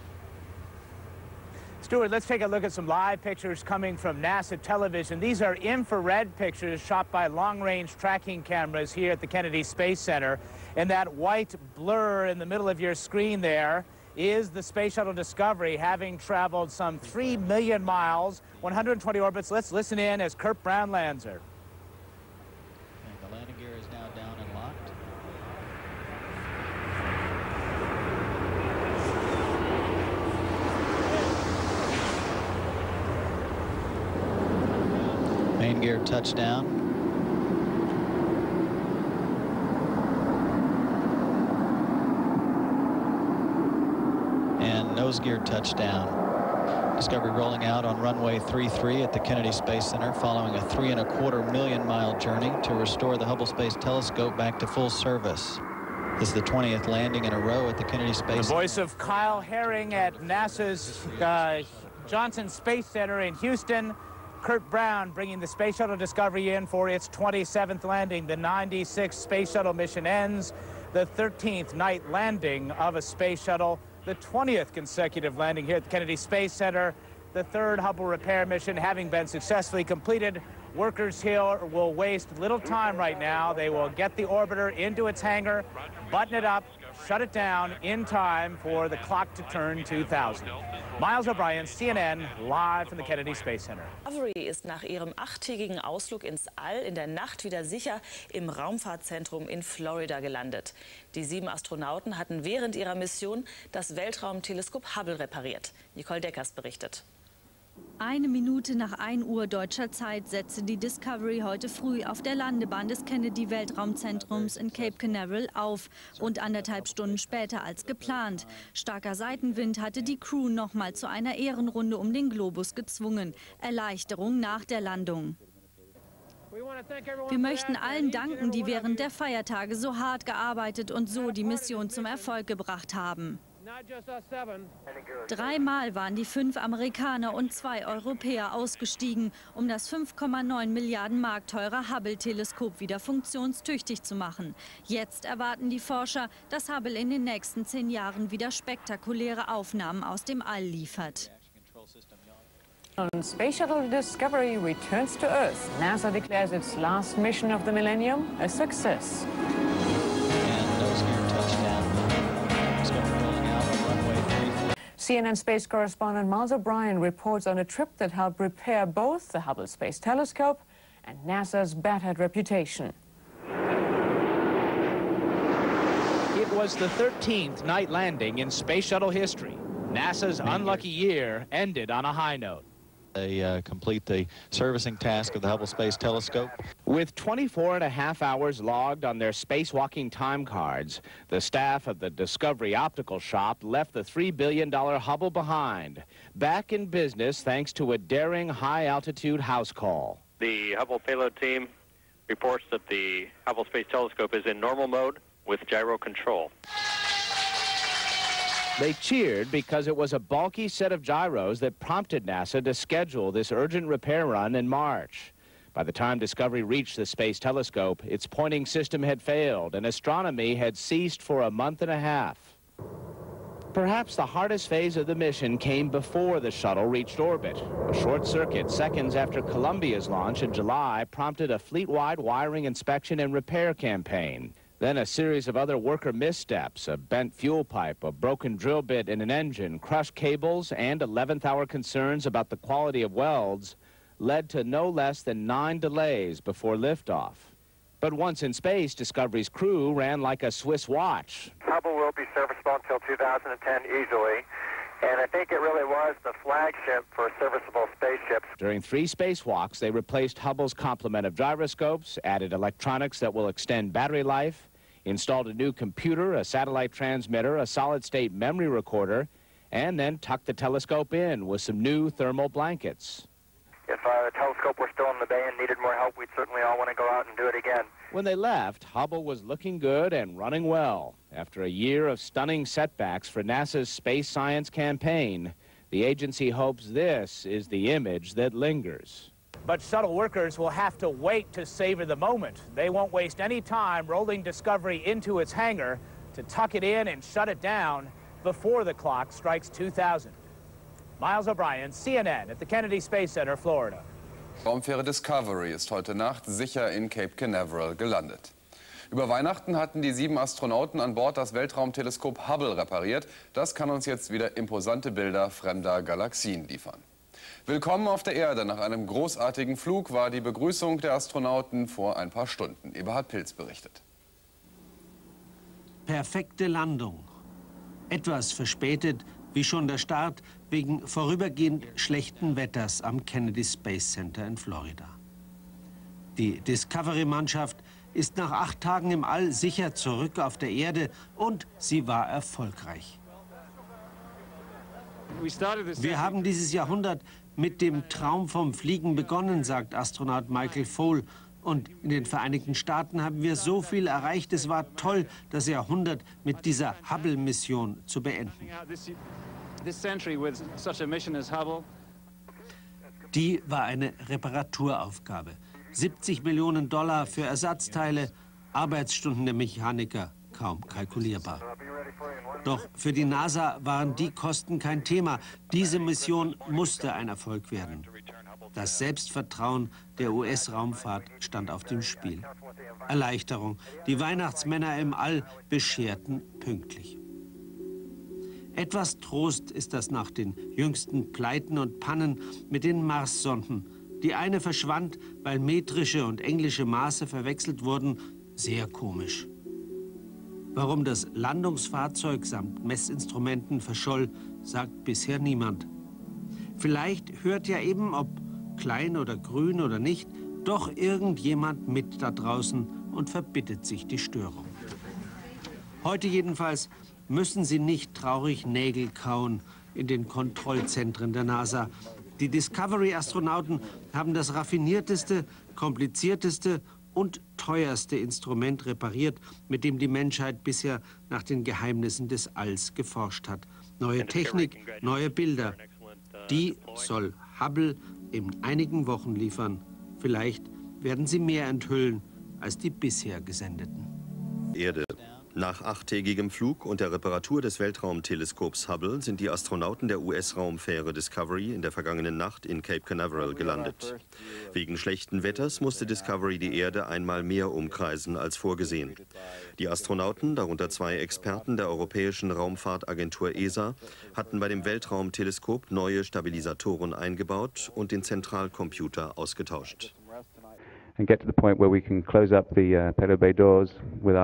Stuart, let's take a look at some live pictures coming from NASA television. These are infrared pictures shot by long-range tracking cameras here at the Kennedy Space Center. And that white blur in the middle of your screen there is the Space Shuttle Discovery, having traveled some 3 million miles, 120 orbits. Let's listen in as Curt Brown lands her. Gear touchdown. And nose gear touchdown. Discovery rolling out on runway 33 at the Kennedy Space Center following a three and a quarter million mile journey to restore the Hubble Space Telescope back to full service. This is the 20th landing in a row at the Kennedy Space Center. The voice of Kyle Herring at NASA's uh, Johnson Space Center in Houston. Curt Brown bringing the Space Shuttle Discovery in for its 27th landing. The 96th Space Shuttle mission ends. The 13th night landing of a space shuttle. The 20th consecutive landing here at the Kennedy Space Center. The third Hubble repair mission having been successfully completed Workers here will waste little time right now. They will get the orbiter into its hangar, button it up, shut it down in time for the clock to turn 2000. Miles O'Brien, CNN, live from the Kennedy Space Center. Discovery ist nach ihrem achttägigen Ausflug ins All in der Nacht wieder sicher im Raumfahrtzentrum in Florida gelandet. Die sieben Astronauten hatten während ihrer Mission das Weltraumteleskop Hubble repariert. Nicole Deckers berichtet. Eine Minute nach 1 Uhr deutscher Zeit setzte die Discovery heute früh auf der Landebahn des Kennedy Weltraumzentrums in Cape Canaveral auf, rund anderthalb Stunden später als geplant. Starker Seitenwind hatte die Crew noch mal zu einer Ehrenrunde um den Globus gezwungen. Erleichterung nach der Landung. Wir möchten allen danken, die während der Feiertage so hart gearbeitet und so die Mission zum Erfolg gebracht haben. Dreimal waren die fünf Amerikaner und zwei Europäer ausgestiegen, um das 5,9 Milliarden Mark teure Hubble-Teleskop wieder funktionstüchtig zu machen. Jetzt erwarten die Forscher, dass Hubble in den nächsten zehn Jahren wieder spektakuläre Aufnahmen aus dem All liefert. Space Shuttle Discovery returns to Earth. NASA declares its last mission of the millennium a success. CNN space correspondent Miles O'Brien reports on a trip that helped repair both the Hubble Space Telescope and NASA's battered reputation. It was the 13th night landing in space shuttle history. NASA's unlucky year ended on a high note. They uh, complete the servicing task of the Hubble Space Telescope. With 24 and a half hours logged on their spacewalking time cards, the staff of the Discovery Optical Shop left the $3 billion Hubble behind, back in business thanks to a daring high-altitude house call. The Hubble payload team reports that the Hubble Space Telescope is in normal mode with gyro control. They cheered because it was a bulky set of gyros that prompted NASA to schedule this urgent repair run in March. By the time Discovery reached the Space Telescope, its pointing system had failed and astronomy had ceased for a month and a half. Perhaps the hardest phase of the mission came before the shuttle reached orbit. A short circuit seconds after Columbia's launch in July prompted a fleet-wide wiring inspection and repair campaign. Then a series of other worker missteps, a bent fuel pipe, a broken drill bit in an engine, crushed cables, and 11th hour concerns about the quality of welds led to no less than nine delays before liftoff. But once in space, Discovery's crew ran like a Swiss watch. Hubble will be serviceable until 2010 easily. And I think it really was the flagship for serviceable spaceships. During three spacewalks, they replaced Hubble's complement of gyroscopes, added electronics that will extend battery life, installed a new computer, a satellite transmitter, a solid-state memory recorder, and then tucked the telescope in with some new thermal blankets. If uh, the telescope were still in the bay and needed more help, we'd certainly all want to go out and do it again. When they left, Hubble was looking good and running well. After a year of stunning setbacks for NASA's space science campaign, the agency hopes this is the image that lingers. But shuttle workers will have to wait to savor the moment. They won't waste any time rolling Discovery into its hangar to tuck it in and shut it down before the clock strikes 2000. Miles O'Brien, CNN at the Kennedy Space Center, Florida. Raumfähre Discovery ist heute Nacht sicher in Cape Canaveral gelandet. Über Weihnachten hatten die sieben Astronauten an Bord das Weltraumteleskop Hubble repariert. Das kann uns jetzt wieder imposante Bilder fremder Galaxien liefern. Willkommen auf der Erde. Nach einem großartigen Flug war die Begrüßung der Astronauten vor ein paar Stunden. Eberhard Pilz berichtet. Perfekte Landung. Etwas verspätet, wie schon der Start, wegen vorübergehend schlechten Wetters am Kennedy Space Center in Florida. Die Discovery-Mannschaft ist nach acht Tagen im All sicher zurück auf der Erde und sie war erfolgreich. Wir haben dieses Jahrhundert mit dem Traum vom Fliegen begonnen, sagt Astronaut Michael Foale. Und in den Vereinigten Staaten haben wir so viel erreicht. Es war toll, das Jahrhundert mit dieser Hubble-Mission zu beenden. Die war eine Reparaturaufgabe. 70 Millionen Dollar für Ersatzteile, Arbeitsstunden der Mechaniker kaum kalkulierbar. Doch für die NASA waren die Kosten kein Thema. Diese Mission musste ein Erfolg werden. Das Selbstvertrauen der US-Raumfahrt stand auf dem Spiel. Erleichterung. Die Weihnachtsmänner im All bescherten pünktlich. Etwas Trost ist das nach den jüngsten Pleiten und Pannen mit den Marssonden. Die eine verschwand, weil metrische und englische Maße verwechselt wurden. Sehr komisch. Warum das Landungsfahrzeug samt Messinstrumenten verscholl, sagt bisher niemand. Vielleicht hört ja eben, ob klein oder grün oder nicht, doch irgendjemand mit da draußen und verbittet sich die Störung. Heute jedenfalls müssen sie nicht traurig Nägel kauen in den Kontrollzentren der NASA. Die Discovery-Astronauten haben das raffinierteste, komplizierteste und teuerste Instrument repariert, mit dem die Menschheit bisher nach den Geheimnissen des Alls geforscht hat. Neue Technik, neue Bilder. Die soll Hubble in einigen Wochen liefern. Vielleicht werden sie mehr enthüllen als die bisher gesendeten. Erde. Nach achttägigem Flug und der Reparatur des Weltraumteleskops Hubble sind die Astronauten der US-Raumfähre Discovery in der vergangenen Nacht in Cape Canaveral gelandet. Wegen schlechten Wetters musste Discovery die Erde einmal mehr umkreisen als vorgesehen. Die Astronauten, darunter zwei Experten der Europäischen Raumfahrtagentur ESA, hatten bei dem Weltraumteleskop neue Stabilisatoren eingebaut und den Zentralcomputer ausgetauscht. and get to the point where we can close up the uh, Pedro Bay doors with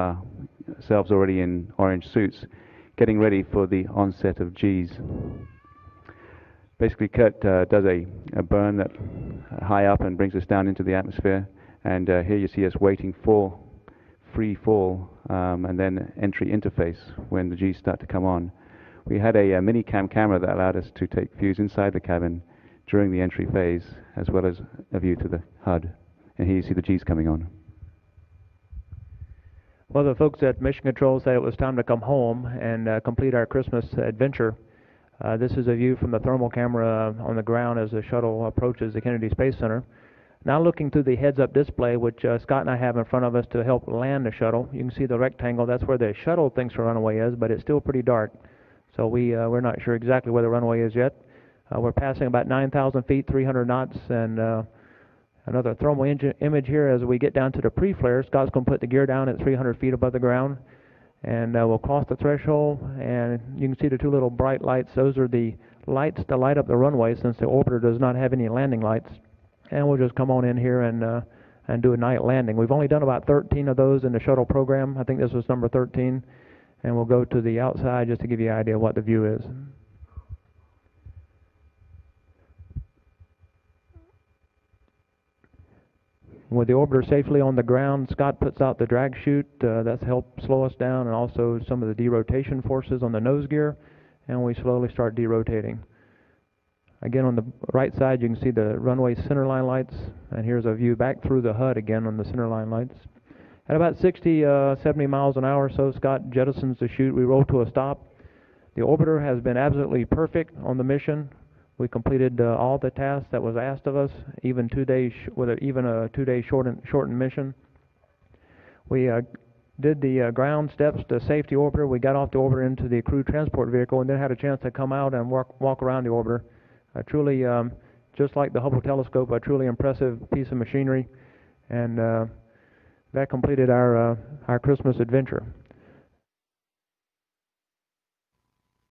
ourselves already in orange suits, getting ready for the onset of G's. Basically, Curt uh, does a, a burn that uh, high up and brings us down into the atmosphere. And uh, here you see us waiting for free fall um, and then entry interface when the G's start to come on. We had a, a mini cam camera that allowed us to take views inside the cabin during the entry phase, as well as a view to the HUD. And here you see the G's coming on. Well, the folks at Mission Control said it was time to come home and uh, complete our Christmas adventure. Uh, this is a view from the thermal camera on the ground as the shuttle approaches the Kennedy Space Center. Now looking through the heads-up display, which uh, Scott and I have in front of us to help land the shuttle, you can see the rectangle. That's where the shuttle thinks the runway is, but it's still pretty dark. So we, uh, we're not sure exactly where the runway is yet. Uh, we're passing about 9,000 feet, 300 knots, and uh, another thermal image here as we get down to the pre-flare. Scott's going to put the gear down at 300 feet above the ground, and uh, we'll cross the threshold, and you can see the two little bright lights. Those are the lights to light up the runway since the orbiter does not have any landing lights. And we'll just come on in here and uh, and do a night landing. We've only done about 13 of those in the shuttle program. I think this was number 13, and we'll go to the outside just to give you an idea of what the view is. With the orbiter safely on the ground, Scott puts out the drag chute. Uh, that's helped slow us down and also some of the derotation forces on the nose gear, and we slowly start derotating. Again, on the right side, you can see the runway centerline lights, and here's a view back through the HUD again on the centerline lights. At about 60, uh, 70 miles an hour or so, Scott jettisons the chute. We roll to a stop. The orbiter has been absolutely perfect on the mission. We completed uh, all the tasks that was asked of us, even two days with a, even a two-day shortened shortened mission. We uh, did the uh, ground steps to safety orbiter. We got off the orbiter into the crew transport vehicle, and then had a chance to come out and walk walk around the orbiter. truly, um, just like the Hubble telescope, a truly impressive piece of machinery, and uh, that completed our uh, our Christmas adventure.